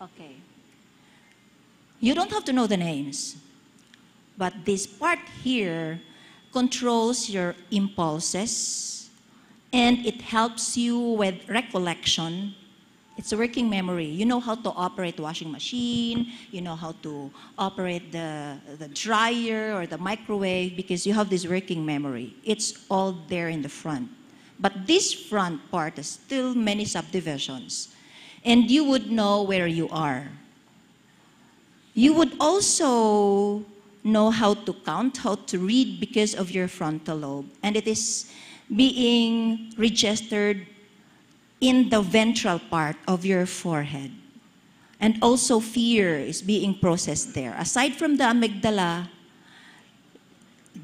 Okay. You don't have to know the names, but this part here controls your impulses and it helps you with recollection. It's a working memory. You know how to operate the washing machine, you know how to operate the, the dryer or the microwave because you have this working memory. It's all there in the front. But this front part is still many subdivisions. And you would know where you are. You would also know how to count, how to read because of your frontal lobe. And it is being registered in the ventral part of your forehead. And also fear is being processed there. Aside from the amygdala,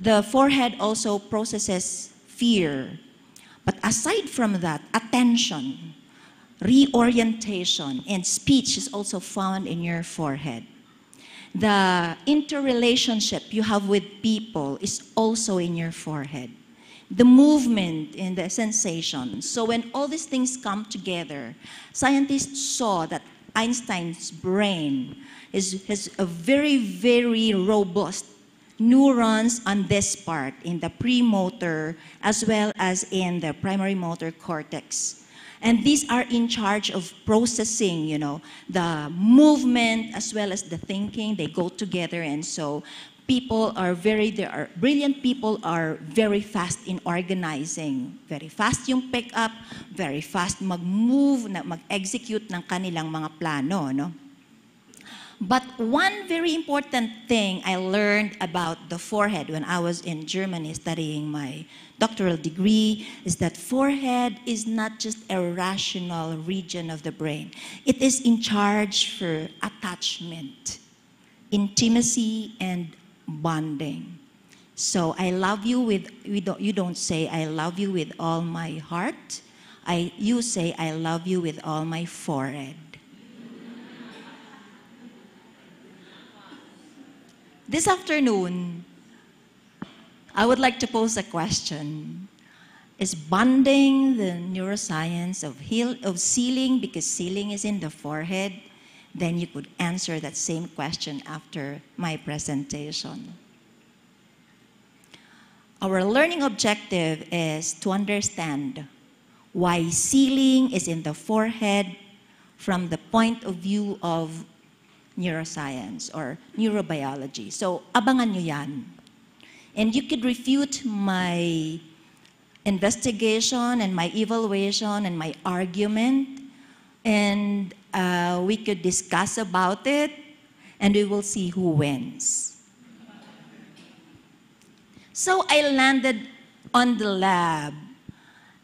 the forehead also processes fear. But aside from that, attention, reorientation, and speech is also found in your forehead. The interrelationship you have with people is also in your forehead. The movement and the sensation. So when all these things come together, scientists saw that Einstein's brain is, has a very, very robust neurons on this part, in the premotor, as well as in the primary motor cortex. And these are in charge of processing, you know, the movement as well as the thinking. They go together. And so people are very, there are brilliant people are very fast in organizing. Very fast yung pick up, very fast mag-move, mag-execute ng kanilang mga plano, no? But one very important thing I learned about the forehead when I was in Germany studying my doctoral degree is that forehead is not just a rational region of the brain. It is in charge for attachment, intimacy, and bonding. So I love you with, you don't, you don't say, I love you with all my heart. I, you say, I love you with all my forehead. This afternoon, I would like to pose a question. Is bonding the neuroscience of, heal, of sealing, because sealing is in the forehead, then you could answer that same question after my presentation. Our learning objective is to understand why sealing is in the forehead from the point of view of neuroscience or neurobiology. So, abangan nyo yan. And you could refute my investigation and my evaluation and my argument, and uh, we could discuss about it, and we will see who wins. So I landed on the lab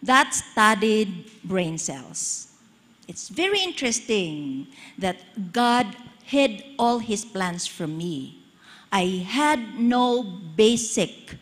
that studied brain cells. It's very interesting that God hid all his plans from me. I had no basic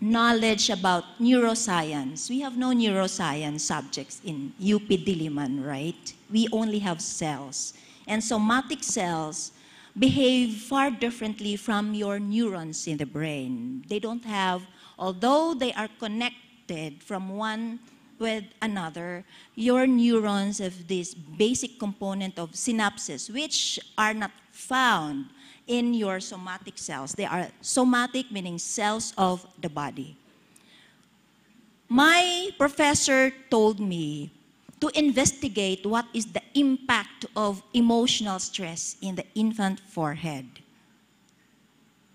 knowledge about neuroscience. We have no neuroscience subjects in UP Diliman, right? We only have cells. And somatic cells behave far differently from your neurons in the brain. They don't have, although they are connected from one with another, your neurons have this basic component of synapses, which are not found in your somatic cells. They are somatic, meaning cells of the body. My professor told me to investigate what is the impact of emotional stress in the infant forehead.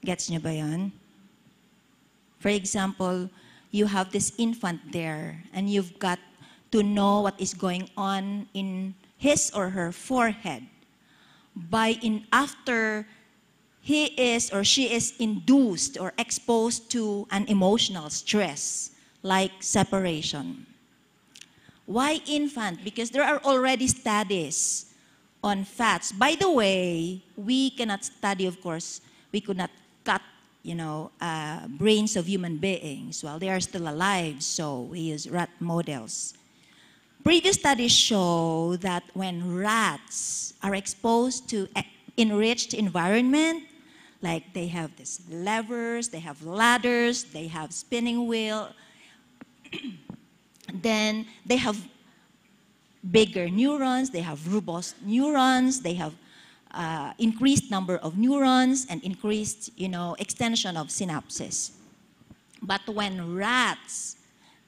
Gets niyo ba yan? For example, you have this infant there and you've got to know what is going on in his or her forehead. By in after he is or she is induced or exposed to an emotional stress like separation. Why infant? Because there are already studies on fats. By the way we cannot study of course. We could not cut you know, uh, brains of human beings while they are still alive, so we use rat models. Previous studies show that when rats are exposed to enriched environment, like they have these levers, they have ladders, they have spinning wheel, then they have bigger neurons, they have robust neurons, they have uh, increased number of neurons and increased, you know, extension of synapses. But when rats,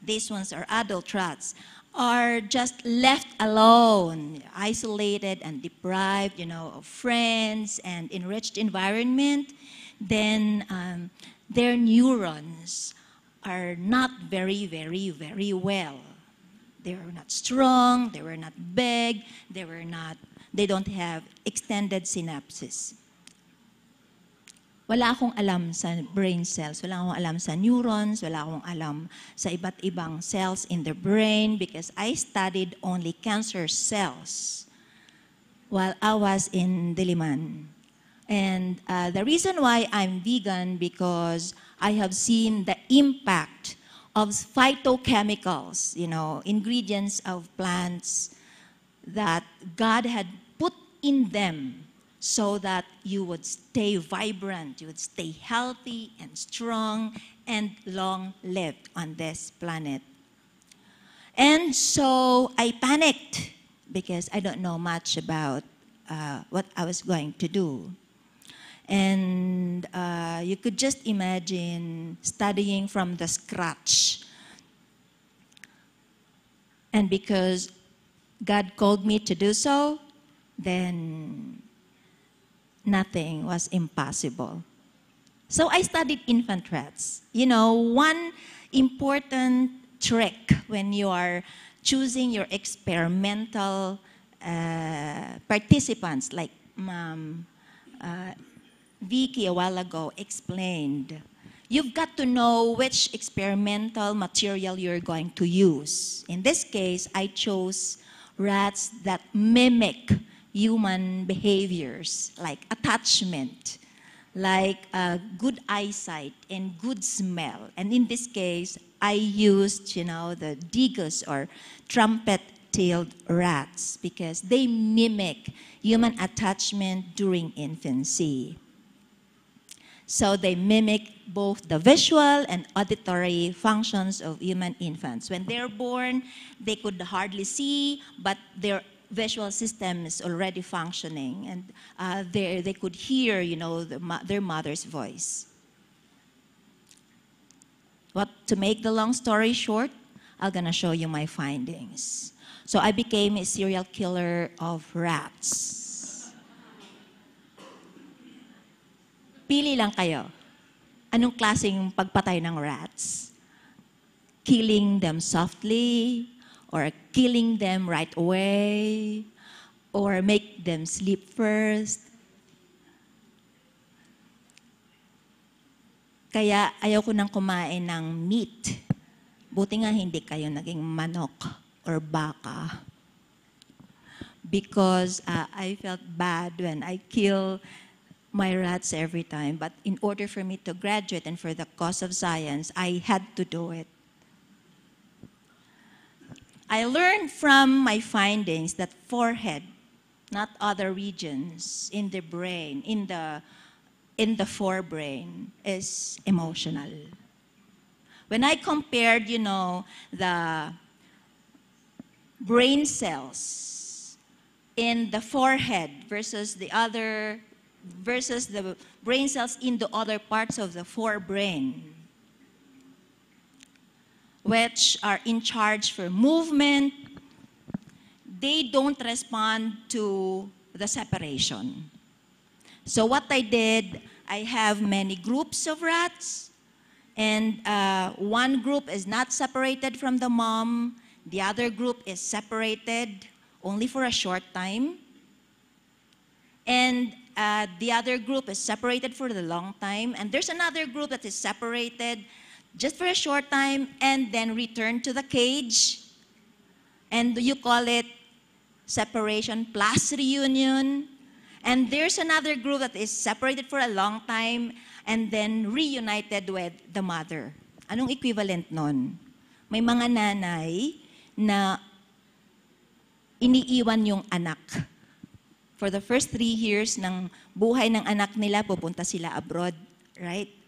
these ones are adult rats, are just left alone, isolated and deprived, you know, of friends and enriched environment, then um, their neurons are not very, very, very well. They are not strong, they were not big, they were not, they don't have extended synapses. Wala akong alam sa brain cells, wala akong alam sa neurons, wala akong alam sa iba't ibang cells in the brain because I studied only cancer cells while I was in Diliman. And uh, the reason why I'm vegan because I have seen the impact of phytochemicals, you know, ingredients of plants that God had in them so that you would stay vibrant, you would stay healthy and strong and long lived on this planet. And so I panicked because I don't know much about uh, what I was going to do. And uh, you could just imagine studying from the scratch. And because God called me to do so, then nothing was impossible. So I studied infant rats. You know, one important trick when you are choosing your experimental uh, participants, like Mom uh, Vicky a while ago explained, you've got to know which experimental material you're going to use. In this case, I chose rats that mimic human behaviors like attachment, like uh, good eyesight and good smell. And in this case, I used, you know, the degus or trumpet-tailed rats because they mimic human attachment during infancy. So they mimic both the visual and auditory functions of human infants. When they're born, they could hardly see, but their visual system is already functioning and uh, they, they could hear, you know, the, their mother's voice. What, to make the long story short, I'm gonna show you my findings. So I became a serial killer of rats. Pili lang kayo. Anong klaseng pagpatay ng rats? Killing them softly, or killing them right away, or make them sleep first. Kaya ayaw ko nang kumain ng meat. Buti nga hindi kayo naging manok or baka. Because uh, I felt bad when I kill my rats every time. But in order for me to graduate and for the cause of science, I had to do it. I learned from my findings that forehead, not other regions in the brain, in the, in the forebrain, is emotional. When I compared, you know, the brain cells in the forehead versus the other, versus the brain cells in the other parts of the forebrain, which are in charge for movement, they don't respond to the separation. So what I did, I have many groups of rats, and uh, one group is not separated from the mom, the other group is separated only for a short time, and uh, the other group is separated for the long time, and there's another group that is separated just for a short time and then return to the cage. And you call it separation plus reunion. And there's another group that is separated for a long time and then reunited with the mother. Anong equivalent nun? May mga nanay na iniiwan yung anak. For the first three years ng buhay ng anak nila, pupunta sila abroad, right?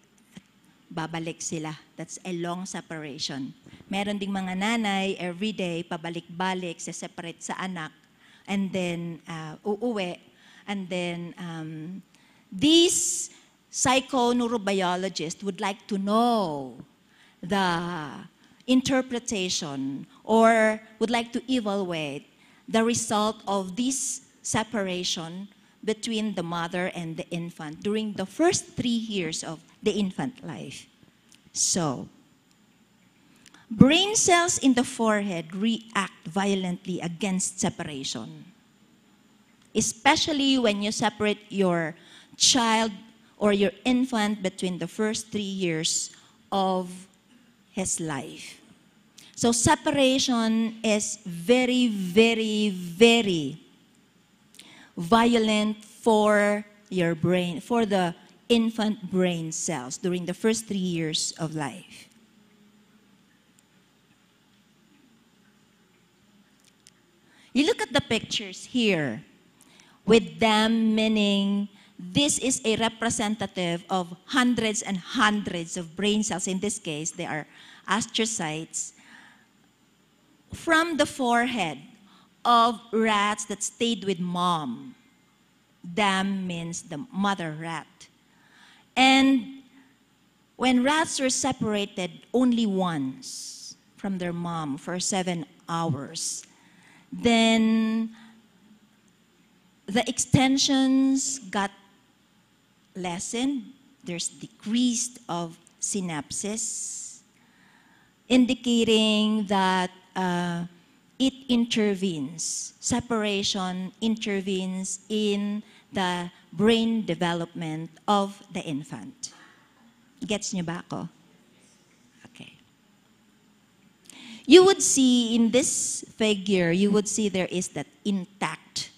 Babalik sila. That's a long separation. Meron ding mga nanay, everyday, pabalik-balik, separate sa anak, and then uh, uuwi. And then um, these psychoneurobiologists would like to know the interpretation or would like to evaluate the result of this separation between the mother and the infant during the first three years of the infant life. So, brain cells in the forehead react violently against separation, especially when you separate your child or your infant between the first three years of his life. So separation is very, very, very violent for your brain, for the infant brain cells during the first three years of life. You look at the pictures here, with them meaning this is a representative of hundreds and hundreds of brain cells. In this case, they are astrocytes from the forehead of rats that stayed with mom. Dam means the mother rat. And when rats were separated only once from their mom for seven hours, then the extensions got lessened. There's decreased of synapses, indicating that uh, it intervenes, separation intervenes in the brain development of the infant. Gets niyo ba ako? Okay. You would see in this figure, you would see there is that intact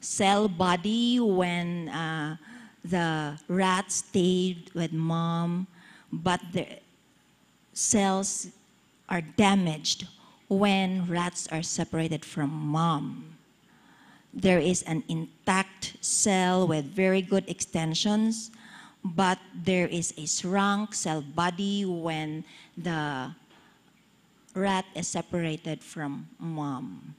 cell body when uh, the rat stayed with mom, but the cells are damaged when rats are separated from mom. There is an intact cell with very good extensions, but there is a shrunk cell body when the rat is separated from mom.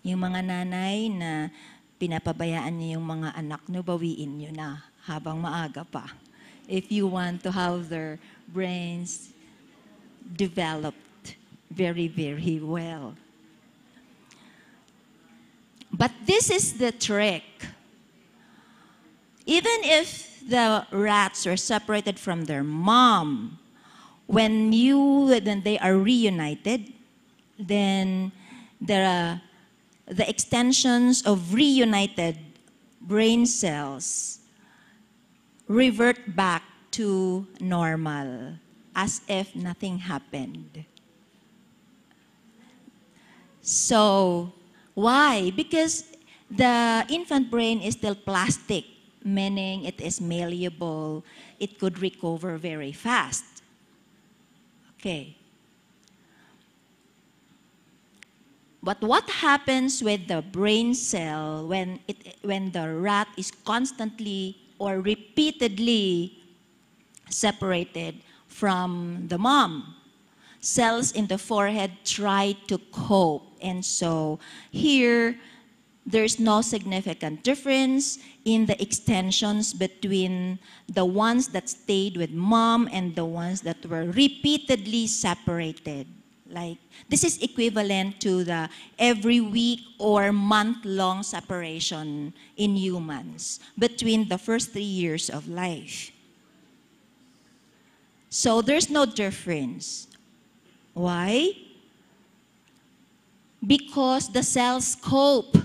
Yung mga nanay na pinapabayaan niyo yung mga anak niyo, bawiin niyo na habang maaga pa. If you want to have their brains developed very, very well. But this is the trick. Even if the rats are separated from their mom, when you when they are reunited, then the the extensions of reunited brain cells revert back to normal as if nothing happened. So, why? Because the infant brain is still plastic, meaning it is malleable, it could recover very fast. Okay. But what happens with the brain cell when, it, when the rat is constantly or repeatedly separated from the mom? Cells in the forehead try to cope. And so here, there's no significant difference in the extensions between the ones that stayed with mom and the ones that were repeatedly separated. Like, this is equivalent to the every week or month long separation in humans between the first three years of life. So there's no difference. Why? Because the cells cope.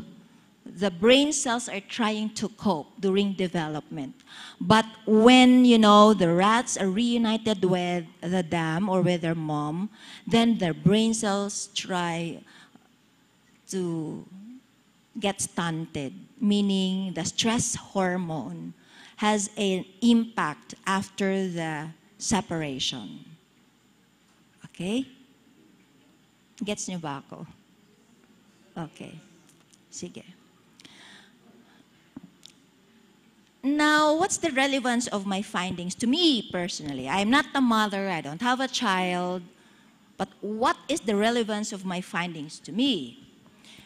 The brain cells are trying to cope during development. But when, you know, the rats are reunited with the dam or with their mom, then their brain cells try to get stunted, meaning the stress hormone has an impact after the separation. Okay? Gets niyo ba ako? Okay. Sige. Now, what's the relevance of my findings to me personally? I'm not a mother, I don't have a child, But what is the relevance of my findings to me?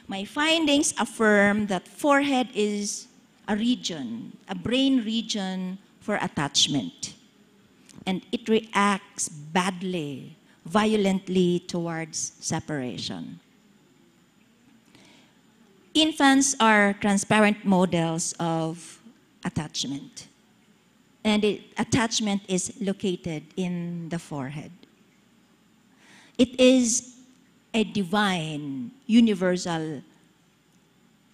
My findings affirm that forehead is a region, a brain region for attachment. And it reacts badly, violently towards separation. Infants are transparent models of attachment. And it, attachment is located in the forehead. It is a divine, universal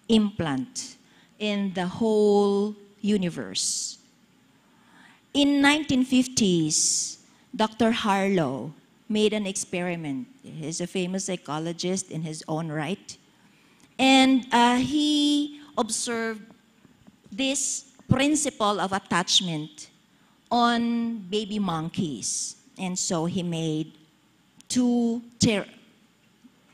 implant in the whole universe. In 1950s, Dr. Harlow made an experiment. He's a famous psychologist in his own right. And uh, he observed this principle of attachment on baby monkeys. And so he made two,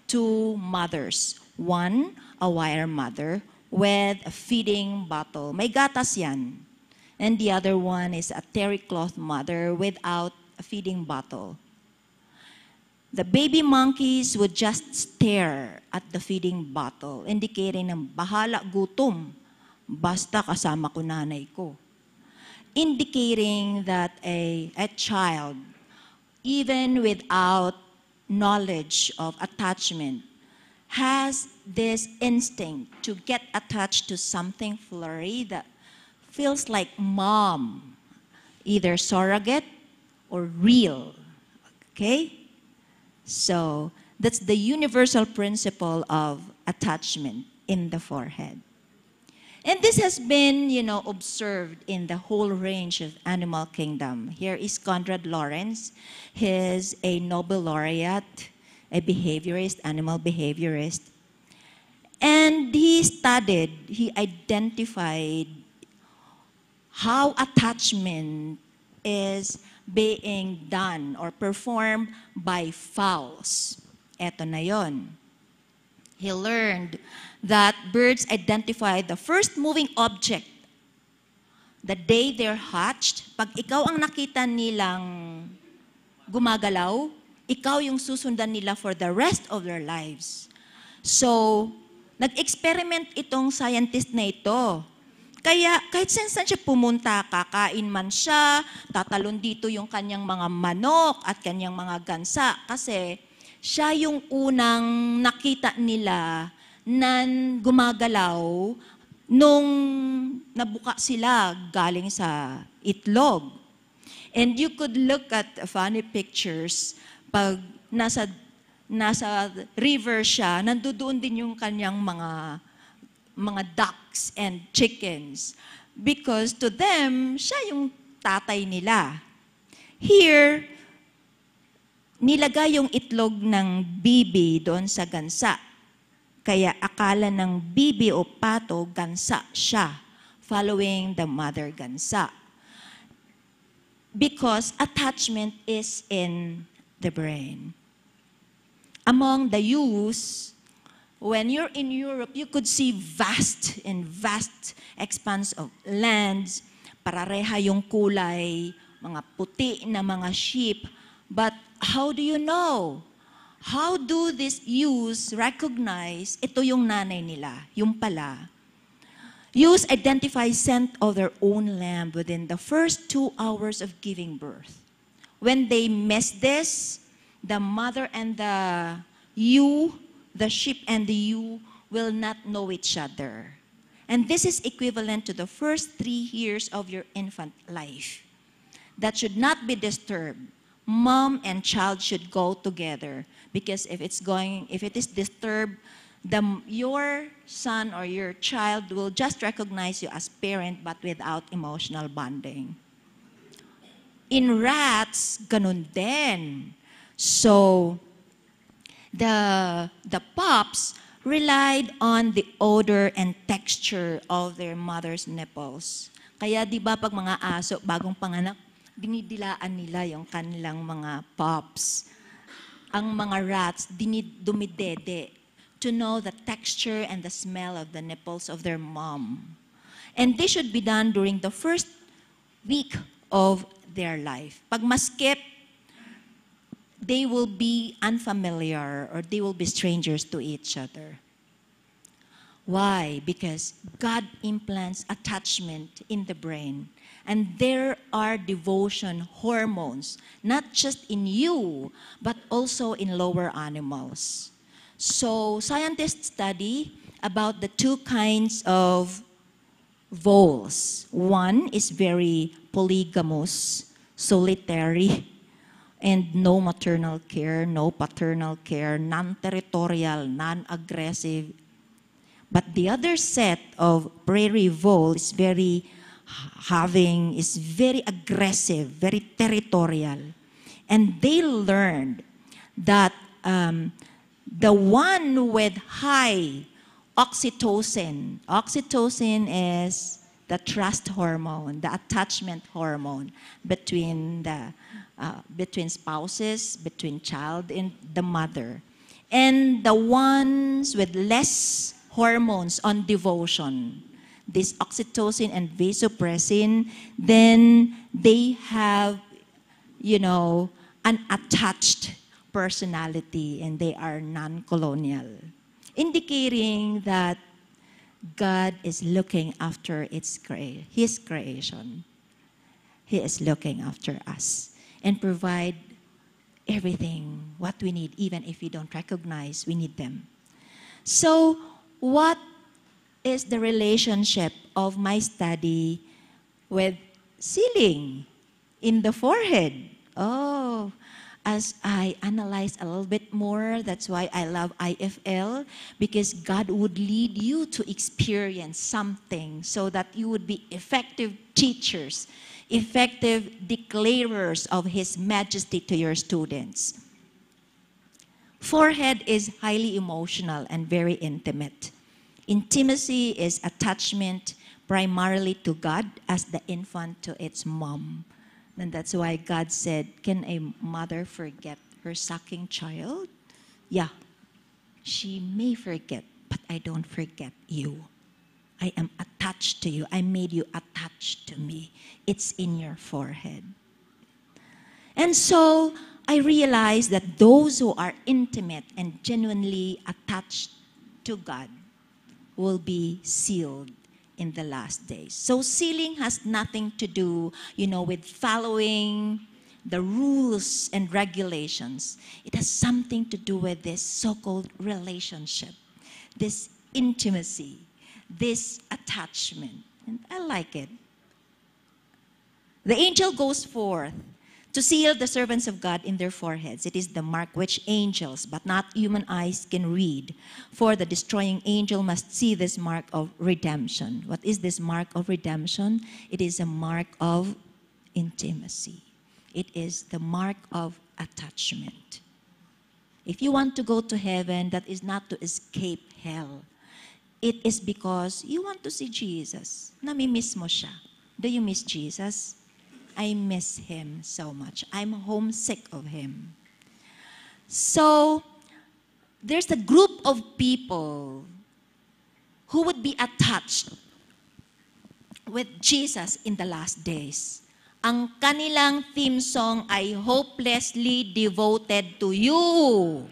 two mothers. One, a wire mother with a feeding bottle. May gatas yan. And the other one is a terry cloth mother without a feeding bottle. The baby monkeys would just stare at the feeding bottle, indicating na bahala gutom, basta kasama ko nanay ko. Indicating that a, a child, even without knowledge of attachment, has this instinct to get attached to something flurry that feels like mom, either surrogate or real. Okay? So that's the universal principle of attachment in the forehead. And this has been, you know, observed in the whole range of animal kingdom. Here is Konrad Lorenz. He's a Nobel laureate, a behaviorist, animal behaviorist. And he studied, he identified how attachment is being done or performed by fowls. Eto na yon. He learned that birds identify the first moving object the day they're hatched. Pag ikaw ang nakita nilang gumagalaw, ikaw yung susundan nila for the rest of their lives. So, nag-experiment itong scientist na ito kaya kahit saan saan siya pumunta, kakain man siya, tatalon dito yung kanyang mga manok at kanyang mga gansa kasi siya yung unang nakita nila na gumagalaw nung nabuka sila galing sa itlog. And you could look at funny pictures pag nasa nasa river siya, nandoon din yung kanyang mga mga ducks and chickens because to them, siya yung tatay nila. Here, nilagay yung itlog ng bibi doon sa gansa. Kaya akala ng bibi o pato, gansa siya, following the mother gansa. Because attachment is in the brain. Among the ewes, when you're in Europe, you could see vast and vast expanse of lands, parareha yung kulay, mga puti na mga sheep. But how do you know? How do these ewes recognize ito yung nanay nila, yung pala? Ewes identify scent of their own lamb within the first two hours of giving birth. When they miss this, the mother and the ewe the sheep and the ewe will not know each other. And this is equivalent to the first three years of your infant life. That should not be disturbed. Mom and child should go together because if it's going, if it is disturbed, the, your son or your child will just recognize you as parent but without emotional bonding. In rats, ganun din. So, the, the pups relied on the odor and texture of their mother's nipples. Kaya di ba pag mga aso, bagong panganak, dinidilaan nila yung kanilang mga pups. Ang mga rats, dinid, dumidede to know the texture and the smell of the nipples of their mom. And this should be done during the first week of their life. Pag maskip they will be unfamiliar or they will be strangers to each other. Why? Because God implants attachment in the brain. And there are devotion hormones, not just in you, but also in lower animals. So, scientists study about the two kinds of voles. One is very polygamous, solitary, and no maternal care, no paternal care, non territorial, non aggressive, but the other set of prairie vole is very having is very aggressive, very territorial, and they learned that um, the one with high oxytocin, oxytocin is the trust hormone, the attachment hormone between the uh, between spouses, between child and the mother, and the ones with less hormones on devotion, this oxytocin and vasopressin, then they have, you know, an attached personality and they are non colonial, indicating that God is looking after its crea- His creation. He is looking after us and provide everything what we need, even if we don't recognize we need them. So what is the relationship of my study with sealing in the forehead? Oh, as I analyze a little bit more, that's why I love IFL, because God would lead you to experience something so that you would be effective teachers, effective declarers of His majesty to your students. Forehead is highly emotional and very intimate. Intimacy is attachment primarily to God as the infant to its mom. And that's why God said, Can a mother forget her sucking child? Yeah, she may forget, but I don't forget you. I am attached to you. I made you attached to me. It's in your forehead. And so I realize that those who are intimate and genuinely attached to God will be sealed in the last days. So sealing has nothing to do, you know, with following the rules and regulations. It has something to do with this so-called relationship, this intimacy, this attachment. And I like it. The angel goes forth to seal the servants of God in their foreheads. It is the mark which angels, but not human eyes, can read. For the destroying angel must see this mark of redemption. What is this mark of redemption? It is a mark of intimacy, it is the mark of attachment. If you want to go to heaven, that is not to escape hell. It is because you want to see Jesus. Nami-miss mo siya. Do you miss Jesus? I miss him so much. I'm homesick of him. So, there's a group of people who would be attached with Jesus in the last days. Ang kanilang theme song ay Hopelessly Devoted to You.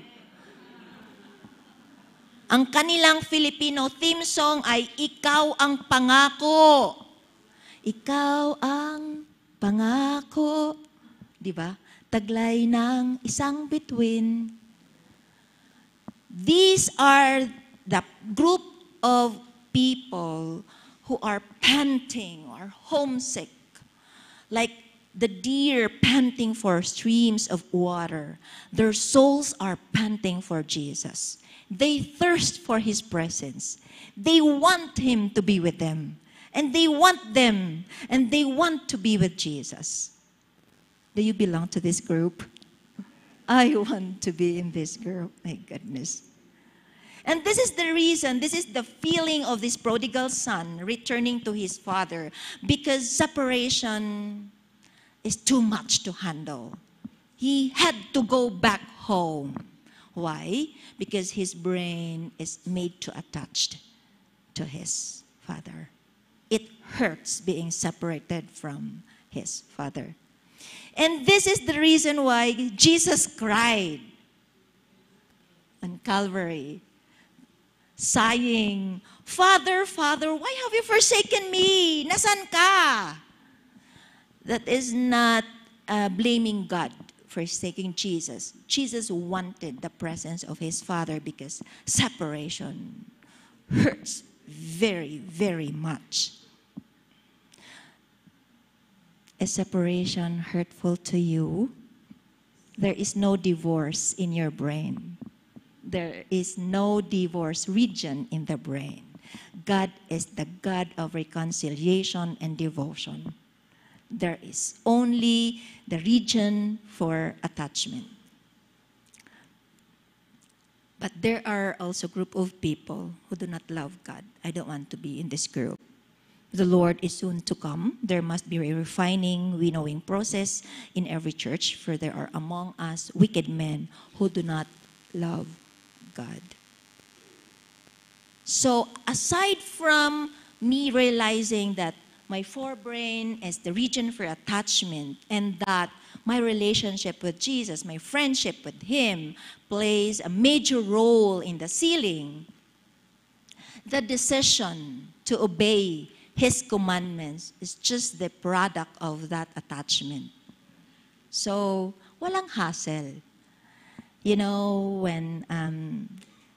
Ang kanilang Filipino theme song ay Ikaw ang Pangako. Ikaw ang pangako, di ba? Taglay ng isang bituin. These are the group of people who are panting or homesick, like the deer panting for streams of water. Their souls are panting for Jesus. They thirst for his presence. They want him to be with them. And they want them, and they want to be with Jesus. Do you belong to this group? I want to be in this group. My goodness. And this is the reason, this is the feeling of this prodigal son returning to his father because separation is too much to handle. He had to go back home. Why? Because his brain is made to attached to his father it hurts being separated from his father. And this is the reason why Jesus cried on Calvary, sighing, Father, Father, why have you forsaken me? Nasan ka? That is not uh, blaming God forsaking Jesus. Jesus wanted the presence of his Father because separation hurts very, very much. Is separation hurtful to you? There is no divorce in your brain. There is no divorce region in the brain. God is the God of reconciliation and devotion. There is only the region for attachment. But there are also a group of people who do not love God. I don't want to be in this group. The Lord is soon to come. There must be a refining, winnowing process in every church, for there are among us wicked men who do not love God. So, aside from me realizing that my forebrain as the region for attachment and that my relationship with Jesus, my friendship with Him, plays a major role in the sealing, the decision to obey His commandments is just the product of that attachment. So, walang hassle. You know, when um,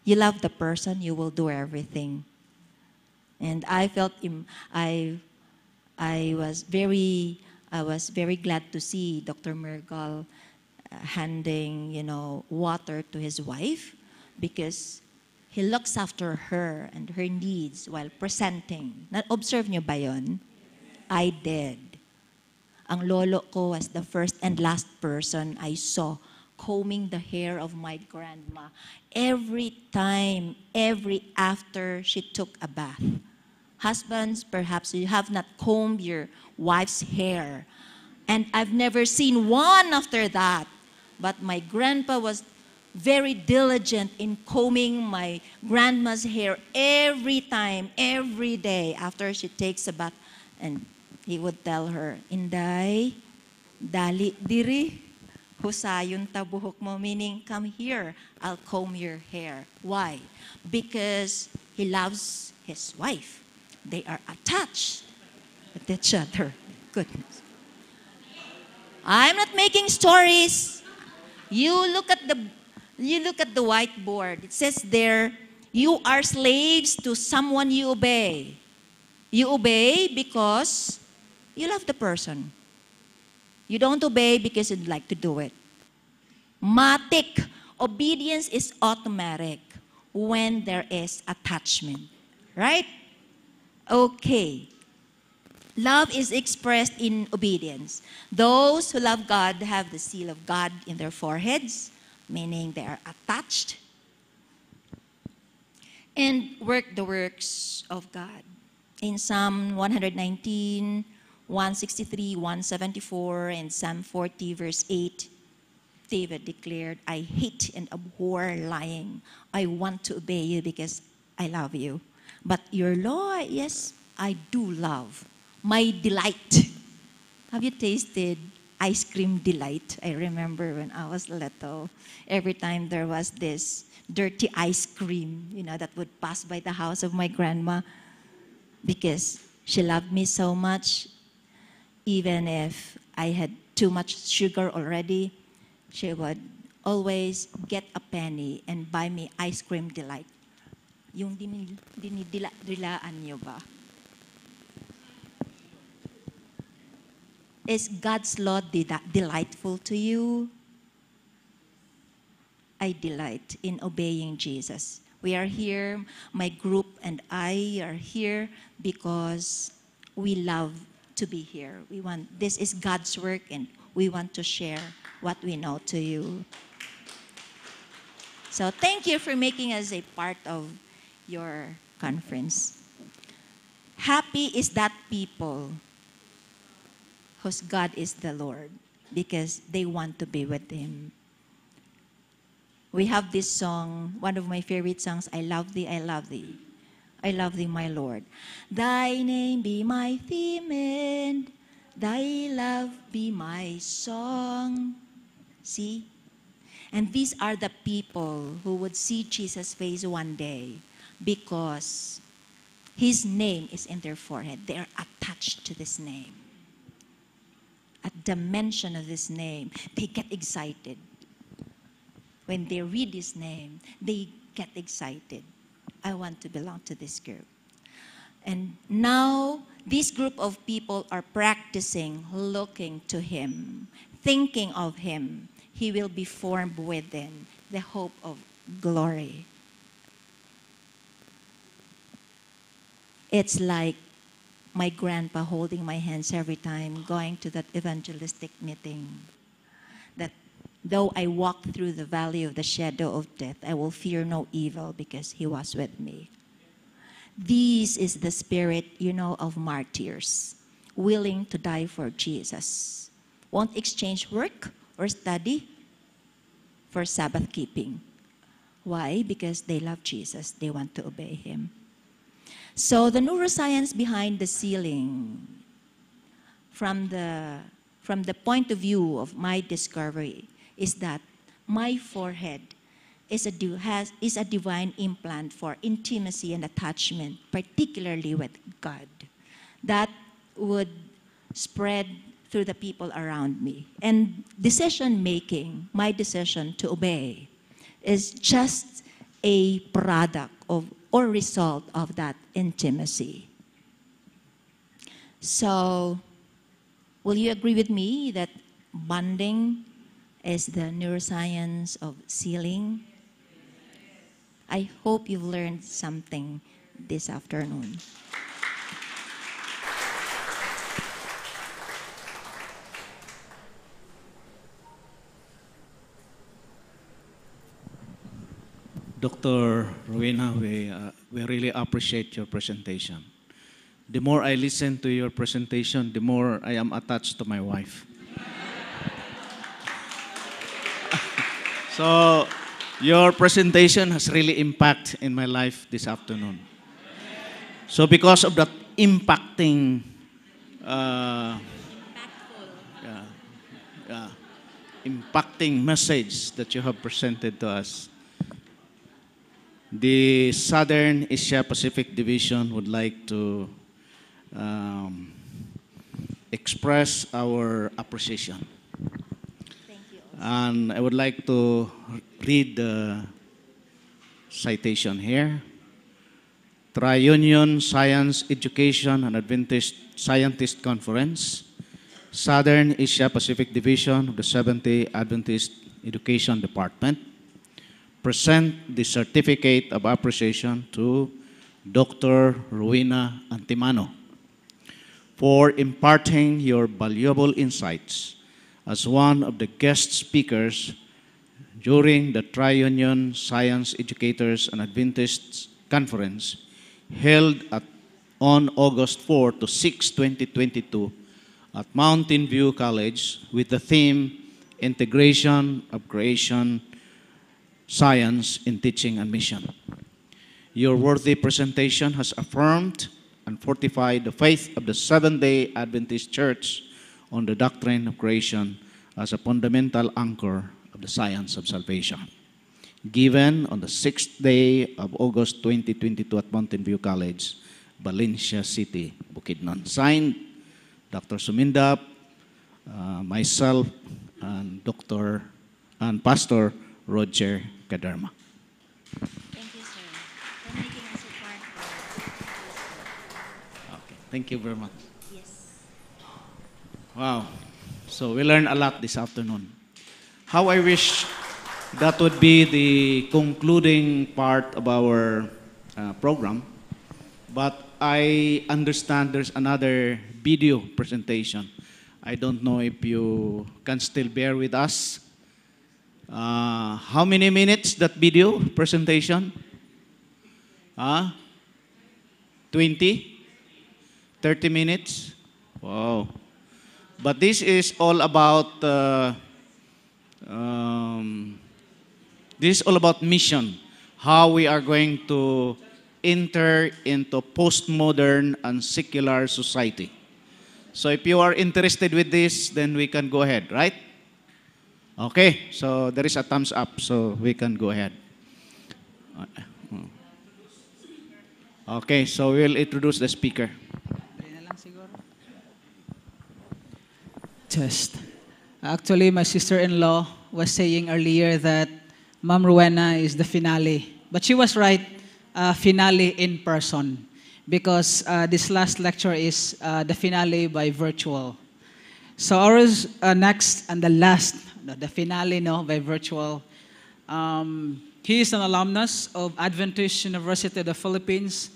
you love the person, you will do everything. And I felt Im- I, I was very, I was very glad to see Dr. Mergal uh, handing, you know, water to his wife because he looks after her and her needs while presenting. Na-observe niyo ba yon? I did. Ang lolo ko was the first and last person I saw combing the hair of my grandma every time, every after she took a bath. Husbands, perhaps you have not combed your wife's hair. And I've never seen one after that. But my grandpa was very diligent in combing my grandma's hair every time, every day after she takes a bath. And he would tell her, Inday, dali diri, husayon tabuhok mo, meaning come here, I'll comb your hair. Why? Because he loves his wife. They are attached with each other. Goodness. I'm not making stories. You look at the you look at the whiteboard. It says there, you are slaves to someone you obey. You obey because you love the person. You don't obey because you'd like to do it. Matic. Obedience is automatic when there is attachment. Right? Okay. Love is expressed in obedience. Those who love God have the seal of God in their foreheads, meaning they are attached, and work the works of God. In Psalm 119, 163, 174, and Psalm 40, verse 8, David declared, I hate and abhor lying. I want to obey you because I love you. But your law, yes, I do love. My delight. Have you tasted ice cream delight? I remember when I was little, every time there was this dirty ice cream, you know, that would pass by the house of my grandma because she loved me so much. Even if I had too much sugar already, she would always get a penny and buy me ice cream delight. Yung dinil, dinidila, dilaan niyo ba? Is God's law de- delightful to you? I delight in obeying Jesus. We are here, my group and I are here because we love to be here. We want this is God's work and we want to share what we know to you. So thank you for making us a part of your conference. Happy is that people whose God is the Lord because they want to be with Him. We have this song, one of my favorite songs, I Love Thee, I Love Thee. I love Thee, my Lord. Thy name be my theme and Thy love be my song. See? And these are the people who would see Jesus' face one day because his name is in their forehead. They are attached to this name. At the mention of this name, they get excited. When they read his name, they get excited. I want to belong to this group. And now, this group of people are practicing looking to him, thinking of him. He will be formed within the hope of glory. It's like my grandpa holding my hands every time going to that evangelistic meeting. That though I walk through the valley of the shadow of death, I will fear no evil because he was with me. This is the spirit, you know, of martyrs, willing to die for Jesus. Won't exchange work or study for Sabbath keeping. Why? Because they love Jesus, they want to obey him. So the neuroscience behind the sealing, from the, from the point of view of my discovery, is that my forehead is a, has, is a divine implant for intimacy and attachment, particularly with God, that would spread through the people around me. And decision making, my decision to obey, is just a product of or result of that intimacy. So, will you agree with me that bonding is the neuroscience of sealing? I hope you've learned something this afternoon. Dr. Rowena, we, uh, we really appreciate your presentation. The more I listen to your presentation, the more I am attached to my wife. so, your presentation has really impact in my life this afternoon. So, because of that impacting, uh, yeah, yeah, impacting message that you have presented to us, the Southern Asia Pacific Division would like to um, express our appreciation. Thank you. And I would like to read the citation here. Tri-Union Science Education and Adventist Scientist Conference, Southern Asia Pacific Division of the Seventh-day Adventist Education Department, present the certificate of appreciation to Dr. Rowena Antimano for imparting your valuable insights as one of the guest speakers during the Tri-Union Science Educators and Adventists Conference held at, on August 4 to 6, 2022 at Mountain View College with the theme Integration of Creation Science in Teaching and Mission. Your worthy presentation has affirmed and fortified the faith of the Seventh day Adventist Church on the doctrine of creation as a fundamental anchor of the science of salvation. Given on the sixth day of August 2022 at Mountain View College, Valencia City, Bukidnon. Signed, Dr. Sumindap, uh, myself, and Dr. and Pastor Roger Kadarma. Thank you, sir, for making us a part of Okay, thank you very much. Yes. Wow. So we learned a lot this afternoon. How I wish that would be the concluding part of our uh, program. But I understand there's another video presentation. I don't know if you can still bear with us. Uh, how many minutes that video presentation? Huh? 20? 30 minutes? Wow. But this is all about uh, um, this is all about mission. How we are going to enter into postmodern and secular society. So if you are interested with this, then we can go ahead, right? Okay, so there is a thumbs up, so we can go ahead. Okay, so we'll introduce the speaker. Just. Actually, my sister-in-law was saying earlier that Ma'am Rowena is the finale. But she was right, uh, finale in person. Because uh, this last lecture is uh, the finale by virtual. So ours uh, next and the last, the finale no, by virtual. Um, he is an alumnus of Adventist University of the Philippines,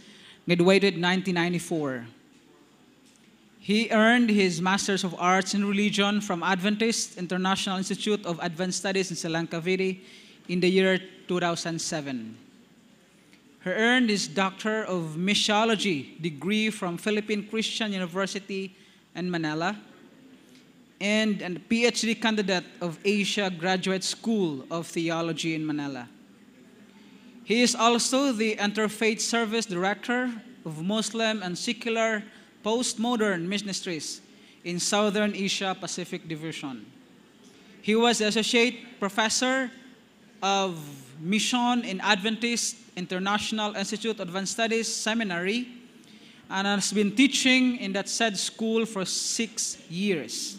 graduated 1994. He earned his Master's of Arts in Religion from Adventist International Institute of Advanced Studies in Vidi in the year 2007. He earned his Doctor of Missiology degree from Philippine Christian University in Manila and a PhD candidate of Asia Graduate School of Theology in Manila. He is also the Interfaith Service Director of Muslim and Secular Postmodern Ministries in Southern Asia Pacific Division. He was Associate Professor of Mission in Adventist International Institute of Advanced Studies Seminary and has been teaching in that said school for six years.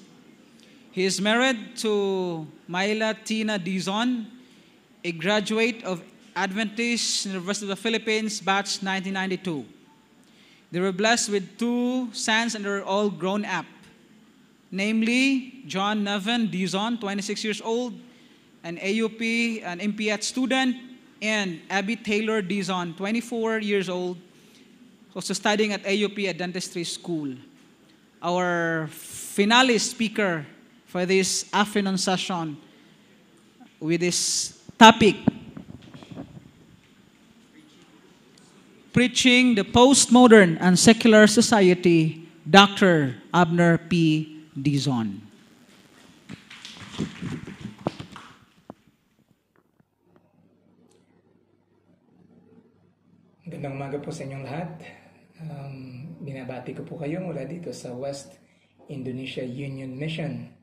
He is married to Maila Tina Dizon, a graduate of Adventist University of the Philippines, batch 1992. They were blessed with two sons and they're all grown up, namely John Nevin Dizon, 26 years old, an AUP, an MPH student, and Abby Taylor Dizon, 24 years old, also studying at AUP at Dentistry School. Our finale speaker for this afternoon session with this topic Preaching the Postmodern and Secular Society, Dr. Abner P. Dizon. Gandang umaga po sa inyong lahat. Um, binabati ko po kayo mula dito sa West Indonesia Union Mission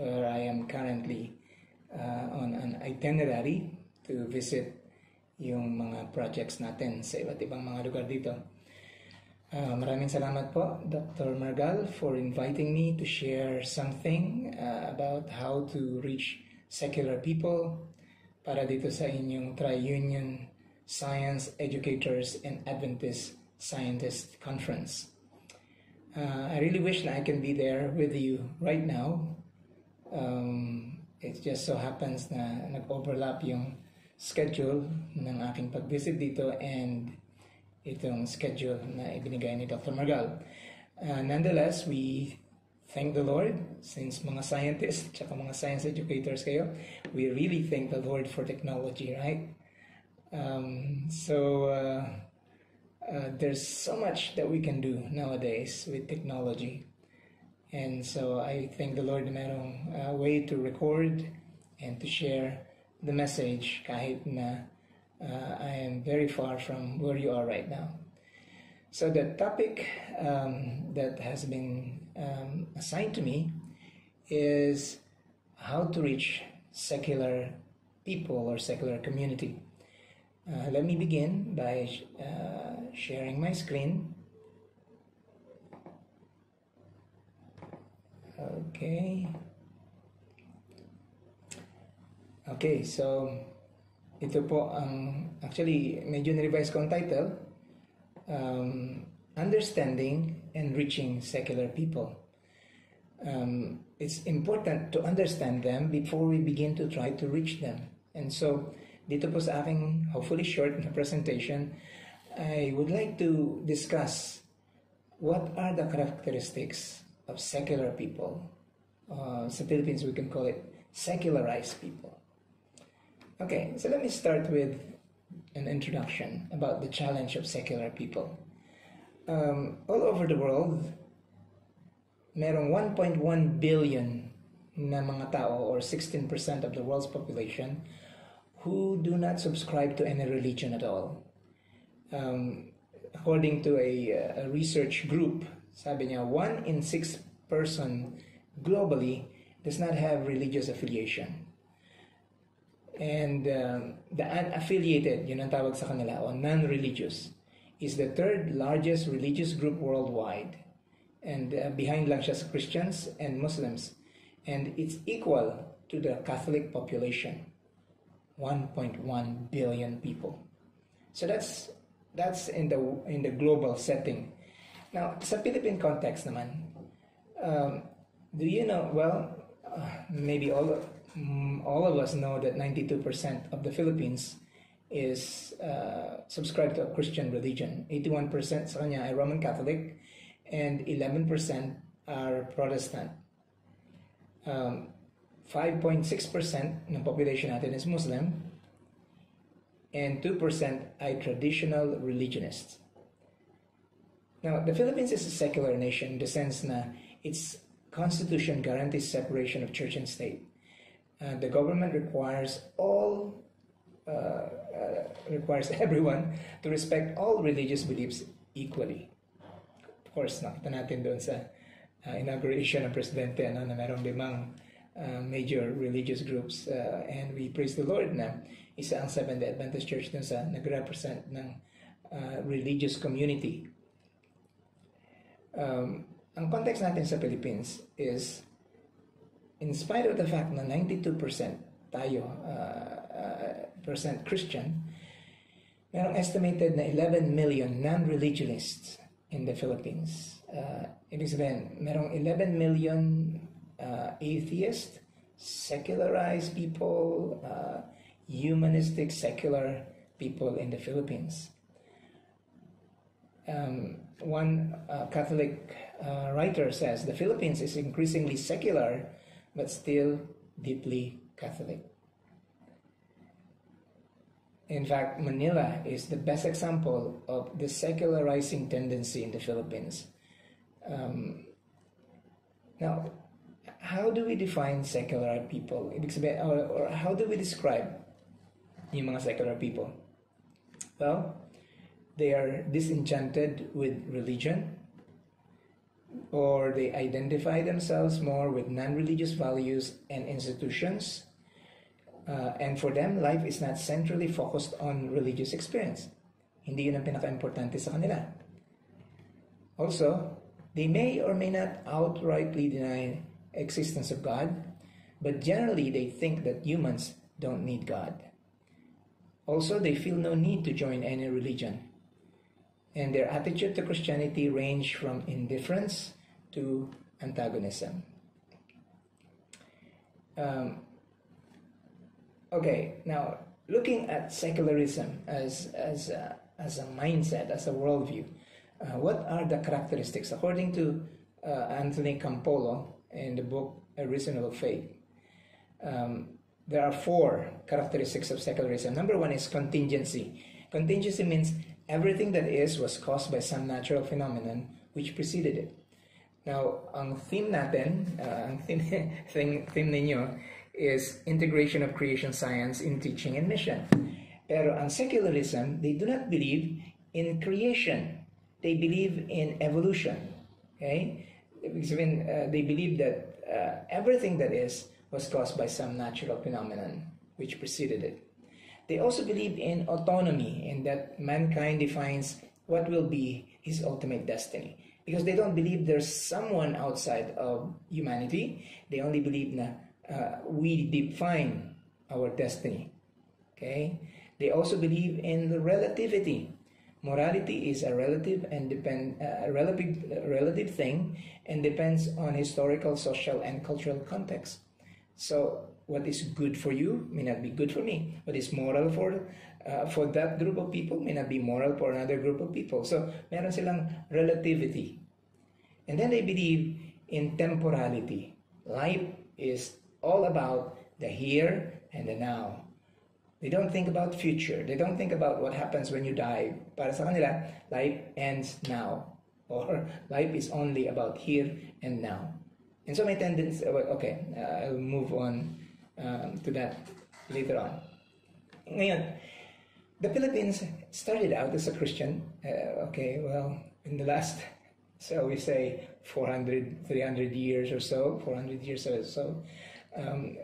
where I am currently uh, on an itinerary to visit yung mga projects natin sa iba't ibang mga lugar dito. Uh, maraming salamat po, Dr. Margal, for inviting me to share something uh, about how to reach secular people para dito sa inyong Tri-Union Science Educators and Adventist Scientist Conference. Uh, I really wish that I can be there with you right now. Um, it just so happens na nag-overlap yung schedule ng aking pag-visit dito and itong schedule na ibinigay ni Dr. Margal. Uh, nonetheless, we thank the Lord since mga scientists tsaka mga science educators kayo, we really thank the Lord for technology, right? Um, so, uh, uh, there's so much that we can do nowadays with technology. And so I thank the Lord na merong uh, way to record and to share the message kahit na uh, I am very far from where you are right now. So the topic um, that has been um, assigned to me is how to reach secular people or secular community. Uh, let me begin by uh, sharing my screen. Okay. Okay, so ito po ang actually medyo ni-revise ko ang title um, Understanding and Reaching Secular People. Um, it's important to understand them before we begin to try to reach them. And so dito po sa aking hopefully short presentation, I would like to discuss what are the characteristics of secular people. Uh, Philippines, we can call it secularized people. Okay, so let me start with an introduction about the challenge of secular people. Um, all over the world, merong 1.1 billion na mga tao or 16% of the world's population who do not subscribe to any religion at all. Um, according to a, a research group, sabi niya, one in six person globally does not have religious affiliation. And um, the unaffiliated, yun ang tawag sa kanila, o non-religious, is the third largest religious group worldwide. And uh, behind lang siya sa Christians and Muslims. And it's equal to the Catholic population. 1.1 billion people. So that's that's in the in the global setting. Now, sa Philippine context naman, um, do you know, well, uh, maybe all of, mm, all of us know that 92% of the Philippines is uh, subscribed to a Christian religion. 81% sa kanya ay Roman Catholic and 11% are Protestant. Um, 5.6% ng population natin is Muslim and 2% ay traditional religionists. Now, the Philippines is a secular nation in the sense na its constitution guarantees separation of church and state. Uh, the government requires all uh, uh, requires everyone to respect all religious beliefs equally. Of course, nakita natin doon sa uh, inauguration ng presidente ano, na merong limang uh, major religious groups uh, and we praise the Lord na isa ang Seventh-day Adventist Church dun sa nag-represent ng uh, religious community. Um, ang context natin sa Philippines is in spite of the fact na 92% tayo uh, uh, percent Christian, merong estimated na 11 million non-religionists in the Philippines. Uh, ibig sabihin, merong 11 million uh, atheist, secularized people, uh, humanistic, secular people in the Philippines. Um, one uh, Catholic uh, writer says the Philippines is increasingly secular but still deeply Catholic. In fact, Manila is the best example of the secularizing tendency in the Philippines. Um, now, how do we define secular people? Or, how do we describe yung mga secular people? Well, they are disenchanted with religion, or they identify themselves more with non-religious values and institutions. Uh, and for them, life is not centrally focused on religious experience. Hindi yun ang pinaka-importante sa kanila. Also, they may or may not outrightly deny existence of God, but generally they think that humans don't need God. Also, they feel no need to join any religion. And their attitude to Christianity range from indifference to antagonism. Um, okay, now looking at secularism as, as, a, as a mindset, as a worldview, uh, what are the characteristics? According to uh, Anthony Campolo in the book A Reasonable Faith, um, there are four characteristics of secularism. Number one is contingency. Contingency means everything that is was caused by some natural phenomenon which preceded it. Now, ang theme natin, uh, ang theme, theme, ninyo is integration of creation science in teaching and mission. Pero ang secularism, they do not believe in creation. They believe in evolution. Okay? Because when, uh, they believe that uh, everything that is was caused by some natural phenomenon which preceded it. They also believe in autonomy, in that mankind defines what will be his ultimate destiny. Because they don't believe there's someone outside of humanity, they only believe that uh, we define our destiny. Okay? They also believe in the relativity. Morality is a relative and depend uh, relative relative thing and depends on historical, social, and cultural context. So what is good for you may not be good for me. What is moral for uh, for that group of people may not be moral for another group of people. So meron silang relativity. And then they believe in temporality. Life is all about the here and the now. They don't think about future. They don't think about what happens when you die. Para sa kanila, life ends now. Or life is only about here and now. And so my tendency, okay, uh, I'll move on um, to that later on. Ngayon, the Philippines started out as a Christian. Uh, okay, well, in the last so we say 400, 300 years or so, 400 years or so, um,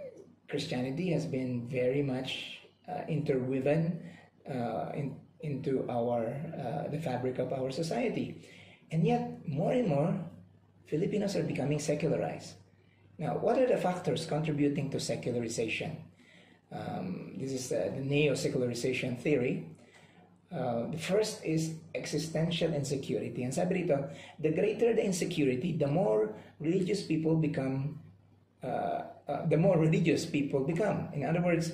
Christianity has been very much uh, interwoven uh, in, into our uh, the fabric of our society, and yet more and more Filipinos are becoming secularized. Now, what are the factors contributing to secularization? Um, this is uh, the neo-secularization theory. Uh, the first is existential insecurity. And sabi the greater the insecurity, the more religious people become, uh, uh, the more religious people become. In other words,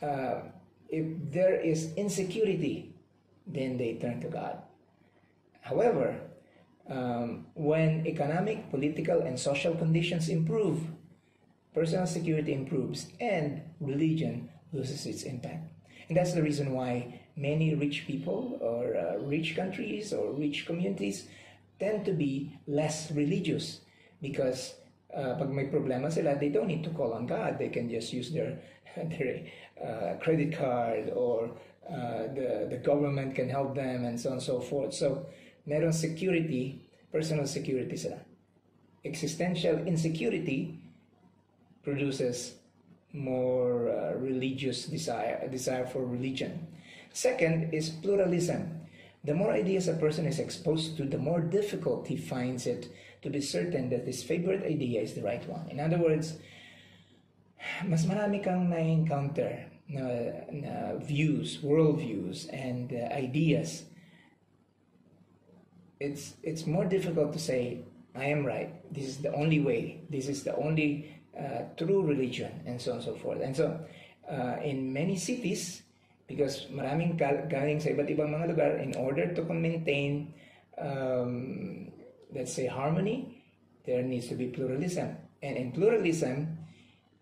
uh, if there is insecurity, then they turn to God. However, um, when economic, political, and social conditions improve, personal security improves, and religion loses its impact. And that's the reason why many rich people or uh, rich countries or rich communities tend to be less religious because uh, pag may problema sila, they don't need to call on God. They can just use their, their uh, credit card or uh, the, the government can help them and so on and so forth. So, meron security, personal security sila. Existential insecurity produces more uh, religious desire, desire for religion. Second is pluralism. The more ideas a person is exposed to, the more difficult he finds it to be certain that his favorite idea is the right one. In other words, mas marami kang na-encounter na, na views, worldviews, and uh, ideas. It's, it's more difficult to say, I am right, this is the only way, this is the only uh, true religion, and so on and so forth. And so, uh, in many cities, because maraming gal- galing sa iba't ibang mga lugar, in order to maintain, um, let's say, harmony, there needs to be pluralism. And in pluralism,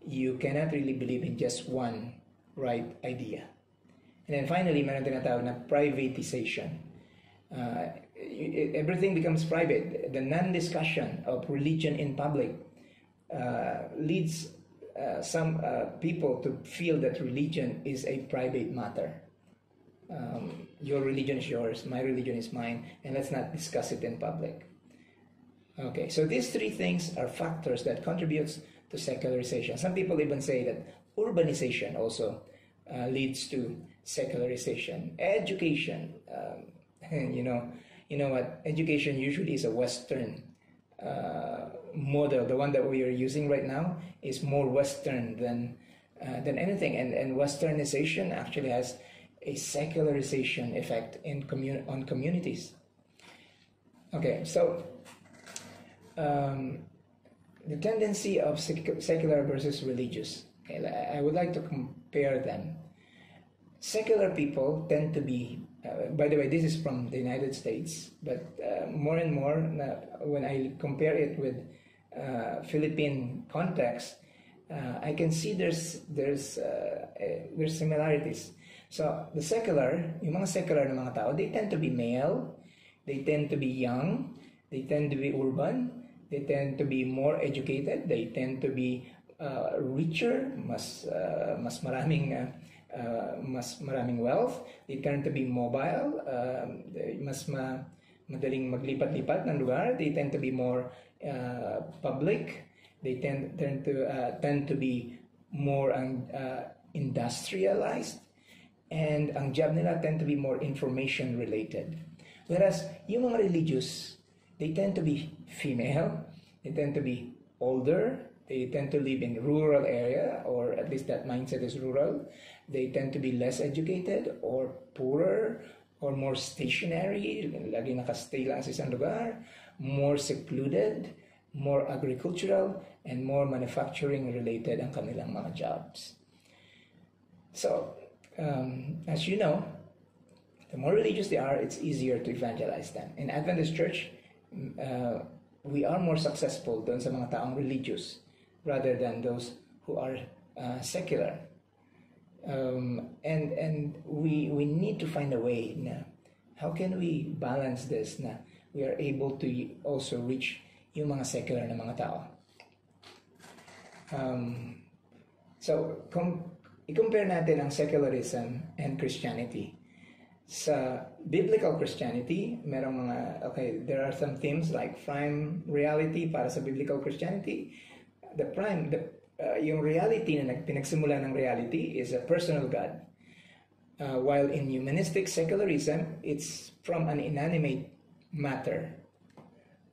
you cannot really believe in just one right idea. And then finally, meron tinatawag na privatization. Uh, everything becomes private. The non-discussion of religion in public uh, leads uh, some uh, people to feel that religion is a private matter. Um, your religion is yours, my religion is mine, and let's not discuss it in public. Okay, so these three things are factors that contributes to secularization. Some people even say that urbanization also uh, leads to secularization. Education, um, you know, you know what? Education usually is a Western uh, model. The one that we are using right now is more Western than uh, than anything, and and Westernization actually has a secularization effect in commun- on communities. Okay, so um, the tendency of secular versus religious. Okay, I would like to compare them. Secular people tend to be, uh, by the way, this is from the United States, but uh, more and more uh, when I compare it with uh, Philippine context, uh, I can see there's there's uh, there's similarities. So the secular, yung mga secular na mga tao, they tend to be male, they tend to be young, they tend to be urban, they tend to be more educated, they tend to be uh, richer, mas mas maraming uh, mas maraming wealth, they tend to be mobile, uh, mas ma madaling maglipat-lipat ng lugar, they tend to be more uh, public, they tend tend to uh, tend to be more uh, industrialized, and ang job nila tend to be more information related. Whereas yung mga religious, they tend to be female, they tend to be older, they tend to live in rural area or at least that mindset is rural. They tend to be less educated or poorer or more stationary, lagi nakastay lang sa isang lugar, more secluded, more agricultural, and more manufacturing related ang kanilang mga jobs. So, um, as you know, the more religious they are, it's easier to evangelize them. In Adventist Church, uh, we are more successful doon sa mga taong religious rather than those who are uh, secular. Um, and and we we need to find a way na how can we balance this na we are able to also reach yung mga secular na mga tao. Um, so, com- i-compare natin ang secularism and Christianity. Sa biblical Christianity, merong mga, okay, there are some themes like prime reality para sa biblical Christianity. The prime, the, uh, yung reality na nag- pinagsimula ng reality is a personal God. Uh, while in humanistic secularism, it's from an inanimate matter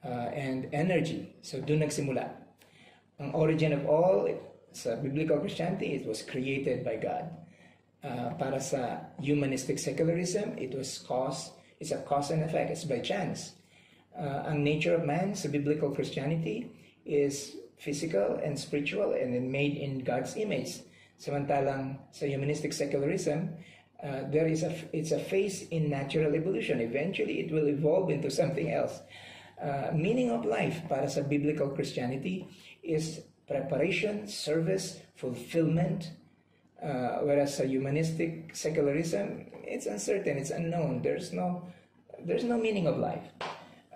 uh, and energy. So doon nagsimula. Ang origin of all, sa biblical Christianity, it was created by God. Uh, para sa humanistic secularism, it was cause, it's a cause and effect, it's by chance. Uh, ang nature of man sa biblical Christianity is physical and spiritual and made in God's image. Samantalang sa humanistic secularism, uh, there is a it's a phase in natural evolution. Eventually, it will evolve into something else. Uh, meaning of life para sa biblical Christianity is preparation, service, fulfillment. Uh, whereas sa humanistic secularism, it's uncertain, it's unknown. There's no there's no meaning of life.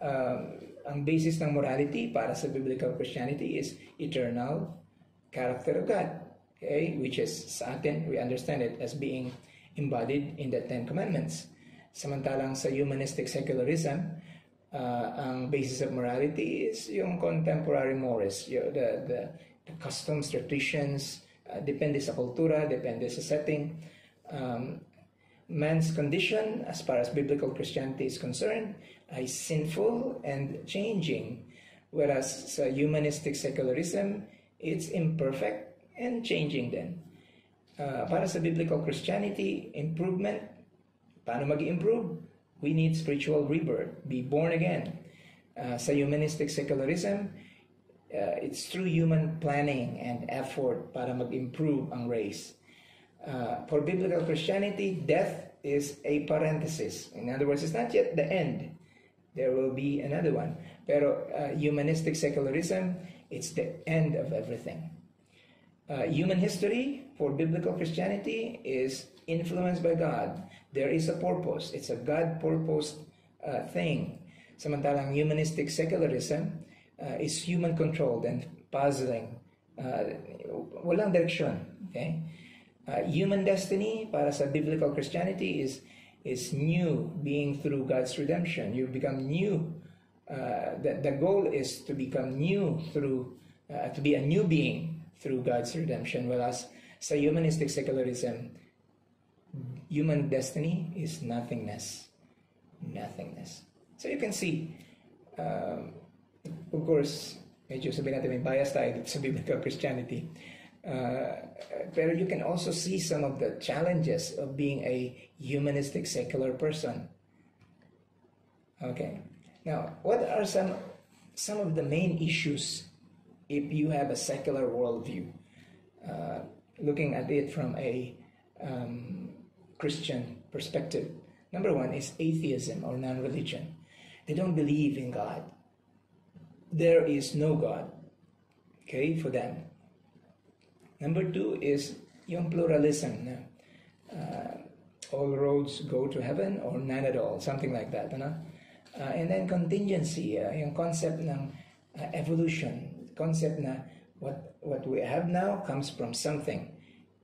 Um, ang basis ng morality para sa biblical Christianity is eternal character of God. Okay, which is sa atin, we understand it as being embodied in the Ten Commandments. Samantalang sa humanistic secularism, uh, ang basis of morality is yung contemporary mores, yung, the, the, the customs, traditions, uh, depende sa kultura, depende sa setting. Um, man's condition, as far as biblical Christianity is concerned, is sinful and changing. Whereas sa humanistic secularism, it's imperfect and changing then. Uh, para sa biblical Christianity, improvement, paano mag-improve? We need spiritual rebirth, be born again. Uh, sa humanistic secularism, uh, it's through human planning and effort para mag-improve ang race. Uh, for biblical Christianity, death is a parenthesis. In other words, it's not yet the end. There will be another one. Pero uh, humanistic secularism, it's the end of everything. Uh, human history for biblical Christianity is influenced by God. There is a purpose. It's a God-purposed uh, thing. Samantalang humanistic secularism uh, is human-controlled and puzzling. Uh, walang direksyon. Okay? Uh, human destiny para sa biblical Christianity is is new, being through God's redemption. You become new. Uh, the, the goal is to become new through, uh, to be a new being through God's redemption. Whereas sa humanistic secularism, human destiny is nothingness. Nothingness. So you can see, um, of course, medyo sabihin natin may bias tayo dito sa biblical Christianity. Uh, pero you can also see some of the challenges of being a humanistic secular person. Okay. Now, what are some some of the main issues if you have a secular worldview, uh, looking at it from a um, Christian perspective? Number one is atheism or non-religion. They don't believe in God. There is no God. Okay, for them. Number two is yung pluralism uh, all roads go to heaven or none at all, something like that. Ano? Uh, and then contingency, uh, yung concept ng uh, evolution, concept na what, what we have now comes from something.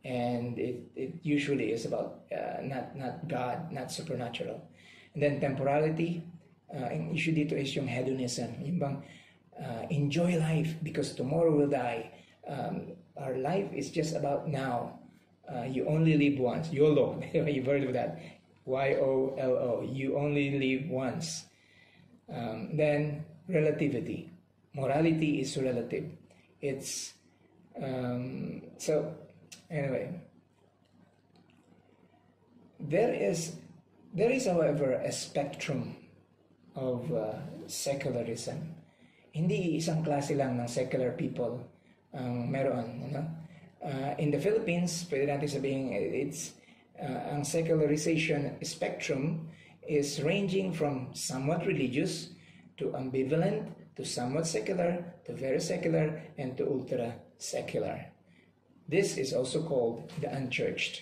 And it, it usually is about uh, not, not God, not supernatural. And then temporality, uh, issue dito is yung hedonism. Yung bang uh, enjoy life because tomorrow will die. Um, our life is just about now. Uh, you only live once. YOLO. You've heard of that. Y O L O. You only live once. Um, then relativity. Morality is relative. It's um, so anyway. There is there is, however, a spectrum of uh, secularism. Hindi isang klase lang ng secular people ang meron. Ano? Uh, in the Philippines, pwede natin sabihin, it's, uh, ang secularization spectrum is ranging from somewhat religious to ambivalent to somewhat secular to very secular and to ultra secular. This is also called the unchurched.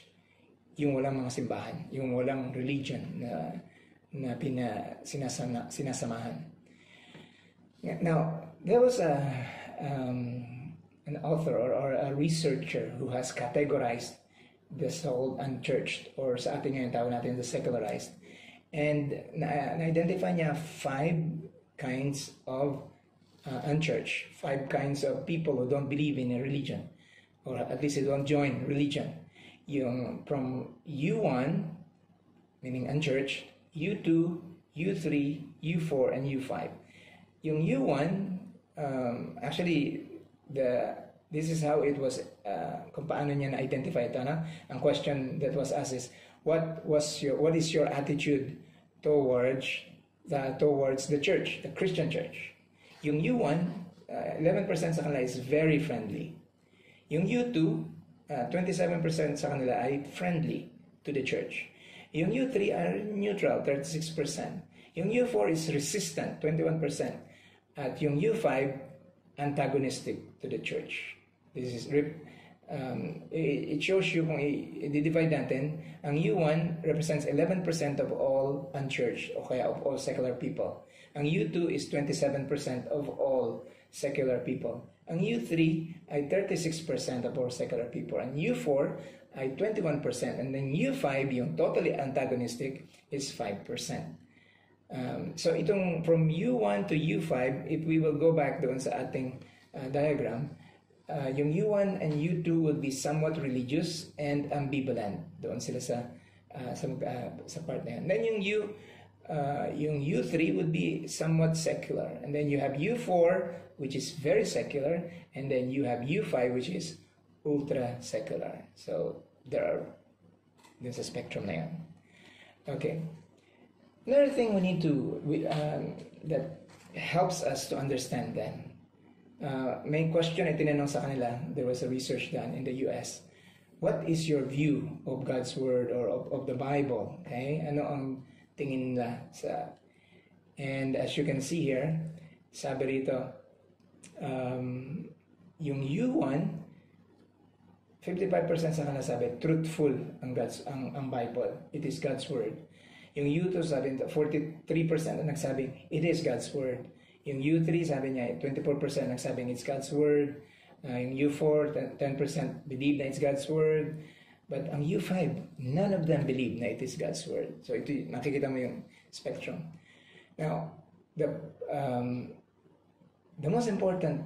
Yung walang mga simbahan, yung walang religion na na pina, sinasama, sinasamahan. Now, there was a um, an author or, a researcher who has categorized this whole unchurched or sa atin ngayon tawag natin the secularized And na- na-identify niya five kinds of uh, unchurch, five kinds of people who don't believe in a religion, or at least they don't join religion. Yung from U1, meaning unchurched, U2, U3, U4, and U5. Yung U1, um, actually, the this is how it was, uh, kung paano niya na-identify ito, na? Ang question that was asked is, what was your, what is your attitude towards the, towards the church, the Christian church? Yung U1, uh, 11% sa kanila is very friendly. Yung U2, uh, 27% sa kanila ay friendly to the church. Yung U3 are neutral, 36%. Yung U4 is resistant, 21%. At yung U5, antagonistic to the church. This is um, it, shows you kung i-divide natin, ang U1 represents 11% of all unchurched o kaya of all secular people. Ang U2 is 27% of all secular people. Ang U3 ay 36% of all secular people. Ang U4 ay 21%. And then U5, yung totally antagonistic, is 5%. Um, so itong from U1 to U5, if we will go back doon sa ating uh, diagram, uh, yung U1 and U2 will be somewhat religious and ambivalent. Doon sila sa uh, sa, uh, sa part na yan. Then yung U uh, yung U3 would be somewhat secular. And then you have U4 which is very secular and then you have U5 which is ultra secular. So there are there's a spectrum na yan. Okay. Another thing we need to we, um, that helps us to understand them. Uh, may question ay sa kanila. There was a research done in the U.S. What is your view of God's word or of, of the Bible? Okay, ano ang tingin nila sa? And as you can see here, sabi rito, um, yung U1 55% sa kanila sabi, truthful ang God's ang, ang Bible. It is God's word. Yung U2 sabi, 43% ang nagsabi, it is God's word. Yung U3 sabi niya, 24% nagsabing it's God's word. Uh, yung U4, 10% believe na it's God's word. But ang U5, none of them believe na it is God's word. So ito, nakikita mo yung spectrum. Now, the um, the most important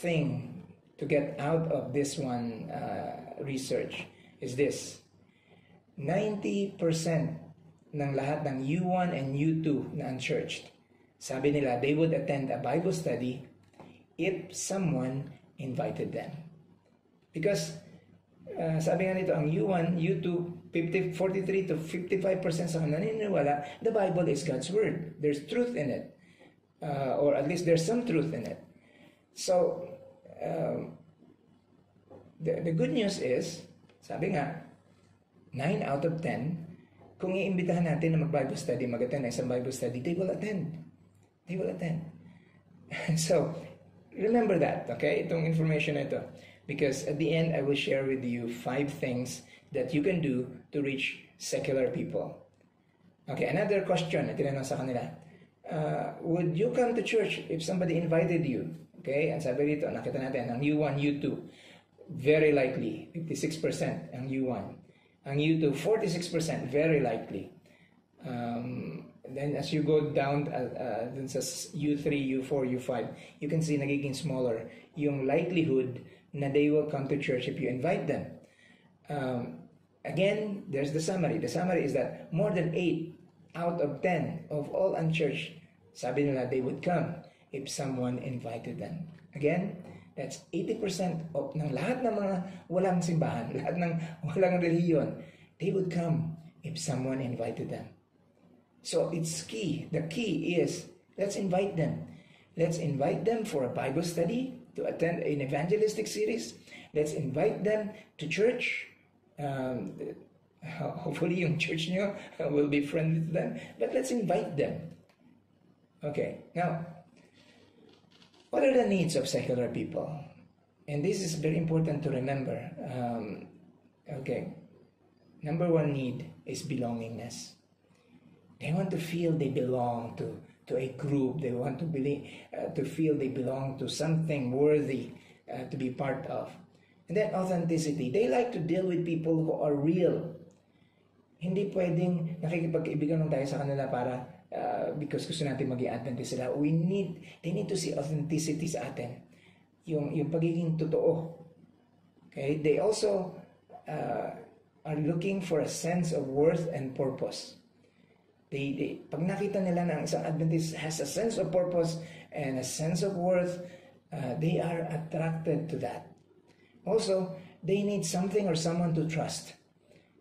thing to get out of this one uh, research is this 90% ng lahat ng U1 and U2 na unchurched sabi nila they would attend a Bible study if someone invited them. Because uh, sabi nga nito ang U1, U2 50, 43 to 55% sa naniniwala the Bible is God's word. There's truth in it. Uh, or at least there's some truth in it. So um, the, the good news is, sabi nga, 9 out of 10, kung iimbitahan natin na mag-Bible study, mag-attend ng isang Bible study, they will attend. They will attend. so, remember that, okay? Itong information na ito. Because at the end, I will share with you five things that you can do to reach secular people. Okay, another question na tinanong sa kanila. Uh, would you come to church if somebody invited you? Okay, ang sabi rito, nakita natin, ang U1, U2, very likely, 56% ang U1. Ang U2, 46%, very likely. Um, then as you go down uh, uh, sa U3, U4, U5, you can see nagiging smaller yung likelihood na they will come to church if you invite them. Um, again, there's the summary. The summary is that more than 8 out of 10 of all unchurched, sabi nila they would come if someone invited them. Again, that's 80% of ng lahat ng mga walang simbahan, lahat ng walang reliyon, they would come if someone invited them. So it's key. The key is let's invite them. Let's invite them for a Bible study, to attend an evangelistic series. Let's invite them to church. Um, hopefully yung church nyo will be friendly to them. But let's invite them. Okay, now, what are the needs of secular people? And this is very important to remember. Um, okay, number one need is belongingness. They want to feel they belong to, to a group. They want to believe, uh, to feel they belong to something worthy uh, to be part of. And then authenticity. They like to deal with people who are real. Hindi pwedeng nakikipag-kaibigan lang tayo sa kanila para uh, because gusto natin maging Adventist sila. We need, they need to see authenticity sa atin. Yung, yung pagiging totoo. Okay? They also uh, are looking for a sense of worth and purpose. They, they, pag nakita nila na isang Adventist has a sense of purpose and a sense of worth, uh, they are attracted to that. Also, they need something or someone to trust.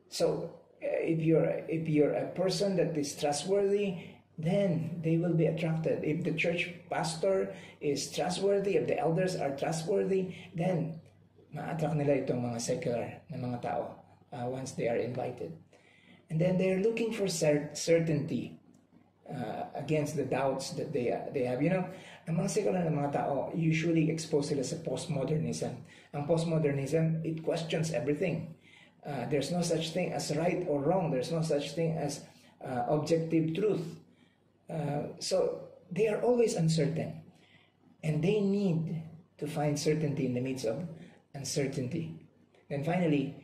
So, uh, if you're if you're a person that is trustworthy, then they will be attracted. If the church pastor is trustworthy, if the elders are trustworthy, then ma-attract nila itong mga secular na mga tao uh, once they are invited. And then they're looking for cer- certainty uh, against the doubts that they they have. You know, ang mga secular na mga tao usually exposed sila sa postmodernism. Ang postmodernism, it questions everything. Uh, there's no such thing as right or wrong. There's no such thing as uh, objective truth. Uh, so they are always uncertain. And they need to find certainty in the midst of uncertainty. And finally,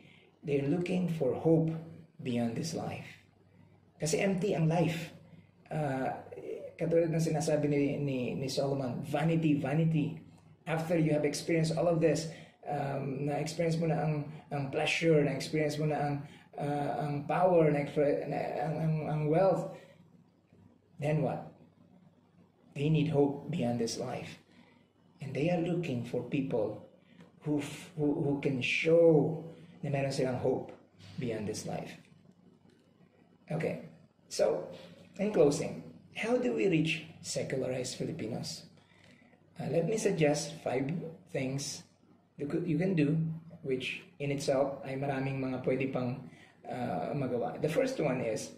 they're looking for hope beyond this life. Kasi empty ang life. Uh, katulad ng sinasabi ni, ni, ni Solomon, vanity, vanity. After you have experienced all of this, um, na-experience mo na ang, ang pleasure, na-experience mo na ang, uh, ang power, na, na ang, ang, wealth, then what? They need hope beyond this life. And they are looking for people who, who, who can show na meron silang hope beyond this life. Okay, so in closing, how do we reach secularized Filipinos? Uh, let me suggest five things you can do, which in itself ay maraming mga pwede pang uh, magawa. The first one is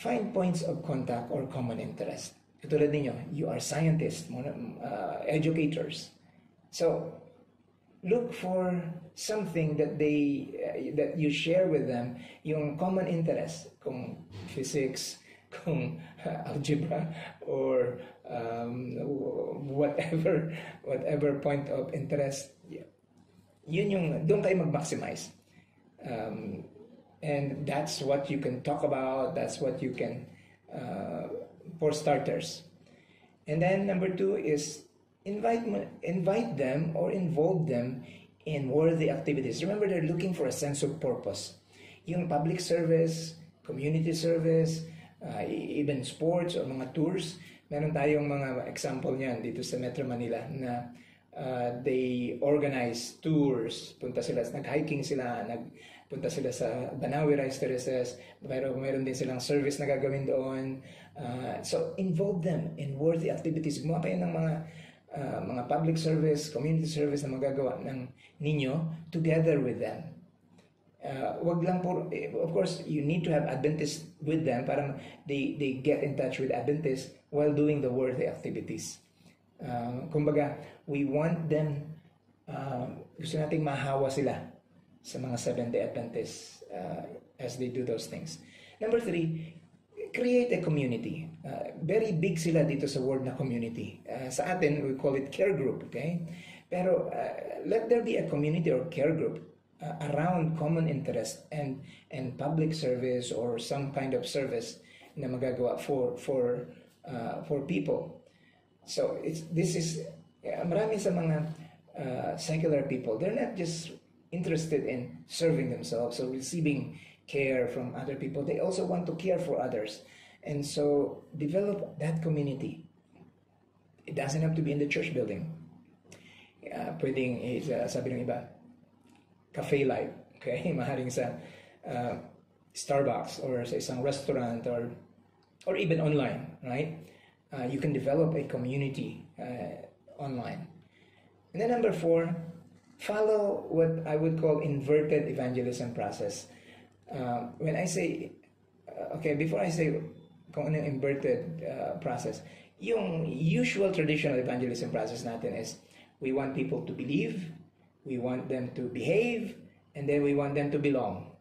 find points of contact or common interest. Katulad ninyo, you are scientists, uh, educators. So, look for something that they uh, that you share with them yung common interest kung physics kung uh, algebra or um, whatever whatever point of interest yun yung doon kayo mag-maximize um, and that's what you can talk about that's what you can uh, for starters and then number two is invite invite them or involve them in worthy activities. Remember, they're looking for a sense of purpose. Yung public service, community service, uh, even sports or mga tours. Meron tayong mga example niyan dito sa Metro Manila na uh, they organize tours. Punta sila, nag-hiking sila, nagpunta sila sa Banawi Rice Terraces, pero meron din silang service na gagawin doon. Uh, so, involve them in worthy activities. Gumawa kayo ng mga uh, mga public service, community service na magagawa ng ninyo together with them. Uh, wag lang po, eh, of course, you need to have Adventists with them para they, they get in touch with Adventists while doing the worthy activities. Uh, kumbaga, we want them, uh, gusto nating mahawa sila sa mga Seventh-day Adventists uh, as they do those things. Number three, create a community. Uh, very big sila dito sa word na community. Uh, sa atin, we call it care group, okay? Pero uh, let there be a community or care group uh, around common interest and and public service or some kind of service na magagawa for for uh, for people. So it's this is uh, marami sa mga uh, secular people, they're not just interested in serving themselves or receiving care from other people. They also want to care for others. And so develop that community. It doesn't have to be in the church building. Uh, pwedeng, uh, sabi ng iba, cafe life. Okay? Maharing sa uh, Starbucks or sa isang restaurant or or even online, right? Uh, you can develop a community uh, online. And then number four, follow what I would call inverted evangelism process. Uh, when I say, uh, okay, before I say kung ano inverted uh, process, yung usual traditional evangelism process natin is we want people to believe, we want them to behave, and then we want them to belong.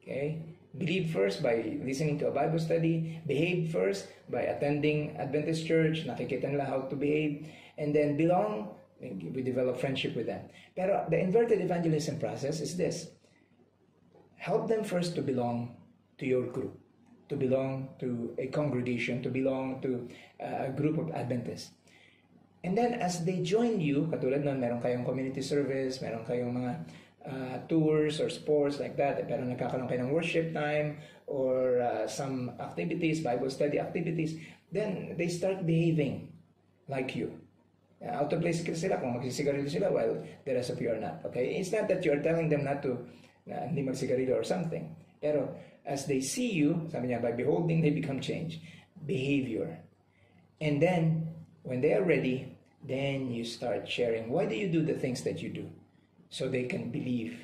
Okay? Believe first by listening to a Bible study, behave first by attending Adventist church, nakikita nila how to behave, and then belong, we develop friendship with them. Pero the inverted evangelism process is this help them first to belong to your group, to belong to a congregation, to belong to uh, a group of Adventists. And then as they join you, katulad nun, meron kayong community service, meron kayong mga uh, tours or sports like that, pero nagkakaroon kayo ng worship time or uh, some activities, Bible study activities, then they start behaving like you. Uh, out of place sila kung magsisigarilyo sila while the rest of you are not. Okay? It's not that you're telling them not to na hindi magsigarilyo or something. Pero as they see you, sabi niya, by beholding, they become changed. Behavior. And then, when they are ready, then you start sharing. Why do you do the things that you do? So they can believe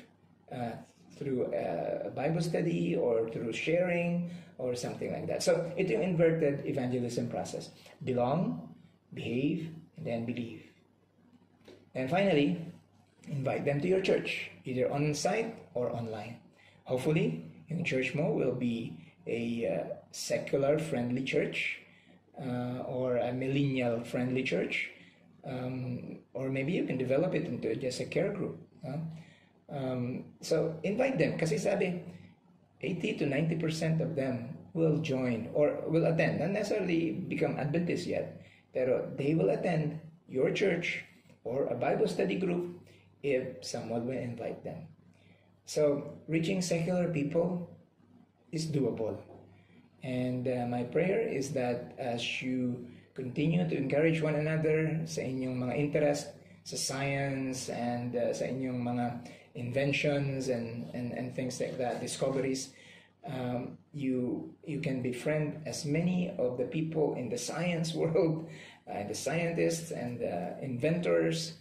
uh, through a Bible study or through sharing or something like that. So ito yung inverted evangelism process. Belong, behave, then believe. And finally, invite them to your church, either on site or online. Hopefully, yung church mo will be a uh, secular friendly church uh, or a millennial friendly church. Um, or maybe you can develop it into just a care group. Huh? Um, so invite them kasi sabi 80 to 90% of them will join or will attend, not necessarily become Adventists yet, pero they will attend your church or a Bible study group if someone will invite them. So reaching secular people is doable. And uh, my prayer is that as you continue to encourage one another sa inyong mga interest sa science and uh, sa inyong mga inventions and, and, and things like that, discoveries, um, you, you can befriend as many of the people in the science world, uh, the scientists and the inventors,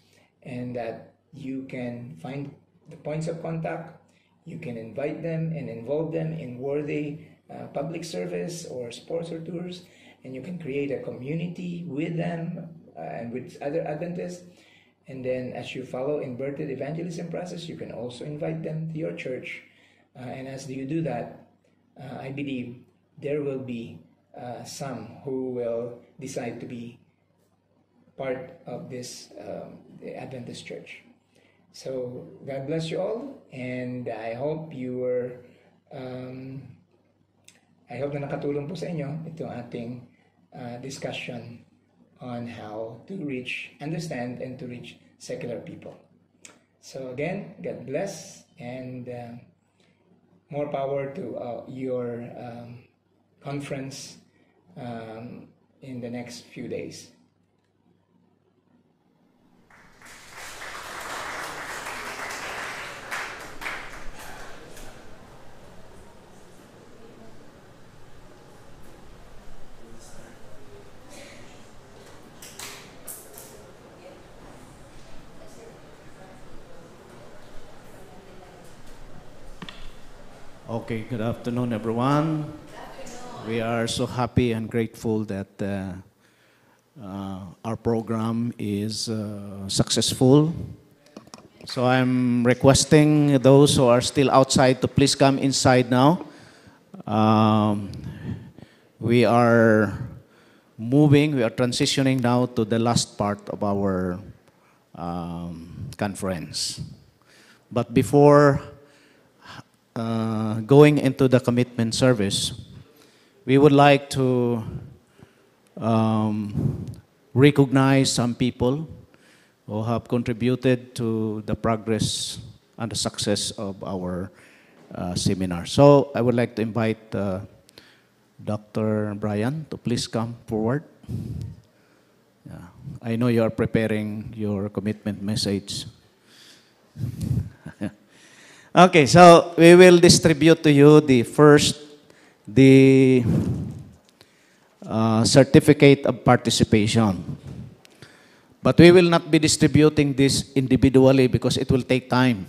and that you can find the points of contact, you can invite them and involve them in worthy uh, public service or sports or tours, and you can create a community with them uh, and with other Adventists. And then, as you follow inverted evangelism process, you can also invite them to your church. Uh, and as you do that, uh, I believe there will be uh, some who will decide to be part of this um, Adventist church. So God bless you all, and I hope you were. Um, I hope na nakatulong po sa inyo itong ating uh, discussion on how to reach, understand, and to reach secular people. So again, God bless, and uh, more power to uh, your um, conference um, in the next few days. Okay, good afternoon, everyone. We are so happy and grateful that uh, uh, our program is uh, successful. So I'm requesting those who are still outside to please come inside now. Um, we are moving, we are transitioning now to the last part of our um, conference. But before uh, going into the commitment service, we would like to um, recognize some people who have contributed to the progress and the success of our uh, seminar. So I would like to invite uh, Dr. Brian to please come forward. Yeah. I know you are preparing your commitment message. Okay, so we will distribute to you the first, the uh, certificate of participation. But we will not be distributing this individually because it will take time.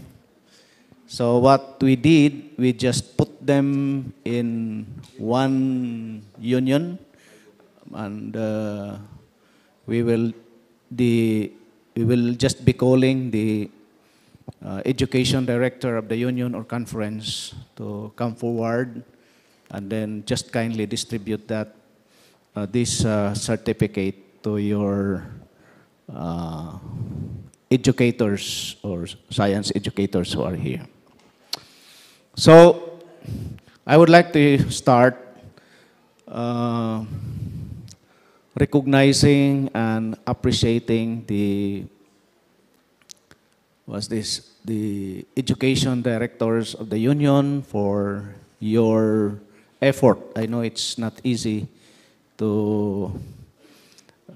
So what we did, we just put them in one union, and uh, we will the we will just be calling the uh, education director of the union or conference to come forward and then just kindly distribute that uh, this uh, certificate to your uh, educators or science educators who are here. So, I would like to start uh, recognizing and appreciating the was this the education directors of the union for your effort. I know it's not easy to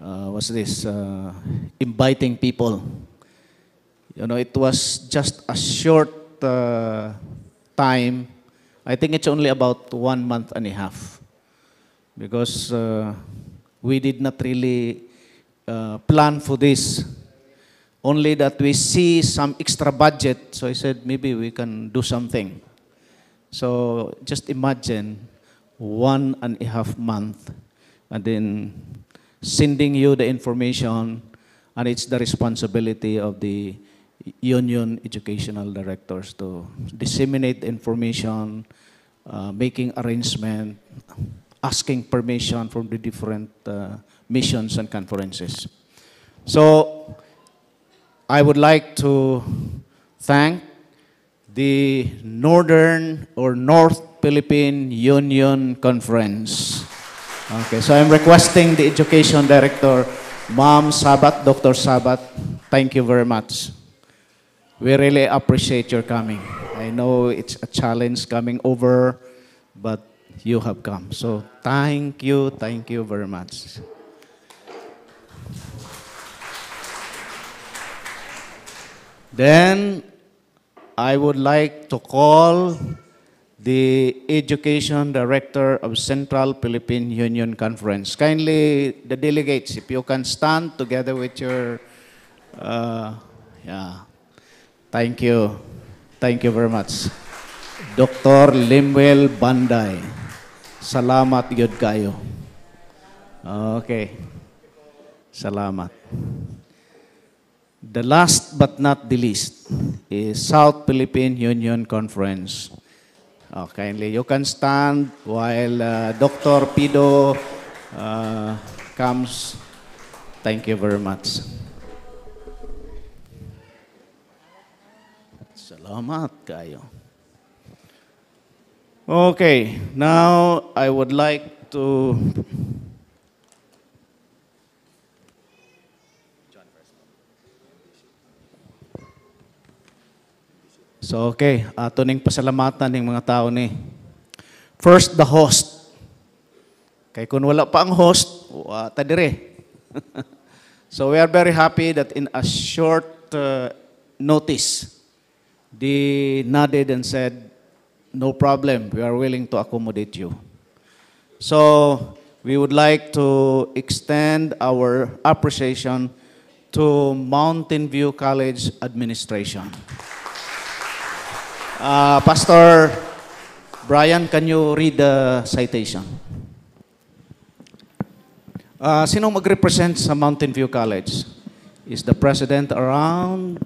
uh, what's this uh, inviting people. You know, it was just a short uh, time. I think it's only about one month and a half because uh, we did not really uh, plan for this. Only that we see some extra budget, so I said maybe we can do something. So just imagine one and a half month, and then sending you the information, and it's the responsibility of the union educational directors to disseminate information, uh, making arrangement, asking permission from the different uh, missions and conferences. So I would like to thank the Northern or North Philippine Union Conference. Okay, so I'm requesting the Education Director, Ma'am Sabat, Dr. Sabat, thank you very much. We really appreciate your coming. I know it's a challenge coming over, but you have come. So thank you, thank you very much. Then I would like to call the Education Director of Central Philippine Union Conference. Kindly, the delegates, if you can stand together with your, uh, yeah, thank you. Thank you very much. Dr. Limuel Banday. Salamat yun kayo. Okay. Salamat. The last but not the least is South Philippine Union Conference. Oh, kindly, you can stand while uh, Dr. Pido uh, comes. Thank you very much. Salamat kayo. Okay, now I would like to So okay, ato ning pasalamatan ng mga tao ni. First, the host. Kay kung wala pa ang host, wa ta dire. so we are very happy that in a short uh, notice, they nodded and said, no problem, we are willing to accommodate you. So we would like to extend our appreciation to Mountain View College administration. Uh, Pastor Brian, can you read the citation? Uh, sino mag-represent sa Mountain View College? Is the president around?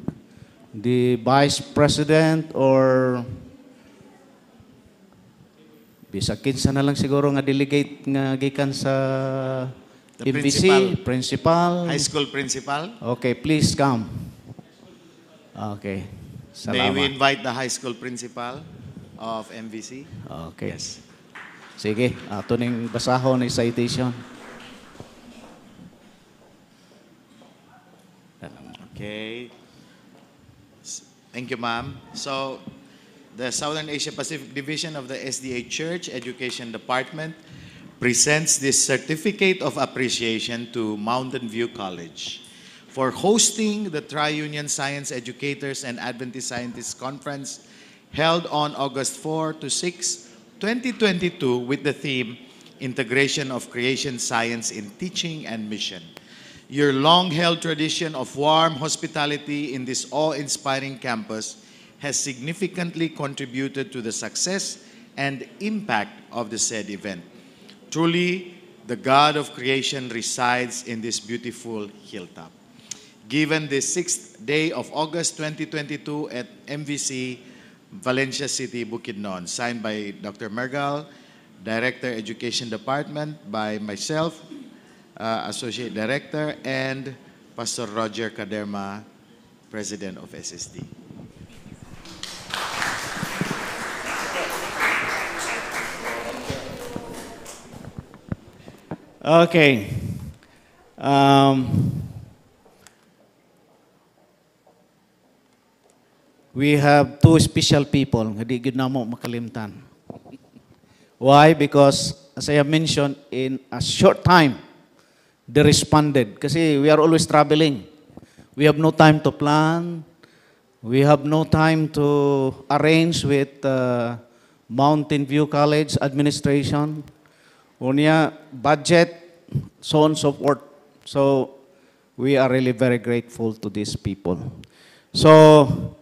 The vice president or bisag kinsa na lang siguro nga delegate nga gikan sa The MVC, principal. High school principal. Okay, please come. Okay. May we invite the high school principal of MVC? Okay. Yes. Sige, ato ning basahon ni citation. Okay. Thank you, ma'am. So, the Southern Asia Pacific Division of the SDA Church Education Department presents this certificate of appreciation to Mountain View College for hosting the Tri-Union Science Educators and Adventist Scientists Conference held on August 4 to 6, 2022 with the theme Integration of Creation Science in Teaching and Mission. Your long-held tradition of warm hospitality in this awe-inspiring campus has significantly contributed to the success and impact of the said event. Truly, the God of creation resides in this beautiful hilltop given the 6th day of August 2022 at MVC Valencia City, Bukidnon, signed by Dr. Mergal, Director Education Department, by myself, uh, Associate Director, and Pastor Roger Caderma, President of SSD. Okay. Um, we have two special people nga di gid namo makalimtan. Why? Because as I have mentioned, in a short time, they responded. Kasi we are always traveling. We have no time to plan. We have no time to arrange with uh, Mountain View College administration. Unya, budget, so on and so forth. So, we are really very grateful to these people. So,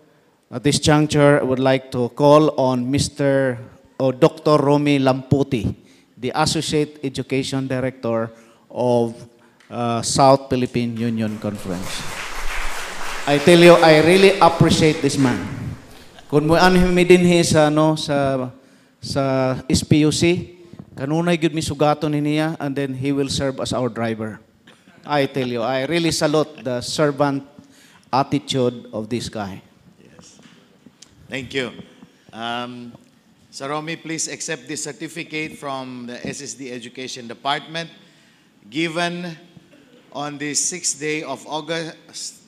at this juncture, I would like to call on Mr. or Dr. Romy Lamputi, the Associate Education Director of uh, South Philippine Union Conference. I tell you, I really appreciate this man. Kung mo anhin mi din hi sa no sa sa SPUC, kanunay gyud mi sugaton ni niya and then he will serve as our driver. I tell you, I really salute the servant attitude of this guy. Thank you. Um, Sir Romy, please accept this certificate from the SSD Education Department given on the sixth day of August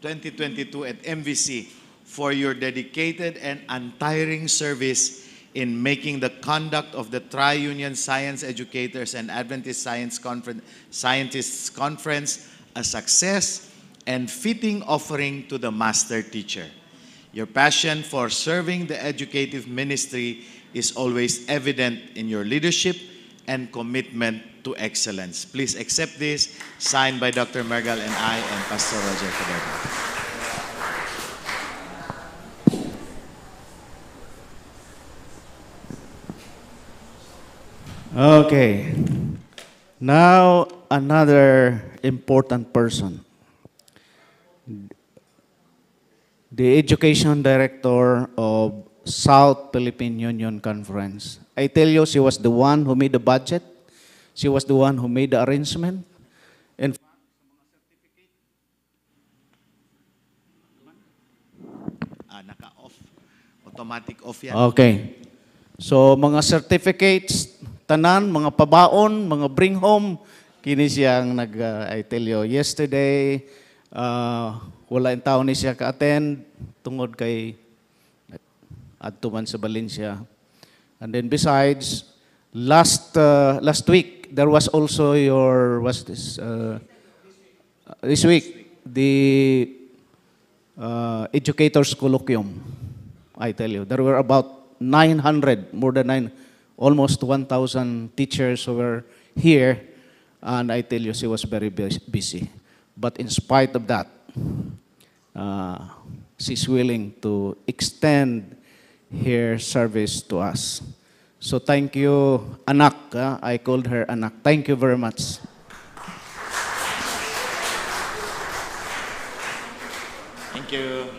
2022 at MVC for your dedicated and untiring service in making the conduct of the Tri-Union Science Educators and Adventist Science Conference, Scientists Conference a success and fitting offering to the Master Teacher. Your passion for serving the educative ministry is always evident in your leadership and commitment to excellence. Please accept this, signed by Dr. Mergal and I and Pastor Roger Cadero. Okay. Now, another important person. The Education Director of South Philippine Union Conference. I tell you, she was the one who made the budget. She was the one who made the arrangement. And Ah, naka-off. Automatic off yan. Okay. So, mga certificates, tanan, mga pabaon, mga bring home, kini siyang nag, uh, I tell you, yesterday, uh, wala yung tao ni siya ka-attend, tungod kay adto man sa Valencia. And then besides, last uh, last week, there was also your, what's this, uh, this week, the uh, educators colloquium. I tell you, there were about 900, more than nine, almost 1,000 teachers who were here, and I tell you, she was very bus- busy. But in spite of that, uh, she's willing to extend her service to us. So thank you, anak. ah. I called her anak. Thank you very much. Thank you.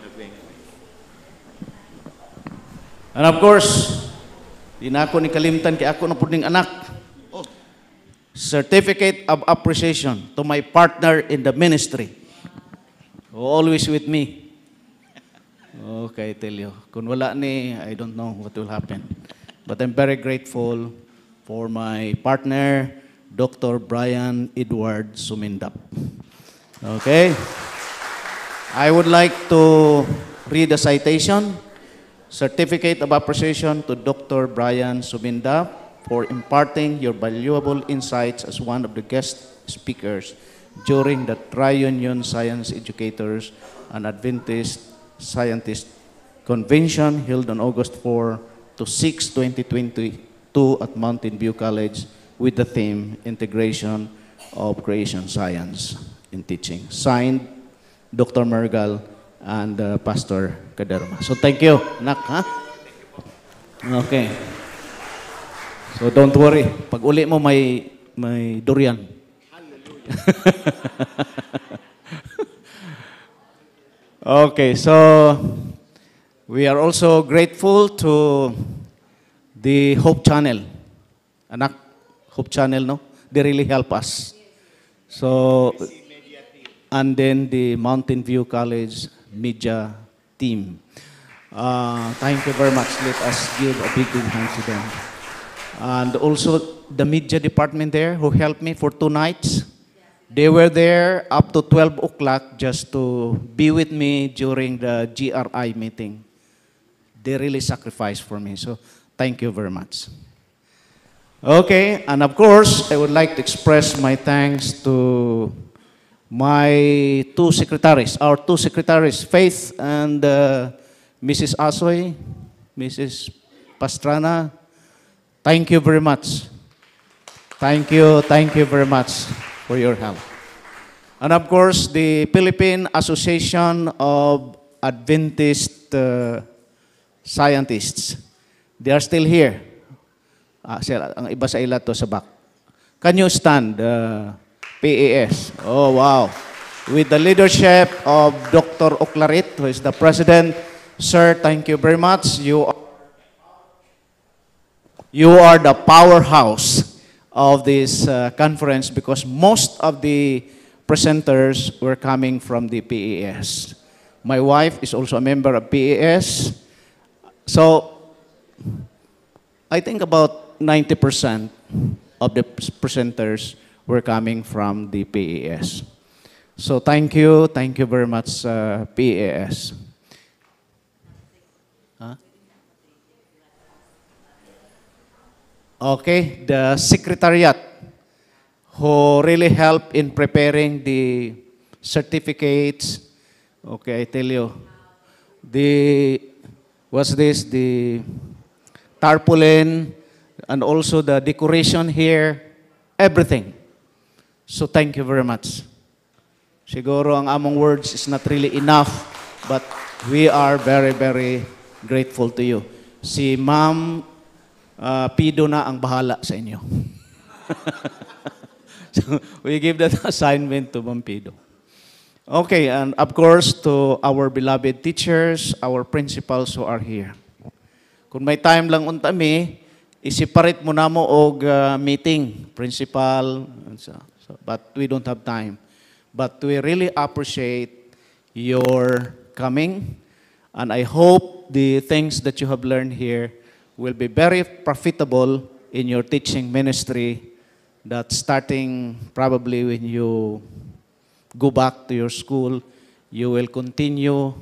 And of course, di na ako ni kalimtan kay ako na puding anak. Certificate of appreciation to my partner in the ministry. Always with me. Okay, I tell you. Kung wala ni, I don't know what will happen. But I'm very grateful for my partner, Dr. Brian Edward Sumindap. Okay? I would like to read a citation. Certificate of Appreciation to Dr. Brian Subinda for imparting your valuable insights as one of the guest speakers during the Tri-Union Science Educators and Adventist Scientist Convention held on August 4 to 6, 2022 at Mountain View College with the theme Integration of Creation Science in Teaching. Signed, Dr. Mergal and uh, Pastor Caderma. So thank you, Nak, ha? Okay. So don't worry. Pag uli mo may may durian. okay, so we are also grateful to the Hope Channel. Anak, Hope Channel, no? They really help us. So, and then the Mountain View College media team. Uh, thank you very much. Let us give a big, big hand to them. And also the media department there who helped me for two nights. They were there up to 12 o'clock just to be with me during the GRI meeting. They really sacrificed for me. So thank you very much. Okay, and of course, I would like to express my thanks to my two secretaries, our two secretaries, Faith and uh, Mrs. Asoy, Mrs. Pastrana. Thank you very much. Thank you, thank you very much for your help. And of course, the Philippine Association of Adventist uh, Scientists. They are still here. Ah, sila, ang iba sa ila to sa back. Can you stand, uh, PAS? Oh, wow. With the leadership of Dr. Oclarit, who is the president. Sir, thank you very much. You you are the powerhouse of this uh, conference because most of the presenters were coming from the PAS. My wife is also a member of PAS. So, I think about 90% of the presenters were coming from the PAS. So thank you, thank you very much, uh, PAS. Okay, the secretariat who really helped in preparing the certificates. Okay, I tell you, the what's this? The tarpaulin, and also the decoration here, everything. So thank you very much. Siguro ang among words is not really enough, but we are very, very grateful to you. Si Ma'am uh, Pido na ang bahala sa inyo. so we give that assignment to Ma'am Pido. Okay, and of course to our beloved teachers, our principals who are here. Kung may time lang unta mi, i-separate mo na mo og uh, meeting, principal, and so, so, but we don't have time. But we really appreciate your coming, and I hope the things that you have learned here will be very profitable in your teaching ministry that starting probably when you go back to your school, you will continue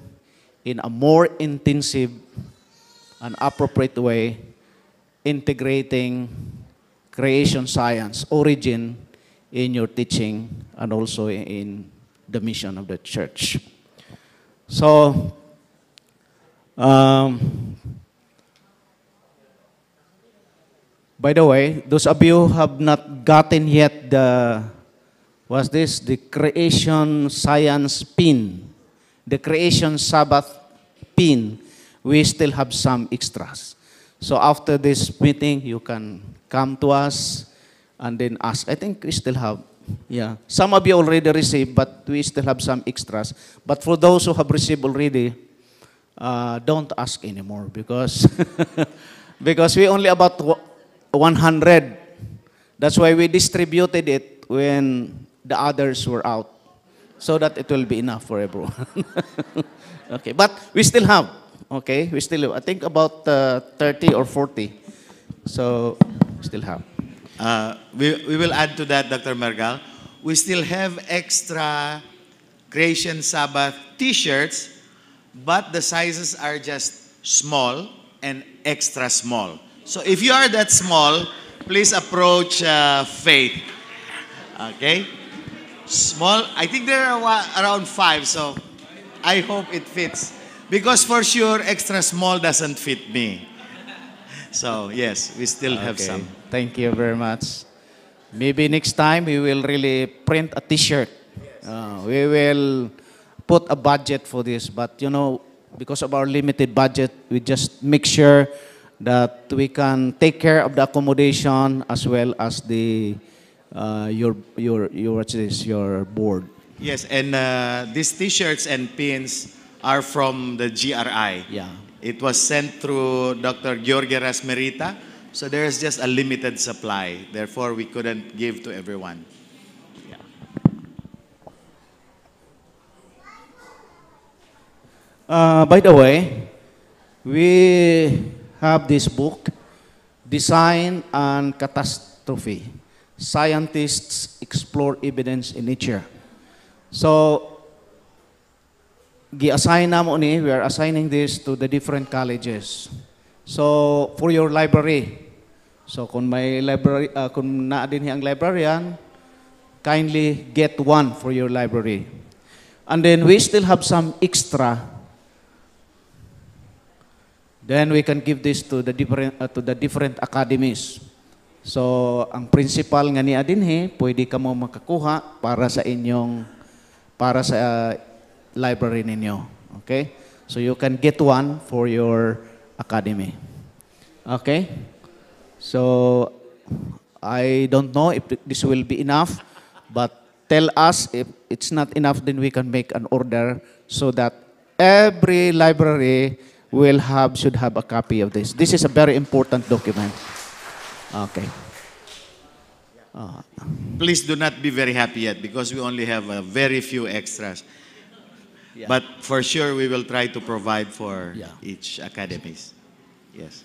in a more intensive and appropriate way integrating creation science origin in your teaching and also in the mission of the church. So, um, by the way, those of you who have not gotten yet the, what's this? The creation science pin, the creation Sabbath pin, we still have some extras. So after this meeting, you can come to us and then ask. I think we still have, yeah. Some of you already received, but we still have some extras. But for those who have received already, uh, don't ask anymore because because we only about 100. That's why we distributed it when the others were out, so that it will be enough for everyone. okay, but we still have. Okay, we still have. I think about uh, 30 or 40. So still have. Uh, we, we will add to that, Dr. Mergal. We still have extra Creation Sabbath t-shirts, but the sizes are just small and extra small. So if you are that small, please approach uh, Faith. Okay? Small, I think there are around five, so I hope it fits. Because for sure, extra small doesn't fit me. So yes, we still have Okay, some. Thank you very much. Maybe next time we will really print a T-shirt. Uh, we will put a budget for this, but you know, because of our limited budget, we just make sure that we can take care of the accommodation as well as the uh, your your your what's your board. Yes, and uh, these T-shirts and pins are from the GRI. Yeah. It was sent through Dr. Jorge Rasmerita, so there's just a limited supply. Therefore, we couldn't give to everyone. Uh, by the way, we have this book, Design and catastrophe. Scientists explore evidence in nature. So, gi-assign na mo ni, we are assigning this to the different colleges. So, for your library, so kung may library, uh, kung naa din ang librarian, kindly get one for your library. And then we still have some extra. Then we can give this to the different uh, to the different academies. So, ang principal nga ni Adinhe, pwede ka mo makakuha para sa inyong para sa uh, library ninyo. Okay? So you can get one for your academy. Okay? So I don't know if this will be enough, but tell us if it's not enough, then we can make an order so that every library will have should have a copy of this. This is a very important document. Okay. Uh, Please do not be very happy yet because we only have a very few extras. Yeah. But for sure, we will try to provide for Yeah. each academies. Yes.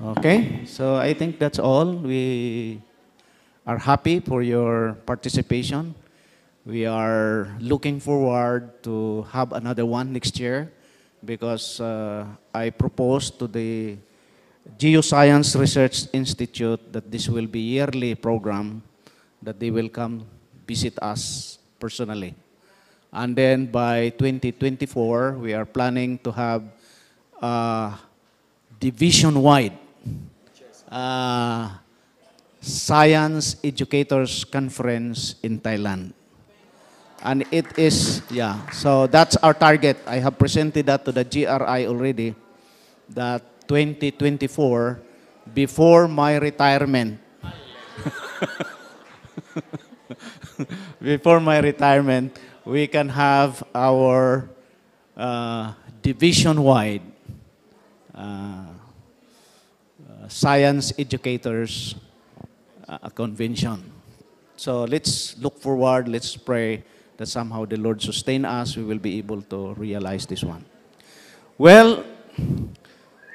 Okay, so I think that's all. We are happy for your participation. We are looking forward to have another one next year because uh, I proposed to the Geoscience Research Institute that this will be yearly program that they will come visit us personally. And then by 2024, we are planning to have uh, division-wide uh, Science Educators Conference in Thailand. And it is, yeah, so that's our target. I have presented that to the GRI already, that 2024, before my retirement, before my retirement, we can have our uh, division-wide uh, uh, science educators uh, convention. So let's look forward, let's pray that somehow the Lord sustain us, we will be able to realize this one. Well,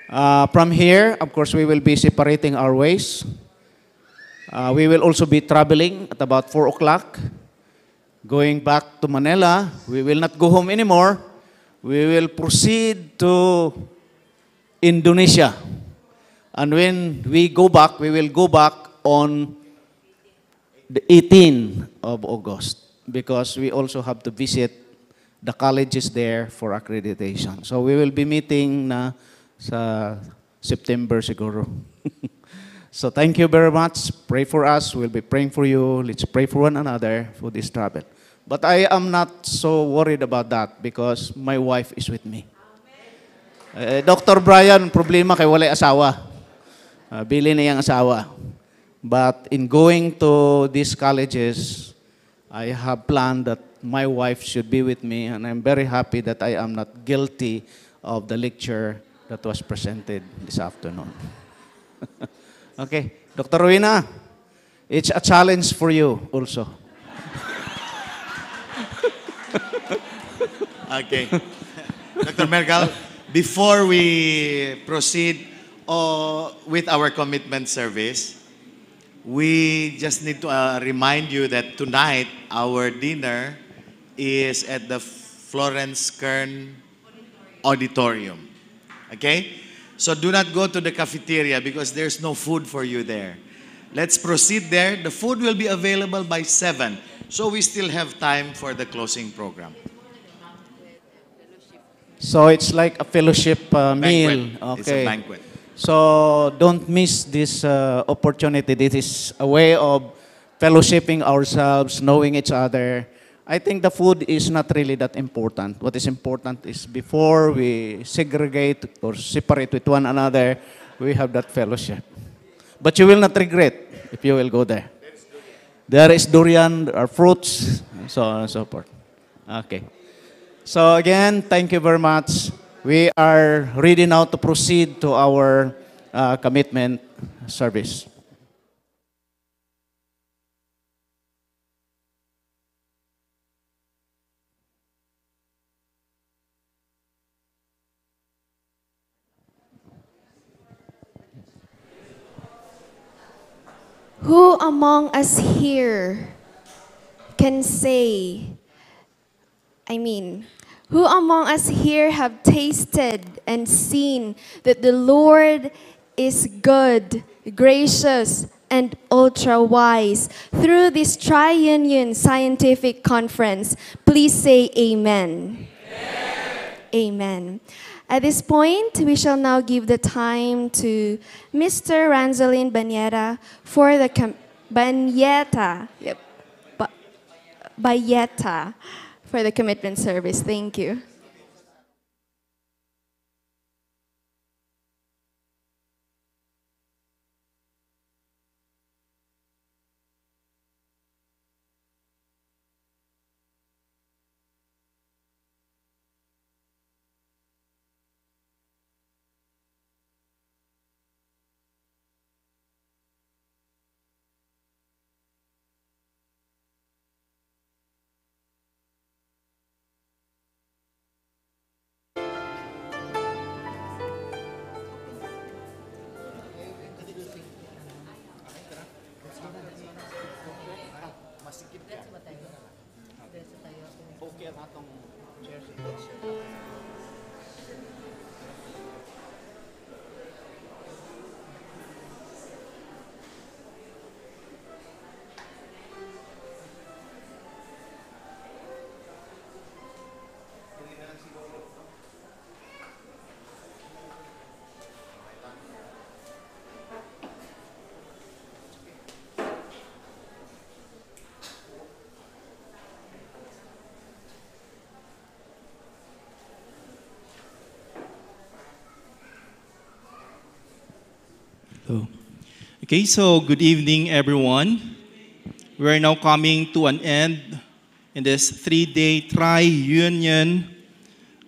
uh, from here, of course, we will be separating our ways. Uh, we will also be traveling at about 4 o'clock, going back to Manila. We will not go home anymore. We will proceed to Indonesia. And when we go back, we will go back on the 18th of August because we also have to visit the colleges there for accreditation. So we will be meeting na sa September siguro. so thank you very much. Pray for us. We'll be praying for you. Let's pray for one another for this travel. But I am not so worried about that because my wife is with me. Eh, Dr. Brian, problema kay walay asawa. Uh, bili na yung asawa. But in going to these colleges, I have planned that my wife should be with me, and I'm very happy that I am not guilty of the lecture that was presented this afternoon. okay, Dr. Rowena, it's a challenge for you also. Okay. Dr. Mergal, before we proceed uh, with our commitment service, we just need to uh, remind you that tonight our dinner is at the Florence Kern Auditorium. Okay? So do not go to the cafeteria because there's no food for you there. Let's proceed there. The food will be available by 7. So we still have time for the closing program. So it's like a fellowship uh, meal. Banquet. It's a Okay. banquet. So don't miss this uh, opportunity. This is a way of fellowshipping ourselves, knowing each other. I think the food is not really that important. What is important is before we segregate or separate with one another, we have that fellowship. But you will not regret if you will go there. There is durian, there are fruits, and so on and so forth. Okay. So again, thank you very much. We are ready now to proceed to our uh, commitment service. Who among us here can say, I mean, who among us here have tasted and seen that the Lord is good, gracious, and ultra wise through this Triunion Scientific Conference? Please say amen. Amen. At this point, we shall now give the time to Mr. Ranzolin Banyeta for the Banyeta. Yep. Ba- for the commitment service. Thank you. Okay, so good evening, everyone. We are now coming to an end in this three-day tri-union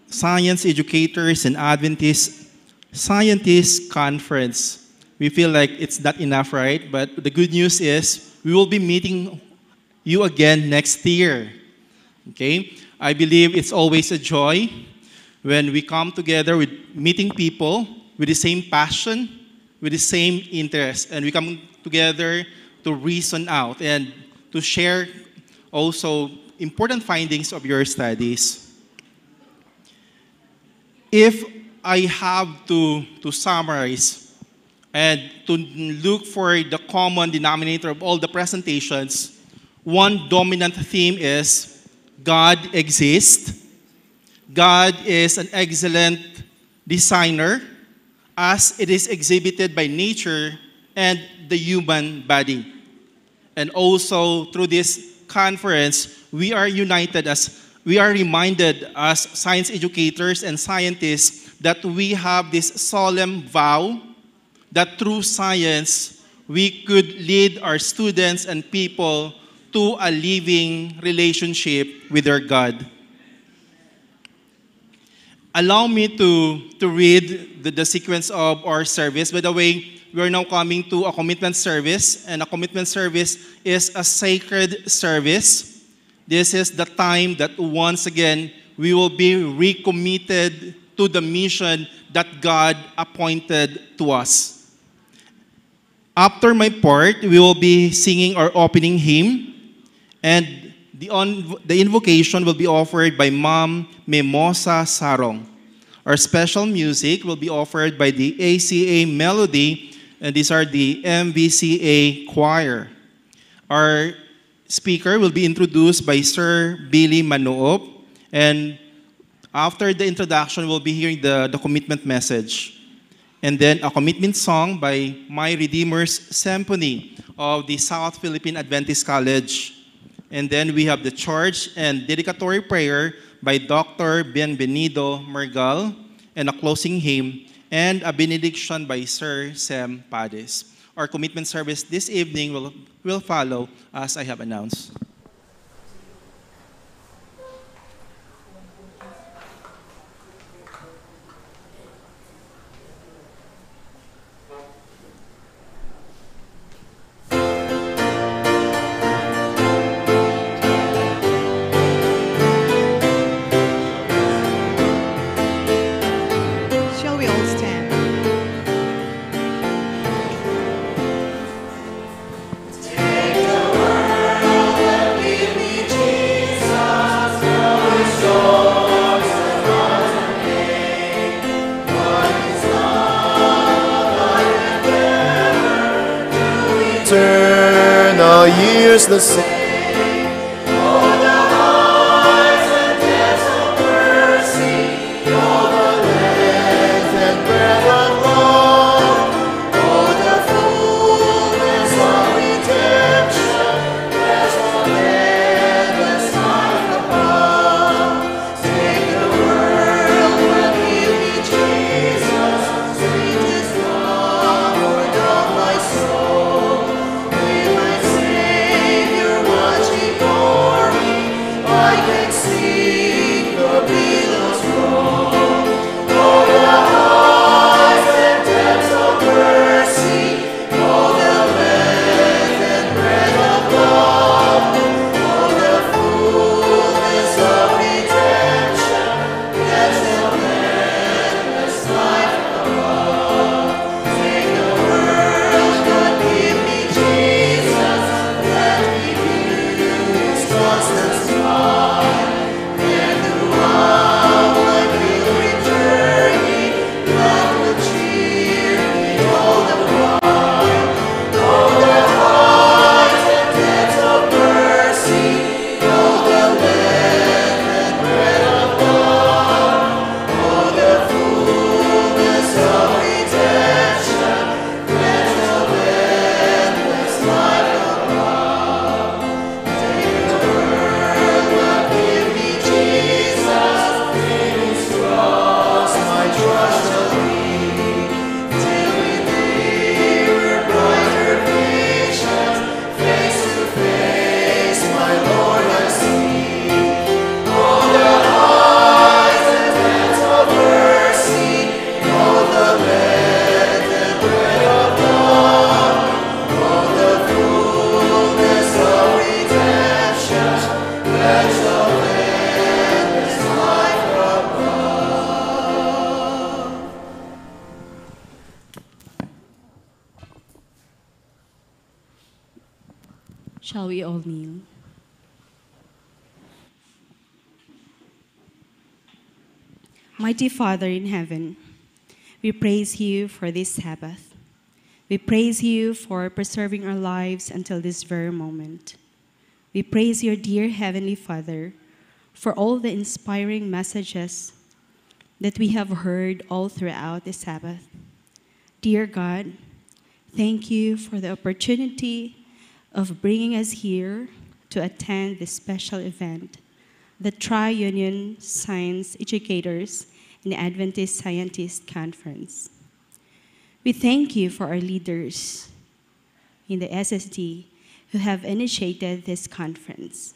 science educators and Adventist scientists conference. We feel like it's not enough, right? But the good news is we will be meeting you again next year. Okay? I believe it's always a joy when we come together with meeting people with the same passion, with the same interest, and we come together to reason out and to share also important findings of your studies. If I have to, to summarize and to look for the common denominator of all the presentations, one dominant theme is God exists. God is an excellent designer as it is exhibited by nature and the human body. And also through this conference, we are united as we are reminded as science educators and scientists that we have this solemn vow that through science we could lead our students and people to a living relationship with their God. Allow me to, to read the, the sequence of our service. By the way, we are now coming to a commitment service, and a commitment service is a sacred service. This is the time that once again we will be recommitted to the mission that God appointed to us. After my part, we will be singing our opening hymn, and the, on, the invocation will be offered by Mom Mimosa Sarong. Our special music will be offered by the ACA Melody, and these are the MVCA Choir. Our speaker will be introduced by Sir Billy Manuop, and after the introduction, we'll be hearing the, the commitment message. And then a commitment song by My Redeemer's Symphony of the South Philippine Adventist College. And then we have the charge and dedicatory prayer by Dr. Bienvenido Mergal and a closing hymn and a benediction by Sir Sam Pades. Our commitment service this evening will, will follow as I have announced. Years the same. Father in heaven, we praise you for this Sabbath. We praise you for preserving our lives until this very moment. We praise your dear Heavenly Father for all the inspiring messages that we have heard all throughout the Sabbath. Dear God, thank you for the opportunity of bringing us here to attend this special event, the Tri Union Science Educators and Adventist Scientists Conference. We thank you for our leaders in the SSD who have initiated this conference.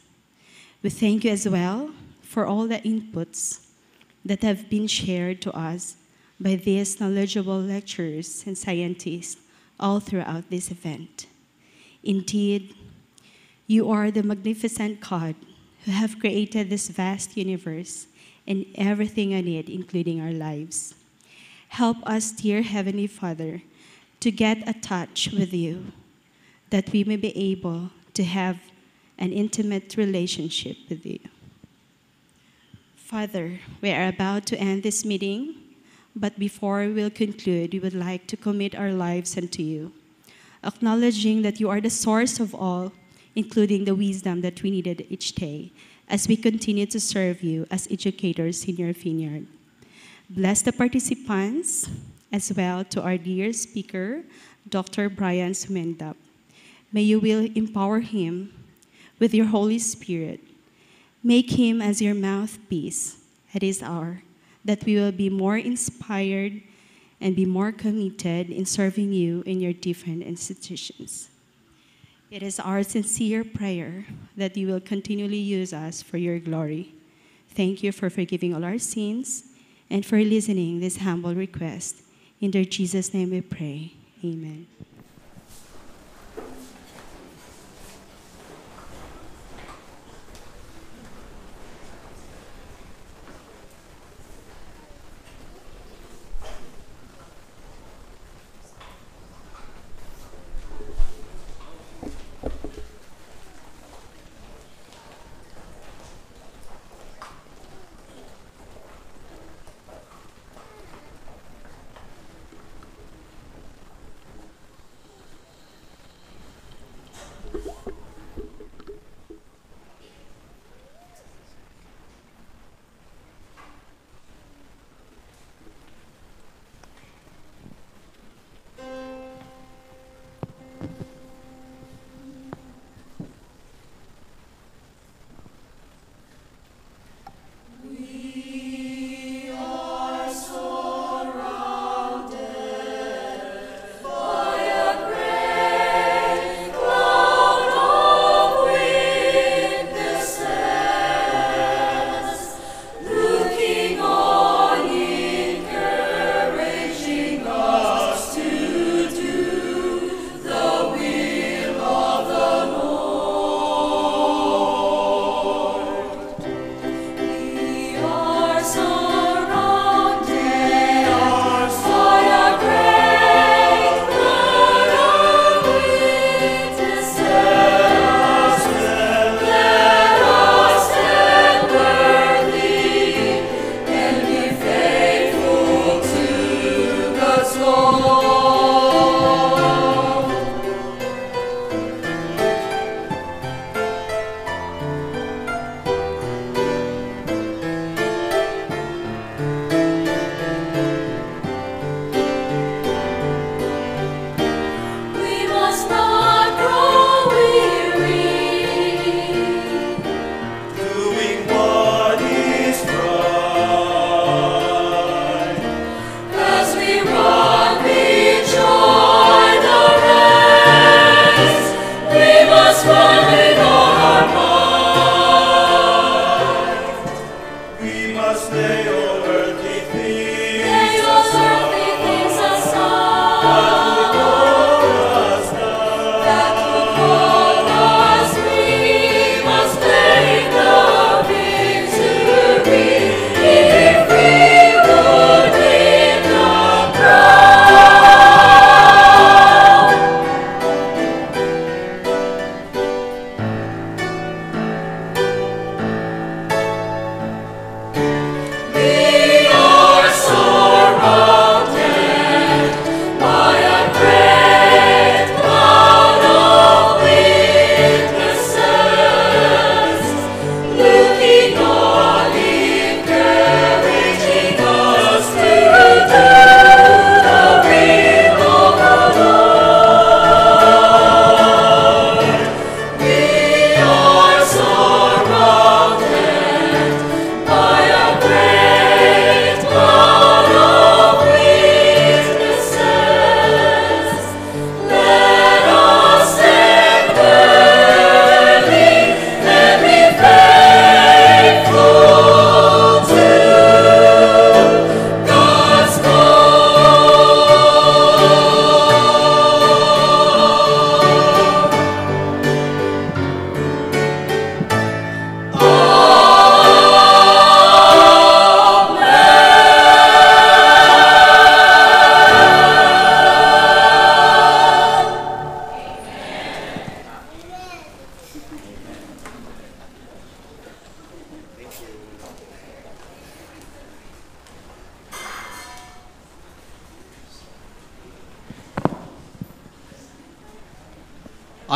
We thank you as well for all the inputs that have been shared to us by these knowledgeable lecturers and scientists all throughout this event. Indeed, you are the magnificent God who have created this vast universe and everything in it, including our lives. Help us, dear Heavenly Father, to get a touch with you, that we may be able to have an intimate relationship with you. Father, we are about to end this meeting, but before we will conclude, we would like to commit our lives unto you, acknowledging that you are the source of all, including the wisdom that we needed each day, as we continue to serve you as educators in your vineyard. Bless the participants, as well to our dear speaker, Dr. Brian Sumendap. May you will empower him with your Holy Spirit. Make him as your mouthpiece at his hour, that we will be more inspired and be more committed in serving you in your different institutions. It is our sincere prayer that you will continually use us for your glory. Thank you for forgiving all our sins and for listening this humble request. In their Jesus' name we pray. Amen.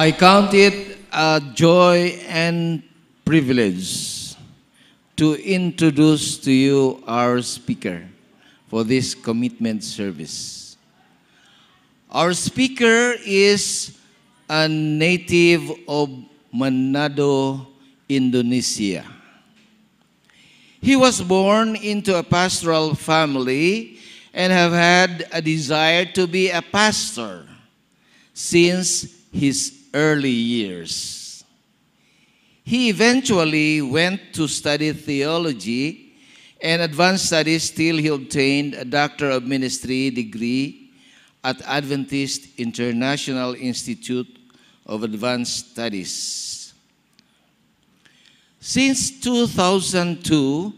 I count it a joy and privilege to introduce to you our speaker for this commitment service. Our speaker is a native of Manado, Indonesia. He was born into a pastoral family and have had a desire to be a pastor since his early years. He eventually went to study theology and advanced studies till he obtained a Doctor of Ministry degree at Adventist International Institute of Advanced Studies. Since 2002,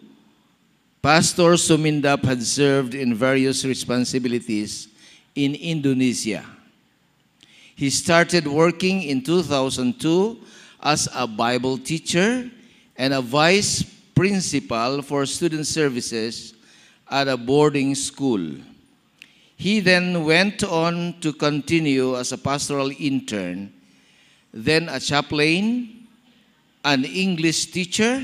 Pastor Sumendap had served in various responsibilities in Indonesia. He started working in 2002 as a Bible teacher and a vice principal for student services at a boarding school. He then went on to continue as a pastoral intern, then a chaplain, an English teacher,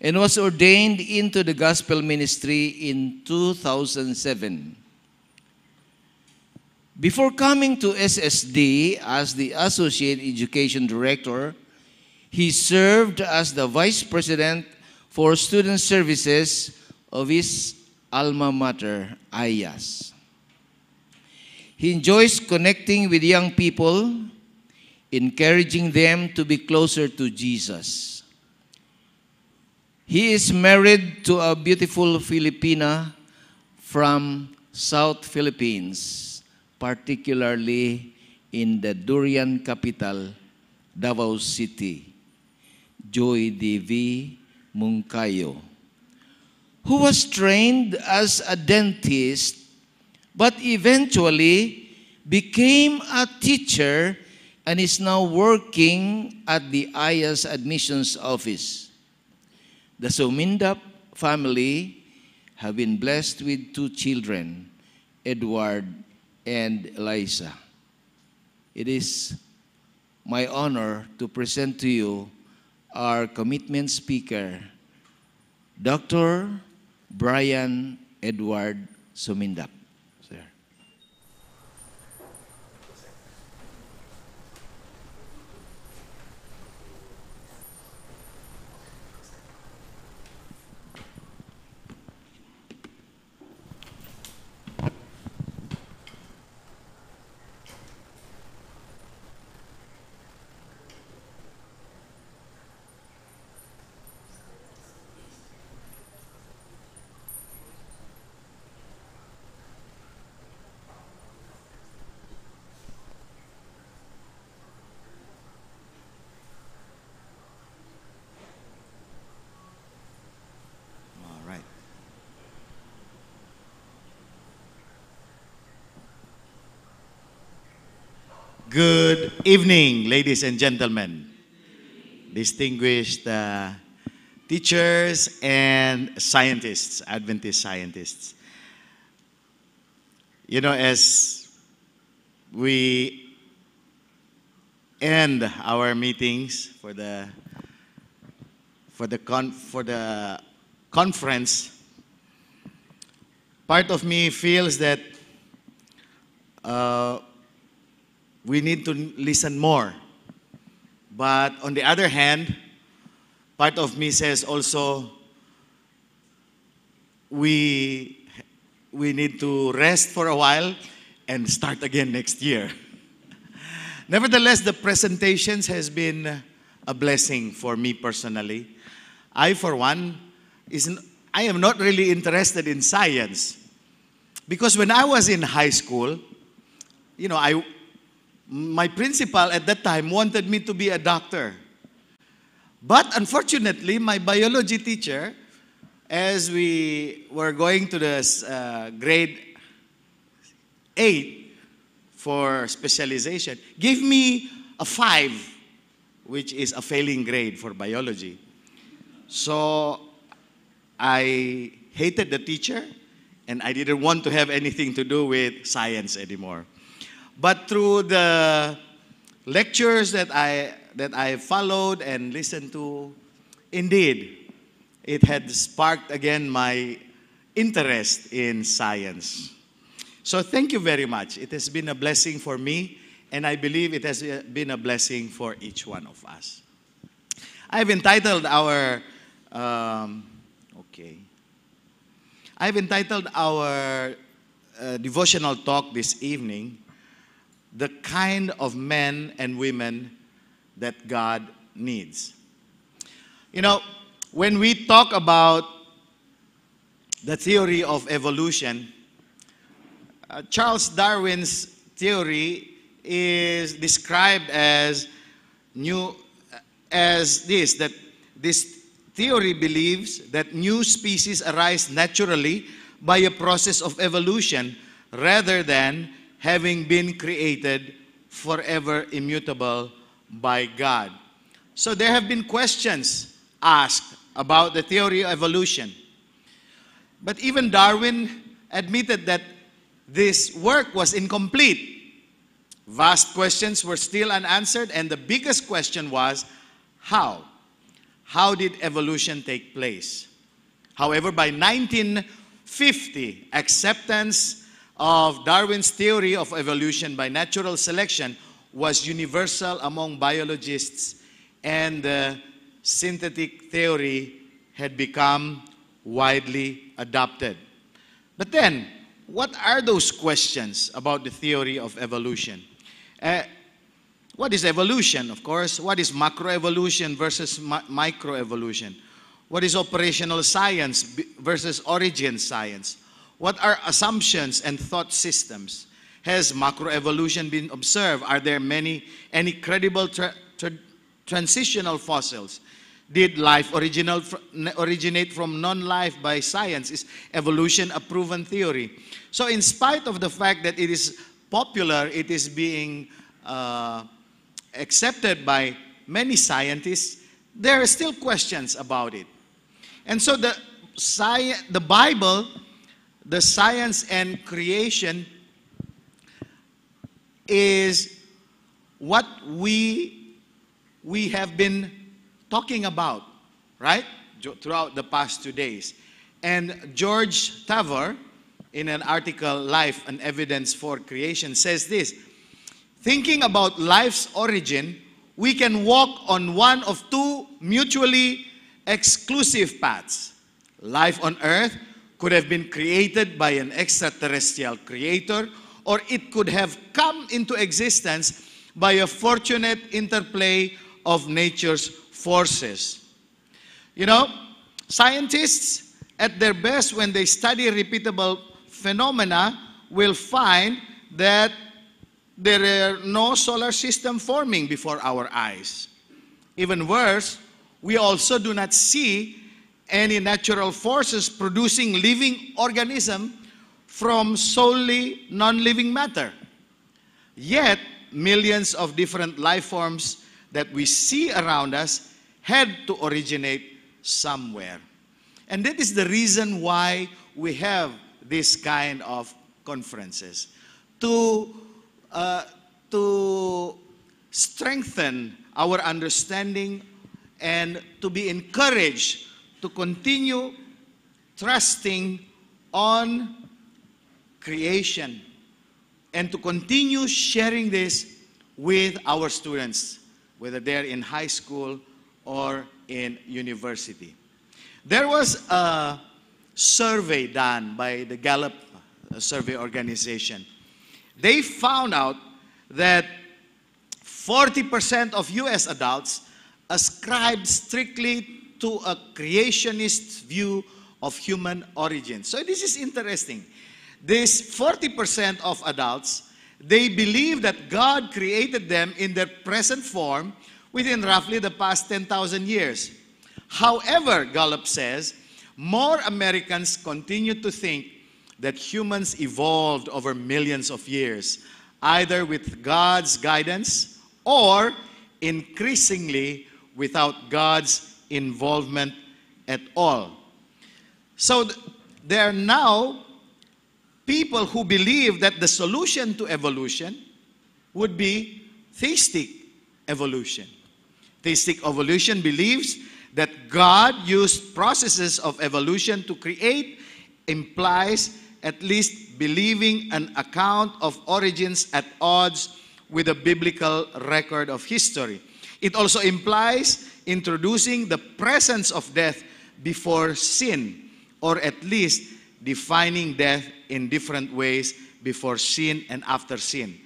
and was ordained into the gospel ministry in 2007. Before coming to SSD as the Associate Education Director, he served as the Vice President for Student Services of his alma mater, AIIAS. He enjoys connecting with young people, encouraging them to be closer to Jesus. He is married to a beautiful Filipina from South Philippines, particularly in the durian capital, Davao City, Joy D.V. Muncayo, who was trained as a dentist but eventually became a teacher and is now working at the IAS admissions office. The Sumindap family have been blessed with two children, Edward and Eliza. It is my honor to present to you our commitment speaker, Dr. Brian Edward Sumindap. Good evening, ladies and gentlemen, distinguished uh, teachers and scientists, Adventist scientists. You know, as we end our meetings for the for the con- for the conference, part of me feels that uh, we need to listen more. But on the other hand, part of me says also we we need to rest for a while and start again next year. Nevertheless, the presentations has been a blessing for me personally. I, for one, is I am not really interested in science because when I was in high school, you know, I my principal at that time wanted me to be a doctor. But unfortunately, my biology teacher, as we were going to the uh, grade eight for specialization, gave me a five, which is a failing grade for biology. So I hated the teacher and I didn't want to have anything to do with science anymore. But through the lectures that I that I followed and listened to, indeed, it had sparked again my interest in science. So thank you very much. It has been a blessing for me, and I believe it has been a blessing for each one of us. I've entitled our um, okay. I've entitled our uh, devotional talk this evening, "The Kind of Men and Women That God Needs." You know, when we talk about the theory of evolution, uh, Charles Darwin's theory is described as new as this that this theory believes that new species arise naturally by a process of evolution rather than having been created forever immutable by God. So there have been questions asked about the theory of evolution. But even Darwin admitted that this work was incomplete. Vast questions were still unanswered, and the biggest question was how? How did evolution take place? However, by 1950, acceptance of Darwin's theory of evolution by natural selection was universal among biologists, and the synthetic theory had become widely adopted. But then, what are those questions about the theory of evolution? Uh, what is evolution, of course? What is macroevolution versus mi- microevolution? What is operational science versus origin science? What are assumptions and thought systems? Has macroevolution been observed? Are there many any credible tra- tra- transitional fossils? Did life original originate from non-life by science? Is evolution a proven theory? So, in spite of the fact that it is popular, it is being uh, accepted by many scientists, there are still questions about it. And so the, the Bible, the science and creation, is what we, we have been talking about, right? Throughout the past two days. And George Javor, in an article, Life and Evidence for Creation, says this Thinking about life's origin, we can walk on one of two mutually exclusive paths. Life on earth could have been created by an extraterrestrial creator, or it could have come into existence by a fortunate interplay of nature's forces. You know, scientists, at their best, when they study repeatable phenomena, will find that there are no solar system forming before our eyes. Even worse, we also do not see any natural forces producing living organism from solely non-living matter. Yet, millions of different life forms that we see around us had to originate somewhere. And that is the reason why we have this kind of conferences to uh, to strengthen our understanding and to be encouraged to continue trusting on creation and to continue sharing this with our students, whether they're in high school or in university. There was a survey done by the Gallup survey organization. They found out that 40% of US adults ascribe strictly to a creationist view of human origin. So this is interesting. This 40% of adults, they believe that God created them in their present form within roughly the past 10,000 years. However, Gallup says, more Americans continue to think that humans evolved over millions of years, either with God's guidance or increasingly without God's involvement at all. So th- there are now people who believe that the solution to evolution would be theistic evolution. Theistic evolution believes that God used processes of evolution to create implies at least believing an account of origins at odds with the biblical record of history. It also implies introducing the presence of death before sin, or at least defining death in different ways before sin and after sin.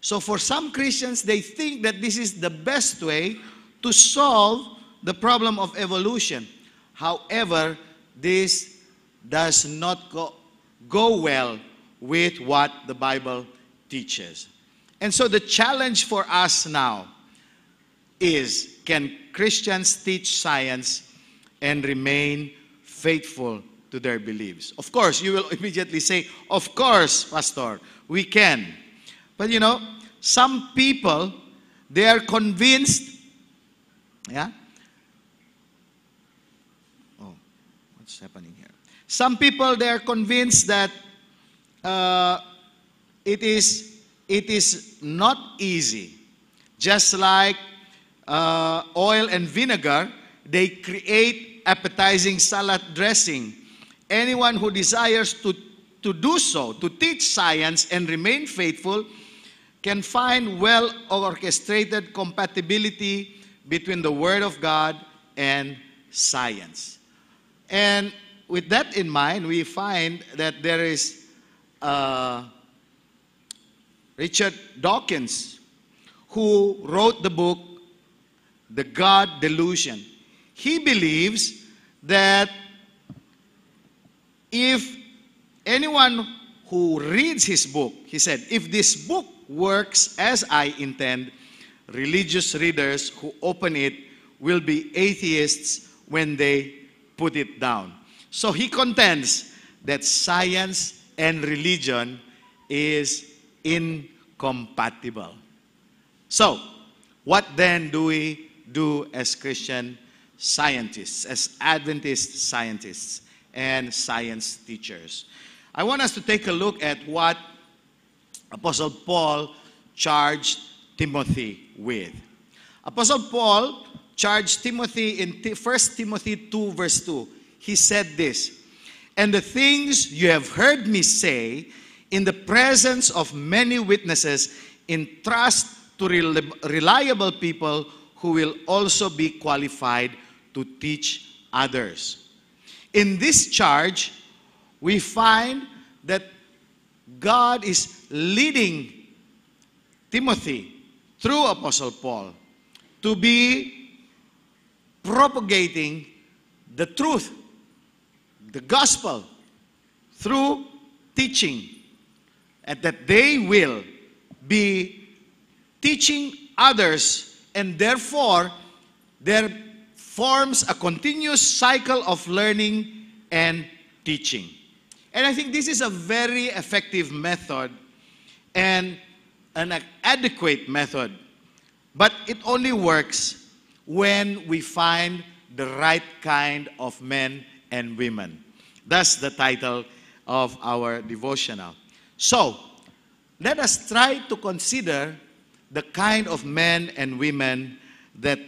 So, for some Christians, they think that this is the best way to solve the problem of evolution. However, this does not go, go well with what the Bible teaches. And so, the challenge for us now is can Christians teach science and remain faithful to their beliefs? Of course, you will immediately say, Of course, Pastor, we can. But you know, some people, they are convinced, yeah? Oh, what's happening here? Some people, they are convinced that uh, it, is, it is not easy. Just like uh, oil and vinegar, they create appetizing salad dressing. Anyone who desires to, to do so, to teach science and remain faithful, can find well orchestrated compatibility between the Word of God and science. And with that in mind, we find that there is uh, Richard Dawkins who wrote the book The God Delusion. He believes that if anyone who reads his book, he said, if this book works as I intend, religious readers who open it will be atheists when they put it down. So he contends that science and religion is incompatible. So, what then do we do as Christian scientists, as Adventist scientists and science teachers? I want us to take a look at what Apostle Paul charged Timothy with. Apostle Paul charged Timothy in 1 Timothy 2, verse 2. He said this And the things you have heard me say in the presence of many witnesses, entrust to reliable people who will also be qualified to teach others. In this charge, we find that God is leading Timothy through Apostle Paul to be propagating the truth, the gospel, through teaching, and that they will be teaching others, and therefore there forms a continuous cycle of learning and teaching. And I think this is a very effective method and an adequate method. But it only works when we find the right kind of men and women. That's the title of our devotional. So, let us try to consider the kind of men and women that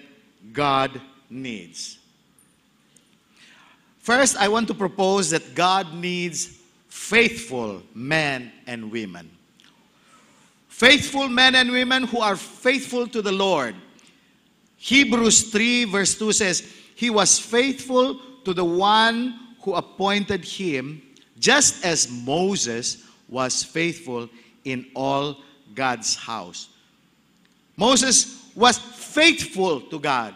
God needs. First, I want to propose that God needs faithful men and women. Faithful men and women who are faithful to the Lord. Hebrews 3, verse 2 says, He was faithful to the one who appointed him, just as Moses was faithful in all God's house. Moses was faithful to God.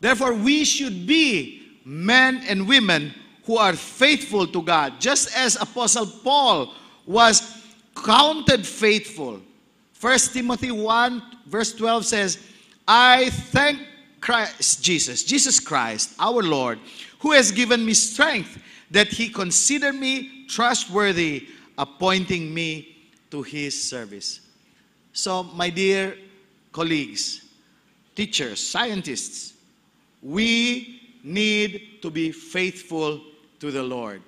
Therefore, we should be men and women who are faithful to God, just as Apostle Paul was counted faithful. 1 Timothy 1, verse 12 says, I thank Christ Jesus, Jesus Christ, our Lord, who has given me strength, that he considered me trustworthy, appointing me to his service. So, my dear colleagues, teachers, scientists, we need to be faithful to the Lord.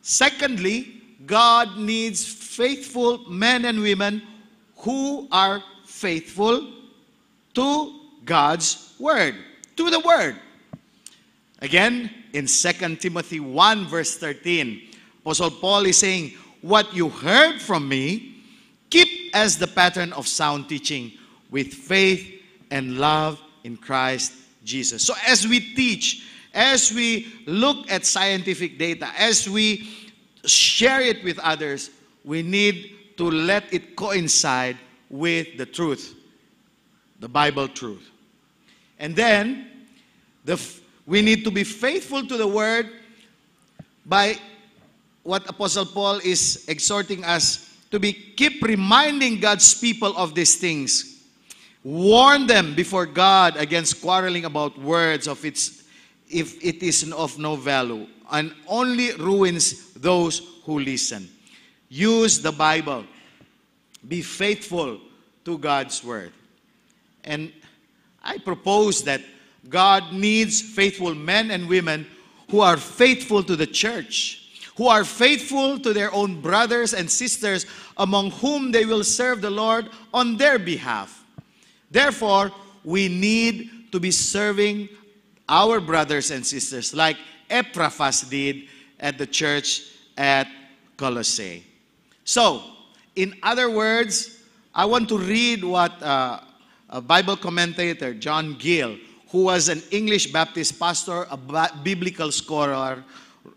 Secondly, God needs faithful men and women who are faithful to God's word, to the word. Again, in 2 Timothy 1, verse 13, Apostle Paul is saying, What you heard from me, keep as the pattern of sound teaching with faith and love in Christ Jesus. So, as we teach, as we look at scientific data, as we share it with others, we need to let it coincide with the truth, the Bible truth. And then, the, we need to be faithful to the word by what Apostle Paul is exhorting us to be keep reminding God's people of these things. Warn them before God against quarreling about words of its if it is of no value and only ruins those who listen. Use the Bible. Be faithful to God's word. And I propose that God needs faithful men and women who are faithful to the church, who are faithful to their own brothers and sisters among whom they will serve the Lord on their behalf. Therefore, we need to be serving our brothers and sisters like Epaphras did at the church at Colossae. So, in other words, I want to read what uh, a Bible commentator, John Gill, who was an English Baptist pastor, a biblical scholar,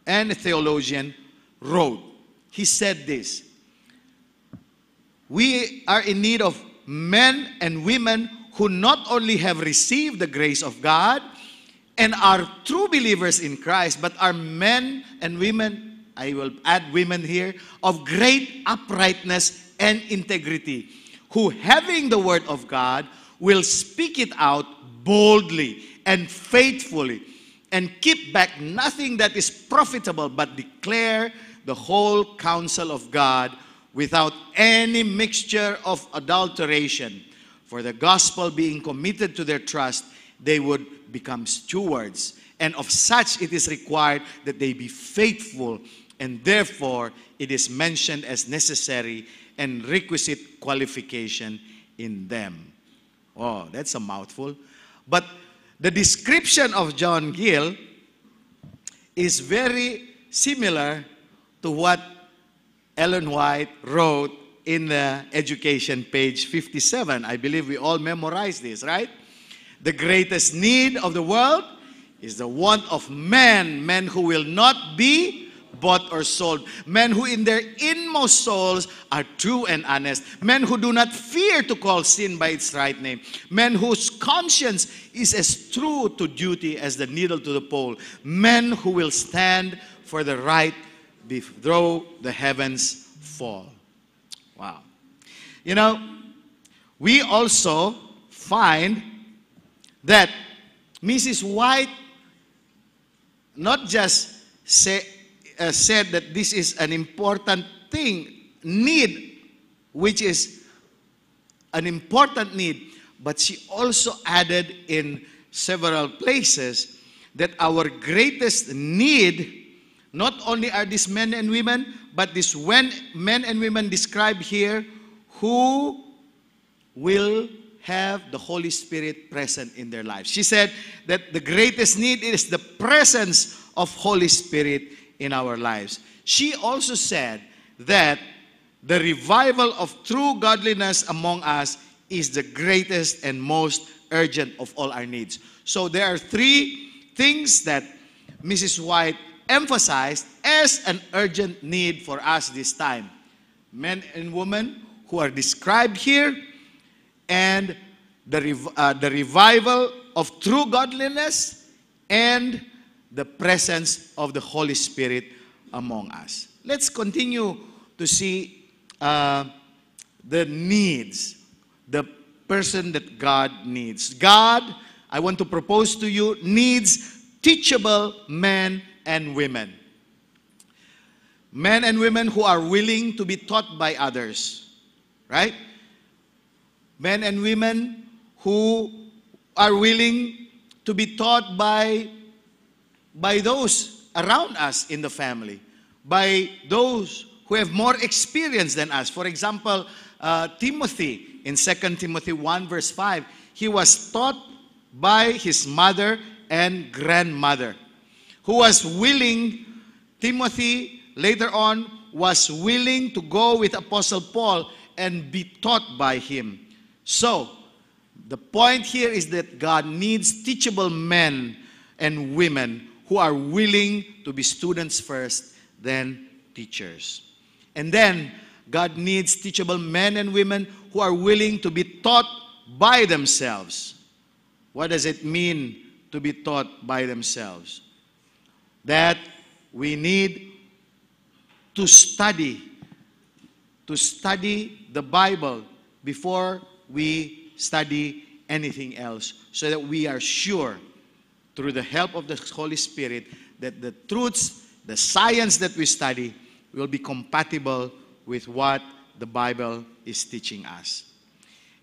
and a theologian, wrote. He said this We are in need of men and women who not only have received the grace of God and are true believers in Christ, but are men and women, I will add women here, of great uprightness and integrity, who having the word of God will speak it out boldly and faithfully and keep back nothing that is profitable, but declare the whole counsel of God without any mixture of adulteration. For the gospel being committed to their trust, they would become stewards. And of such it is required that they be faithful, and therefore it is mentioned as necessary and requisite qualification in them. Oh, that's a mouthful. But the description of John Gill is very similar to what Ellen White wrote in the education page 57. I believe we all memorize this, right? The greatest need of the world is the want of men, men who will not be bought or sold, men who in their inmost souls are true and honest, men who do not fear to call sin by its right name, men whose conscience is as true to duty as the needle to the pole, men who will stand for the right though the heavens fall. Wow. You know, we also find that Mrs. White not just say, uh, said that this is an important thing, need, which is an important need, but she also added in several places that our greatest need, not only are these men and women, but these when, men and women described here who will have the Holy Spirit present in their lives. She said that the greatest need is the presence of Holy Spirit in our lives. She also said that the revival of true godliness among us is the greatest and most urgent of all our needs. So there are three things that Mrs. White emphasized as an urgent need for us this time. Men and women who are described here and the, rev- uh, the revival of true godliness and the presence of the Holy Spirit among us. Let's continue to see uh, the needs, the person that God needs. God, I want to propose to you, needs teachable men and women. Men and women who are willing to be taught by others, right? Men and women who are willing to be taught by, by those around us in the family, by those who have more experience than us. For example, uh, Timothy in 2 Timothy 1, verse 5, he was taught by his mother and grandmother, who was willing, Timothy later on was willing to go with Apostle Paul and be taught by him. So, the point here is that God needs teachable men and women who are willing to be students first, then teachers. And then, God needs teachable men and women who are willing to be taught by themselves. What does it mean to be taught by themselves? That we need to study, to study the Bible before we study anything else, so that we are sure, through the help of the Holy Spirit, that the truths, the science that we study, will be compatible with what the Bible is teaching us.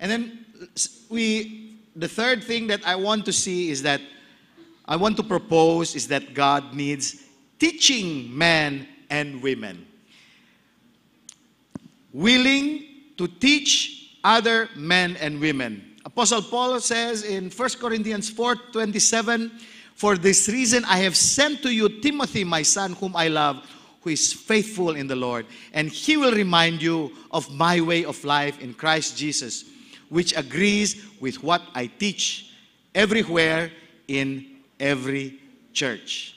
And then we, the third thing that I want to see is that I want to propose is that God needs teaching men and women. Willing to teach other men and women. Apostle Paul says in 1 Corinthians 4:27, "For this reason I have sent to you Timothy, my son, whom I love, who is faithful in the Lord, and he will remind you of my way of life in Christ Jesus, which agrees with what I teach everywhere in every church."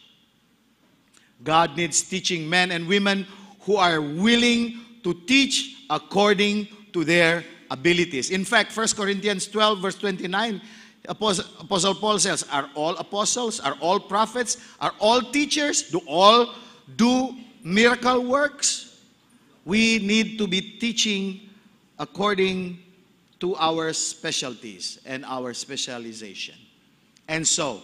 God needs teaching men and women who are willing to teach according to their abilities. In fact, 1 Corinthians 12, verse 29, Apostle, Paul says, Are all apostles? Are all prophets? Are all teachers? Do all do miracle works? We need to be teaching according to our specialties and our specialization. And so,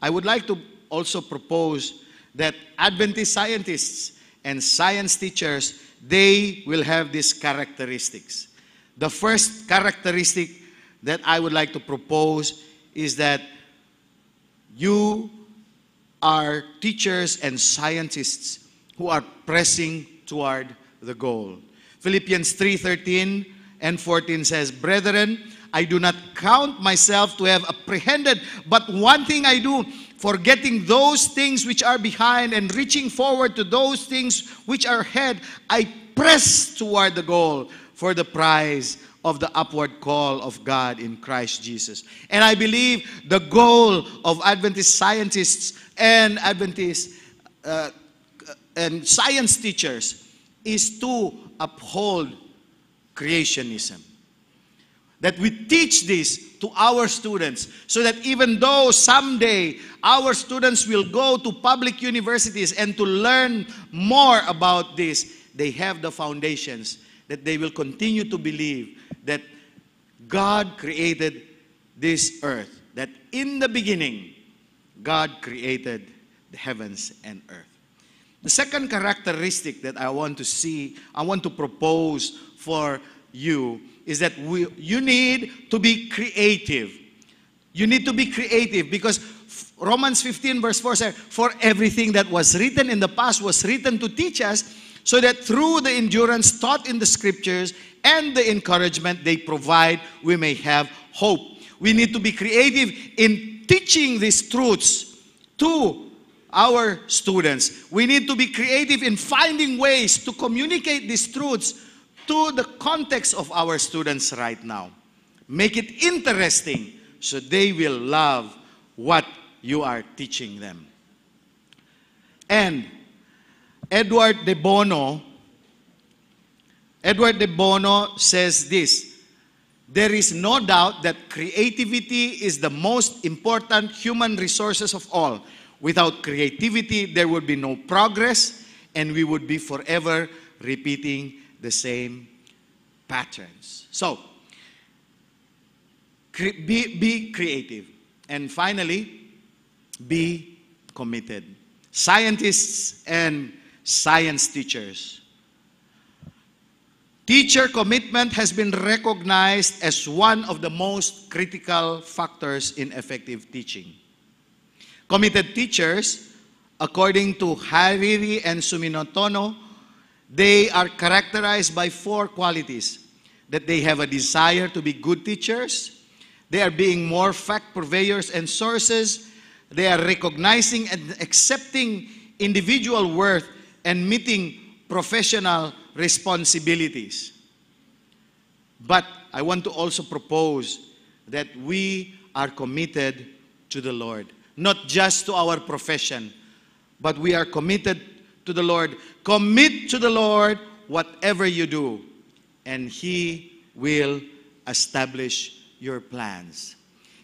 I would like to also propose that Adventist scientists and science teachers, they will have these characteristics. The first characteristic that I would like to propose is that you are teachers and scientists who are pressing toward the goal. Philippians 3:13 and 14 says, "Brethren, I do not count myself to have apprehended, but one thing I do, forgetting those things which are behind and reaching forward to those things which are ahead, I press toward the goal for the prize of the upward call of God in Christ Jesus. And I believe the goal of Adventist scientists and Adventist uh, and science teachers is to uphold creationism. That we teach this to our students so that even though someday our students will go to public universities and to learn more about this, they have the foundations that they will continue to believe that God created this earth, that in the beginning, God created the heavens and earth. The second characteristic that I want to see, I want to propose for you is that we, you need to be creative. You need to be creative because Romans 15, verse 4 says, For everything that was written in the past was written to teach us, so that through the endurance taught in the scriptures and the encouragement they provide, we may have hope. We need to be creative in teaching these truths to our students. We need to be creative in finding ways to communicate these truths to the context of our students right now. Make it interesting so they will love what you are teaching them. And Edward de Bono, Edward de Bono says this There is no doubt that creativity is the most important human resources of all. Without creativity, there would be no progress, and we would be forever repeating the same patterns. So, be, be creative. And finally, be committed. Scientists and science teachers. Teacher commitment has been recognized as one of the most critical factors in effective teaching. Committed teachers, according to Hariri and Suminotono, They are characterized by four qualities that they have a desire to be good teachers, they are being more fact purveyors and sources, they are recognizing and accepting individual worth and meeting professional responsibilities. But I want to also propose that we are committed to the Lord, not just to our profession, but we are committed to the Lord. Commit to the Lord whatever you do, and He will establish your plans.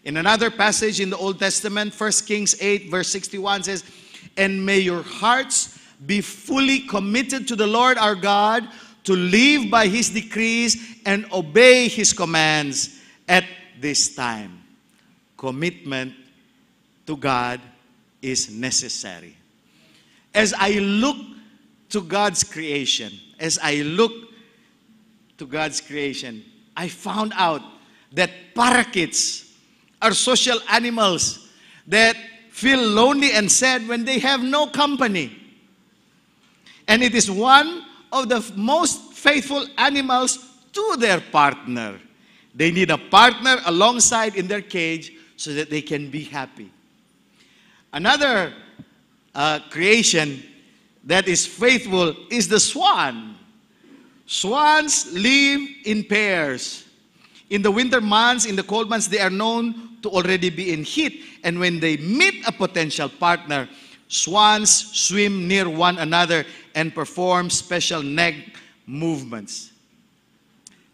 In another passage in the Old Testament, 1 Kings 8, verse 61 says, And may your hearts be fully committed to the Lord our God, to live by His decrees and obey His commands at this time. Commitment to God is necessary. As I look to God's creation, as I look to God's creation, I found out that parakeets are social animals that feel lonely and sad when they have no company. And it is one of the most faithful animals to their partner. They need a partner alongside in their cage so that they can be happy. Another uh, creation that is faithful is the swan. Swans live in pairs. In the winter months, in the cold months, they are known to already be in heat. And when they meet a potential partner, swans swim near one another and perform special neck movements.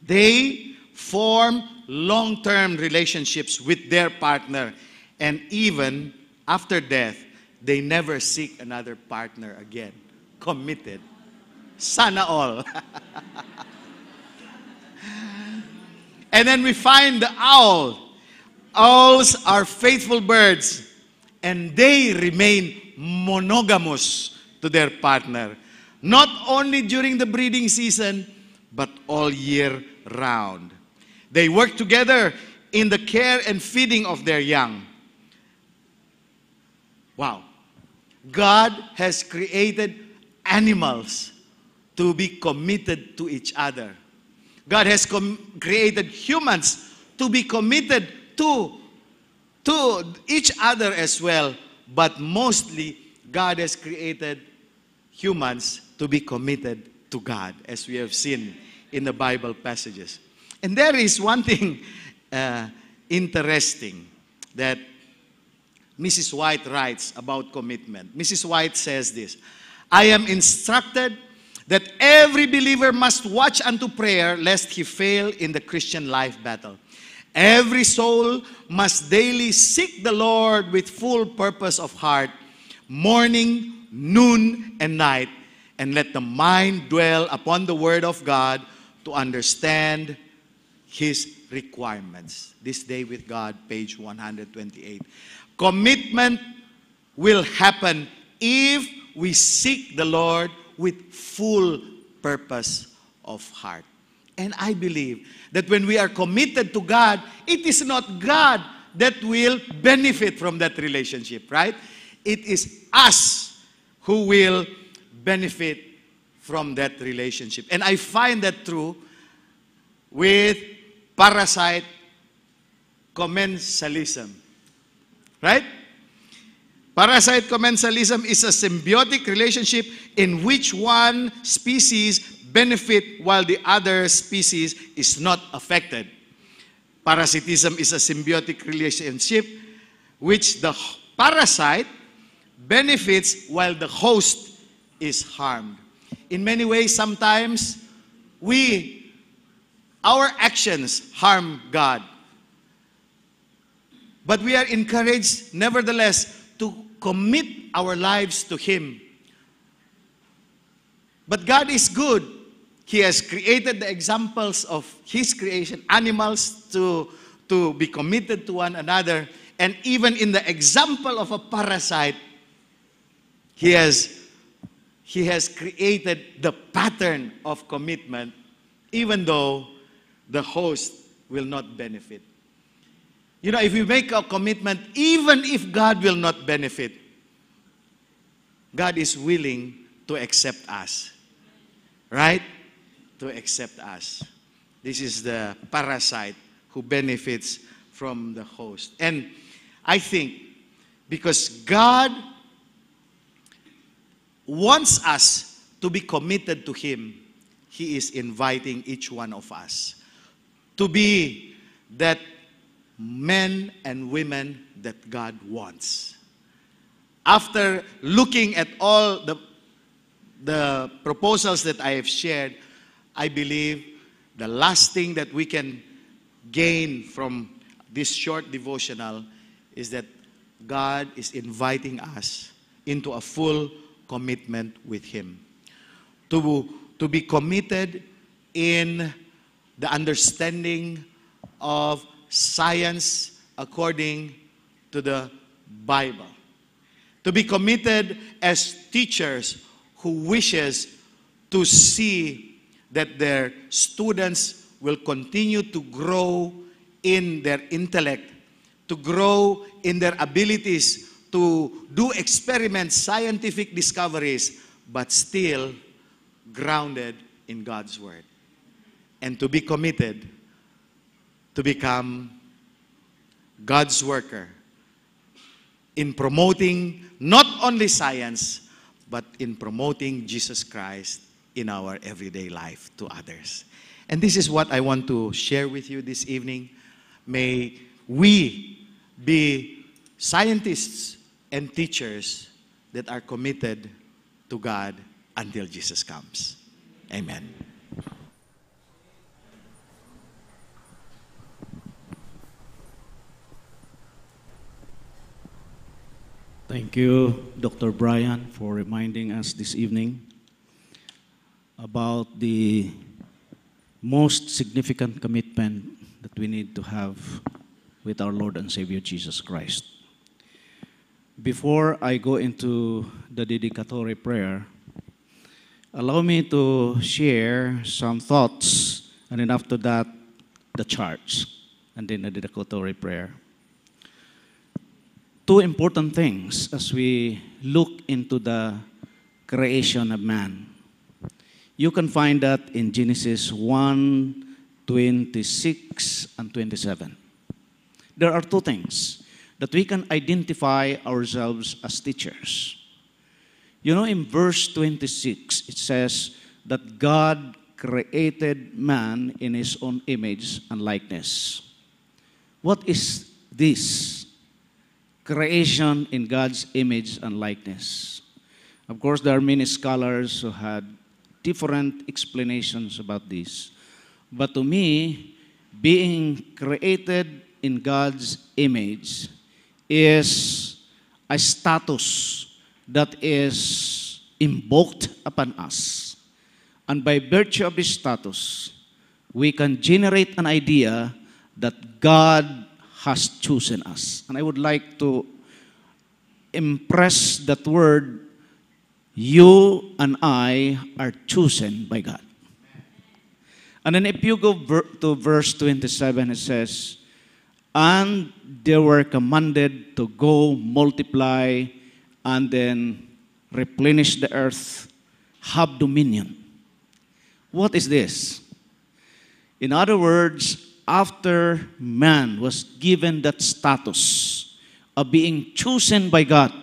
They form long term relationships with their partner, and even after death, they never seek another partner again. Committed. Sana all. and then we find the owl. Owls are faithful birds, and they remain monogamous to their partner, not only during the breeding season, but all year round. They work together in the care and feeding of their young. Wow. God has created animals to be committed to each other. God has created humans to be committed to, to each other as well. But mostly, God has created humans to be committed to God, as we have seen in the Bible passages. And there is one thing uh, interesting that Mrs. White writes about commitment. Mrs. White says this I am instructed that every believer must watch unto prayer lest he fail in the Christian life battle. Every soul must daily seek the Lord with full purpose of heart, morning, noon, and night, and let the mind dwell upon the Word of God to understand His requirements. This Day with God, page 128. Commitment will happen if we seek the Lord with full purpose of heart. And I believe that when we are committed to God, it is not God that will benefit from that relationship, right? It is us who will benefit from that relationship. And I find that true with parasite commensalism. Right? Parasite commensalism is a symbiotic relationship in which one species benefit while the other species is not affected. Parasitism is a symbiotic relationship which the parasite benefits while the host is harmed. In many ways, sometimes we, our actions harm God. But we are encouraged, nevertheless, commit our lives to Him. But God is good. He has created the examples of His creation, animals to, to be committed to one another. And even in the example of a parasite, He has, he has created the pattern of commitment, even though the host will not benefit. You know, if we make a commitment, even if God will not benefit, God is willing to accept us. right, to accept us. This is the parasite who benefits from the host. And I think because God wants us to be committed to Him, He is inviting each one of us to be that men and women that God wants. After looking at all the, the proposals that I have shared, I believe the last thing that we can gain from this short devotional is that God is inviting us into a full commitment with Him. To, to be committed in the understanding of science according to the Bible. To be committed as teachers who wishes to see that their students will continue to grow in their intellect, to grow in their abilities to do experiments, scientific discoveries, but still grounded in God's Word. And to be committed to become God's worker in promoting not only science, but in promoting Jesus Christ in our everyday life to others. And this is what I want to share with you this evening. May we be scientists and teachers that are committed to God until Jesus comes. Amen. Thank you, Dr. Brian, for reminding us this evening about the most significant commitment that we need to have with our Lord and Savior Jesus Christ. Before I go into the dedicatory prayer, allow me to share some thoughts, and then after that, the charts, and then the dedicatory prayer two important things as we look into the creation of man. You can find that in Genesis 1 26 and 27. There are two things that we can identify ourselves as teachers. You know, in verse 26, it says that God created man in his own image and likeness. What is this? Creation in God's image and likeness. Of course, there are many scholars who had different explanations about this. But to me, being created in God's image is a status that is invoked upon us. And by virtue of this status, we can generate an idea that God has chosen us. And I would like to impress that word you and I are chosen by God. And then if you go ver- to verse 27, it says, And they were commanded to go multiply and then replenish the earth, have dominion. What is this? In other words, after man was given that status of being chosen by God,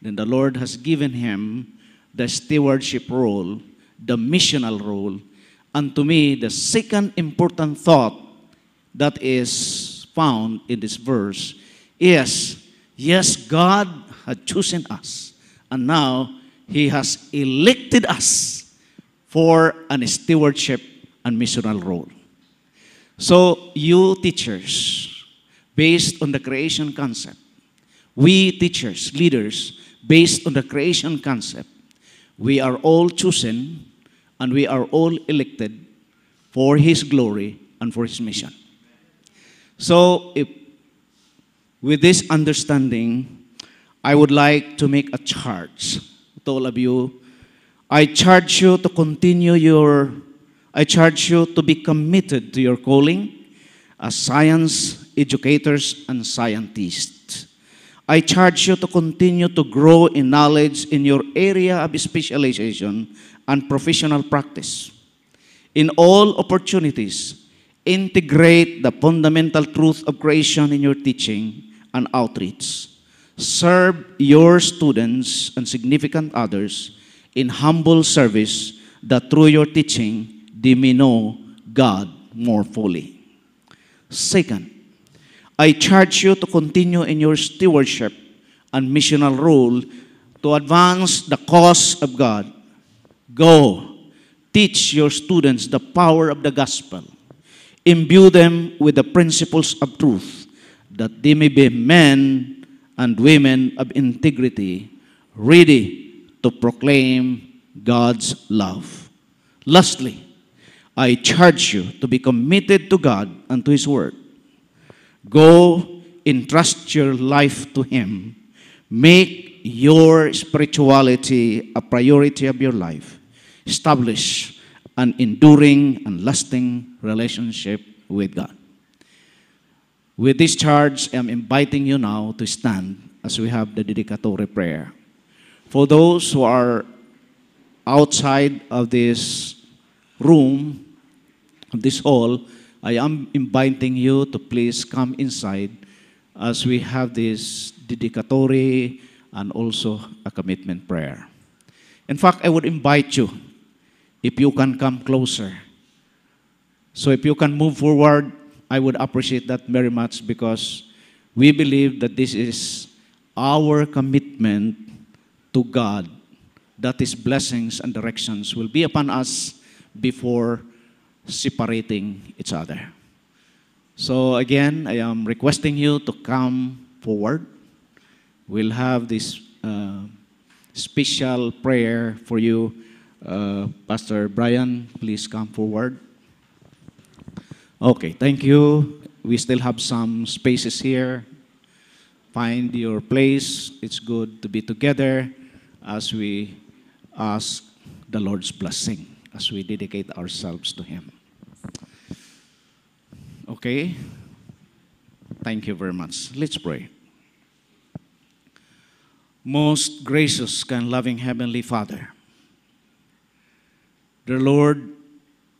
then the Lord has given him the stewardship role, the missional role, and to me, the second important thought that is found in this verse is yes, God had chosen us, and now He has elected us for an stewardship and missional role. So, you teachers, based on the creation concept, we teachers, leaders, based on the creation concept, we are all chosen and we are all elected for His glory and for His mission. So, if, with this understanding, I would like to make a charge to all of you. I charge you to continue your, I charge you to be committed to your calling as science educators and scientists. I charge you to continue to grow in knowledge in your area of specialization and professional practice. In all opportunities, integrate the fundamental truth of creation in your teaching and outreach. Serve your students and significant others in humble service that through your teaching they may know God more fully. Second, I charge you to continue in your stewardship and missional role to advance the cause of God. Go, teach your students the power of the gospel. Imbue them with the principles of truth, that they may be men and women of integrity, ready to proclaim God's love. Lastly, I charge you to be committed to God and to His Word. Go entrust your life to Him. Make your spirituality a priority of your life. Establish an enduring and lasting relationship with God. With this charge, I'm inviting you now to stand as we have the dedicatory prayer. For those who are outside of this room, this hall, I am inviting you to please come inside as we have this dedicatory and also a commitment prayer. In fact, I would invite you, if you can come closer. So if you can move forward, I would appreciate that very much because we believe that this is our commitment to God, that His blessings and directions will be upon us before separating each other. So again, I am requesting you to come forward. We'll have this uh, special prayer for you. Uh, Pastor Brian, please come forward. Okay, thank you. We still have some spaces here. Find your place. It's good to be together as we ask the Lord's blessing, as we dedicate ourselves to Him. Okay? Thank you very much. Let's pray. Most gracious and loving Heavenly Father, dear Lord,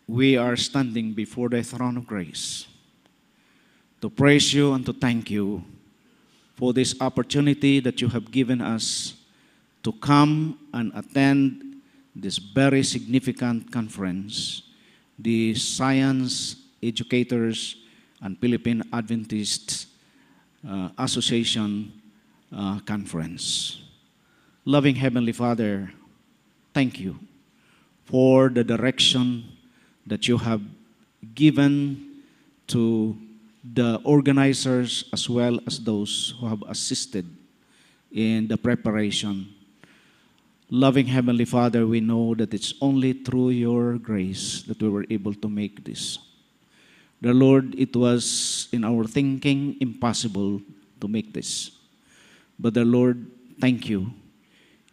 we are standing before the throne of grace to praise you and to thank you for this opportunity that you have given us to come and attend this very significant conference, the Science Educators and Philippine Adventist uh, Association uh, Conference. Loving Heavenly Father, thank you for the direction that you have given to the organizers as well as those who have assisted in the preparation. Loving Heavenly Father, we know that it's only through your grace that we were able to make this. The Lord, it was in our thinking impossible to make this. But the Lord, thank you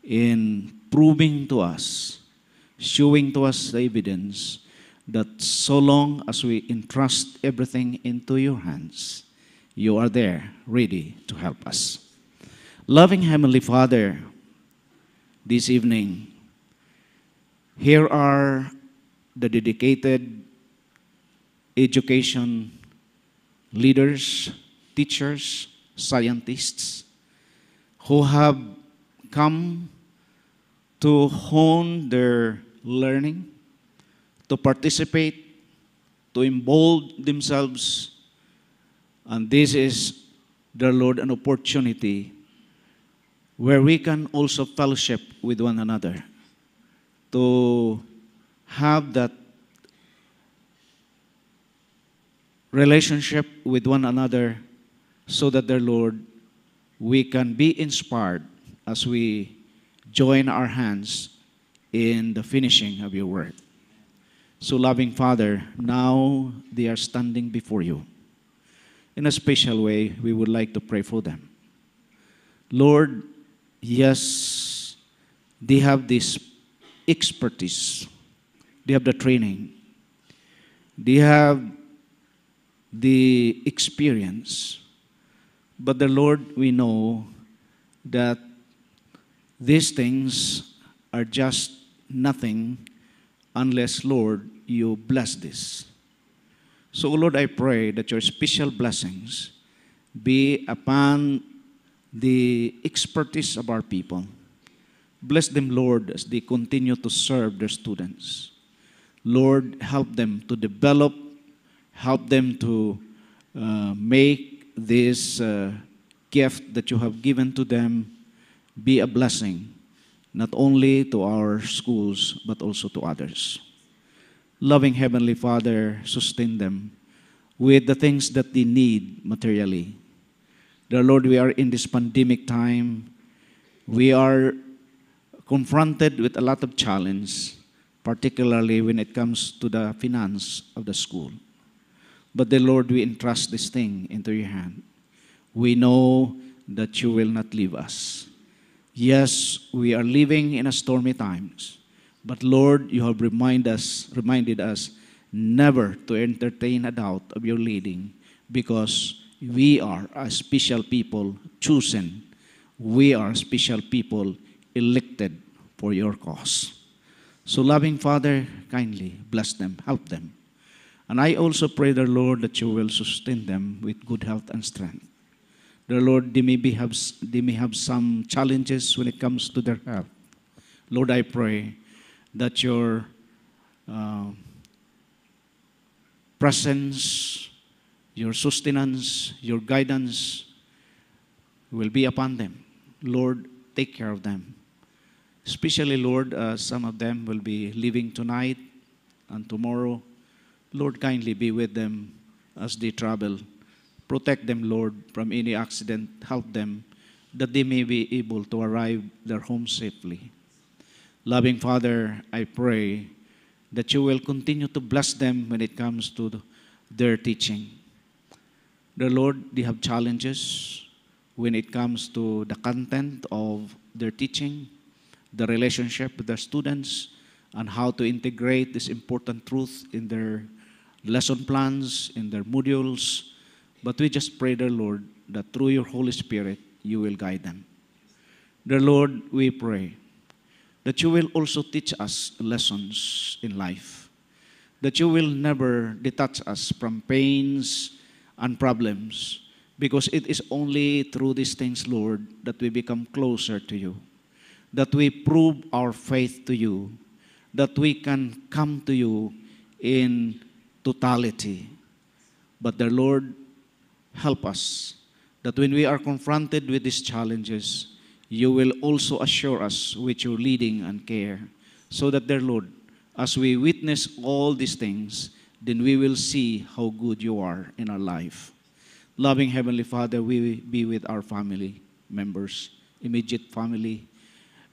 in proving to us, showing to us the evidence that so long as we entrust everything into your hands, you are there ready to help us. Loving Heavenly Father, this evening, here are the dedicated education leaders, teachers, scientists who have come to hone their learning, to participate, to involve themselves. And this is, dear Lord, an opportunity where we can also fellowship with one another to have that relationship with one another so that, dear Lord, we can be inspired as we join our hands in the finishing of your word. So, loving Father, now they are standing before you. In a special way, we would like to pray for them. Lord, yes, they have this expertise, they have the training, they have the experience. But the Lord, we know that these things are just nothing unless, Lord, you bless this. So, Lord, I pray that your special blessings be upon the expertise of our people. Bless them, Lord, as they continue to serve their students. Lord, help them to develop, help them to uh, make this uh, gift that you have given to them be a blessing, not only to our schools, but also to others. Loving Heavenly Father, sustain them with the things that they need materially. Dear Lord, we are in this pandemic time. We are confronted with a lot of challenge, particularly when it comes to the finance of the school. But the Lord, we entrust this thing into your hand. We know that you will not leave us. Yes, we are living in a stormy times, but Lord, you have remind us, reminded us never to entertain a doubt of your leading because we are a special people chosen. We are special people elected for your cause. So, loving Father, kindly bless them, help them. And I also pray, dear Lord, that you will sustain them with good health and strength. Dear Lord, they may, be have, they may have some challenges when it comes to their health. Lord, I pray that your uh, presence, your sustenance, your guidance will be upon them. Lord, take care of them. Especially, Lord, uh, some of them will be leaving tonight and tomorrow. Lord, kindly be with them as they travel. Protect them, Lord, from any accident. Help them that they may be able to arrive their home safely. Loving Father, I pray that you will continue to bless them when it comes to the- their teaching. The Lord, they have challenges when it comes to the content of their teaching, the relationship with their students, and how to integrate this important truth in their lesson plans, in their modules. But we just pray, dear Lord, that through your Holy Spirit, you will guide them. Dear Lord, we pray that you will also teach us lessons in life, that you will never detach us from pains and problems, because it is only through these things, Lord, that we become closer to you, that we prove our faith to you, that we can come to you in totality. But, the Lord, help us that when we are confronted with these challenges, you will also assure us with your leading and care, so that, dear Lord, as we witness all these things, then we will see how good you are in our life. Loving Heavenly Father, we be with our family members, immediate family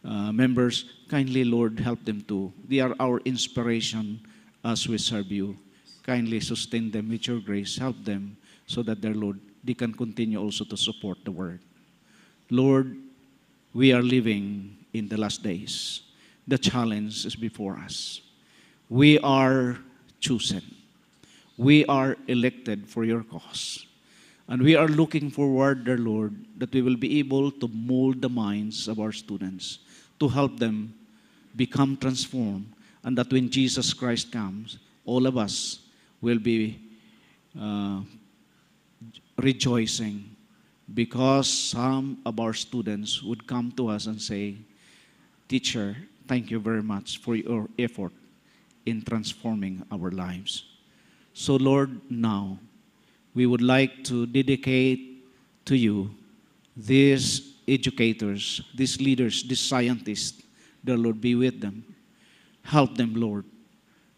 uh, members. Kindly, Lord, help them too. They are our inspiration as we serve you. Kindly sustain them with your grace. Help them so that, their Lord, they can continue also to support the word. Lord, we are living in the last days. The challenge is before us. We are chosen. We are elected for your cause. And we are looking forward, dear Lord, that we will be able to mold the minds of our students, to help them become transformed, and that when Jesus Christ comes, all of us will be uh, rejoicing because some of our students would come to us and say, Teacher, thank you very much for your effort in transforming our lives. So, Lord, now we would like to dedicate to you these educators, these leaders, these scientists. The Lord be with them. Help them, Lord,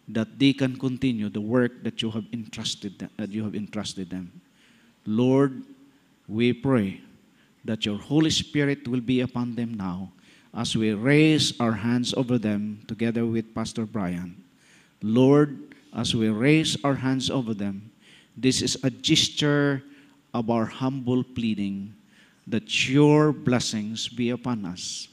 that they can continue the work that you have entrusted them, that you have entrusted them. Lord, we pray that your Holy Spirit will be upon them now as we raise our hands over them together with Pastor Brian. Lord, as we raise our hands over them, this is a gesture of our humble pleading that your blessings be upon us,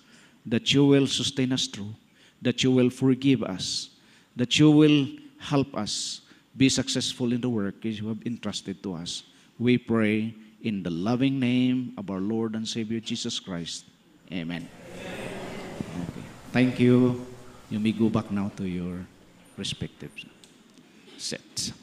that you will sustain us through, that you will forgive us, that you will help us be successful in the work you have entrusted to us. We pray in the loving name of our Lord and Savior Jesus Christ. Amen. Okay. Thank you. You may go back now to your respective sets.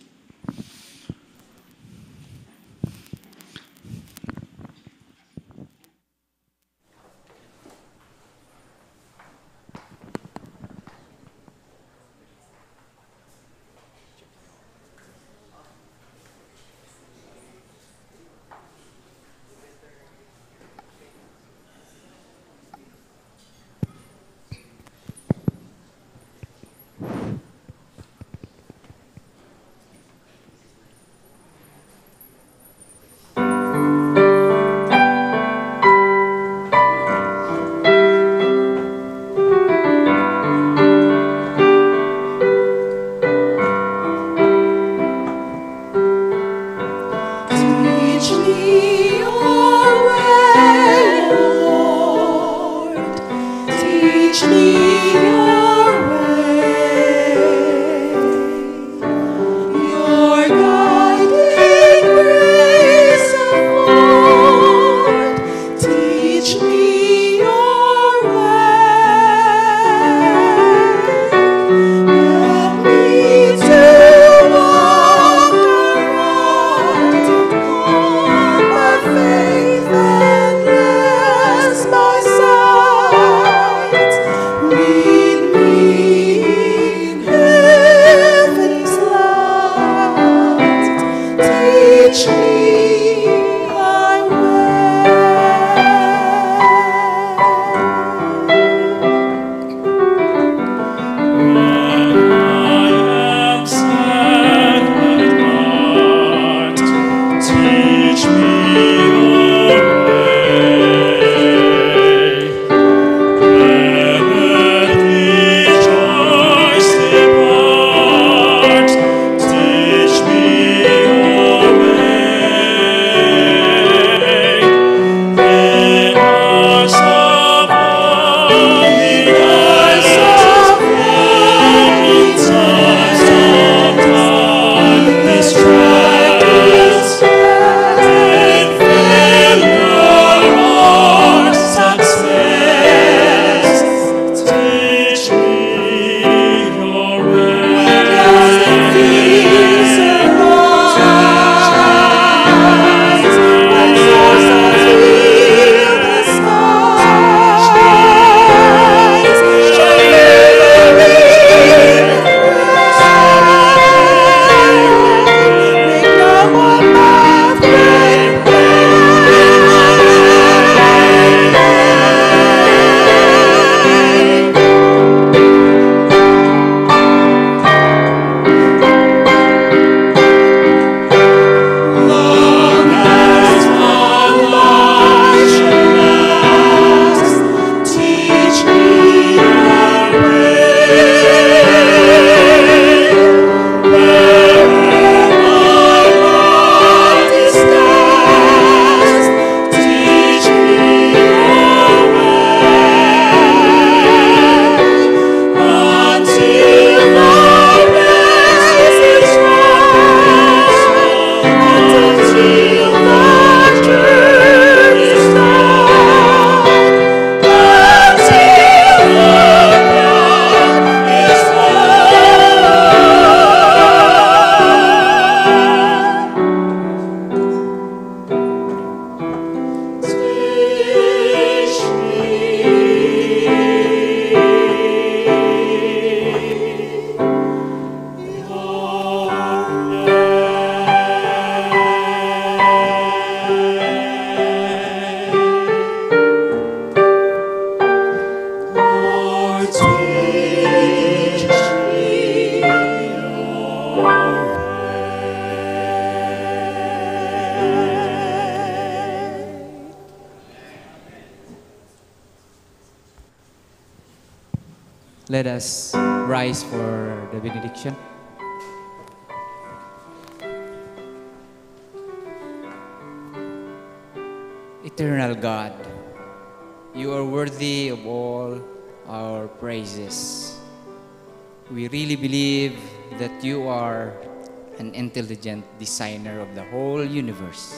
Designer of the whole universe.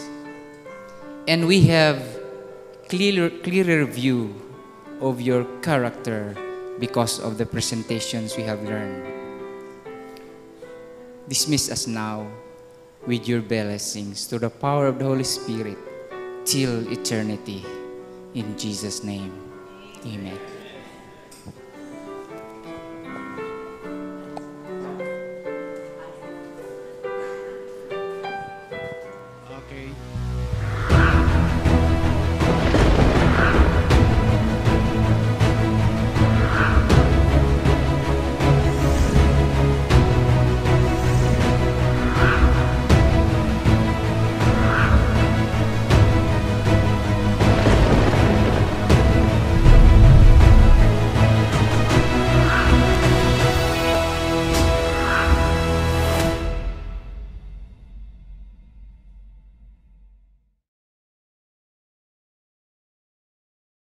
And we have clearer, clearer view of your character because of the presentations we have learned. Dismiss us now with your blessings to the power of the Holy Spirit till eternity. In Jesus' name, amen.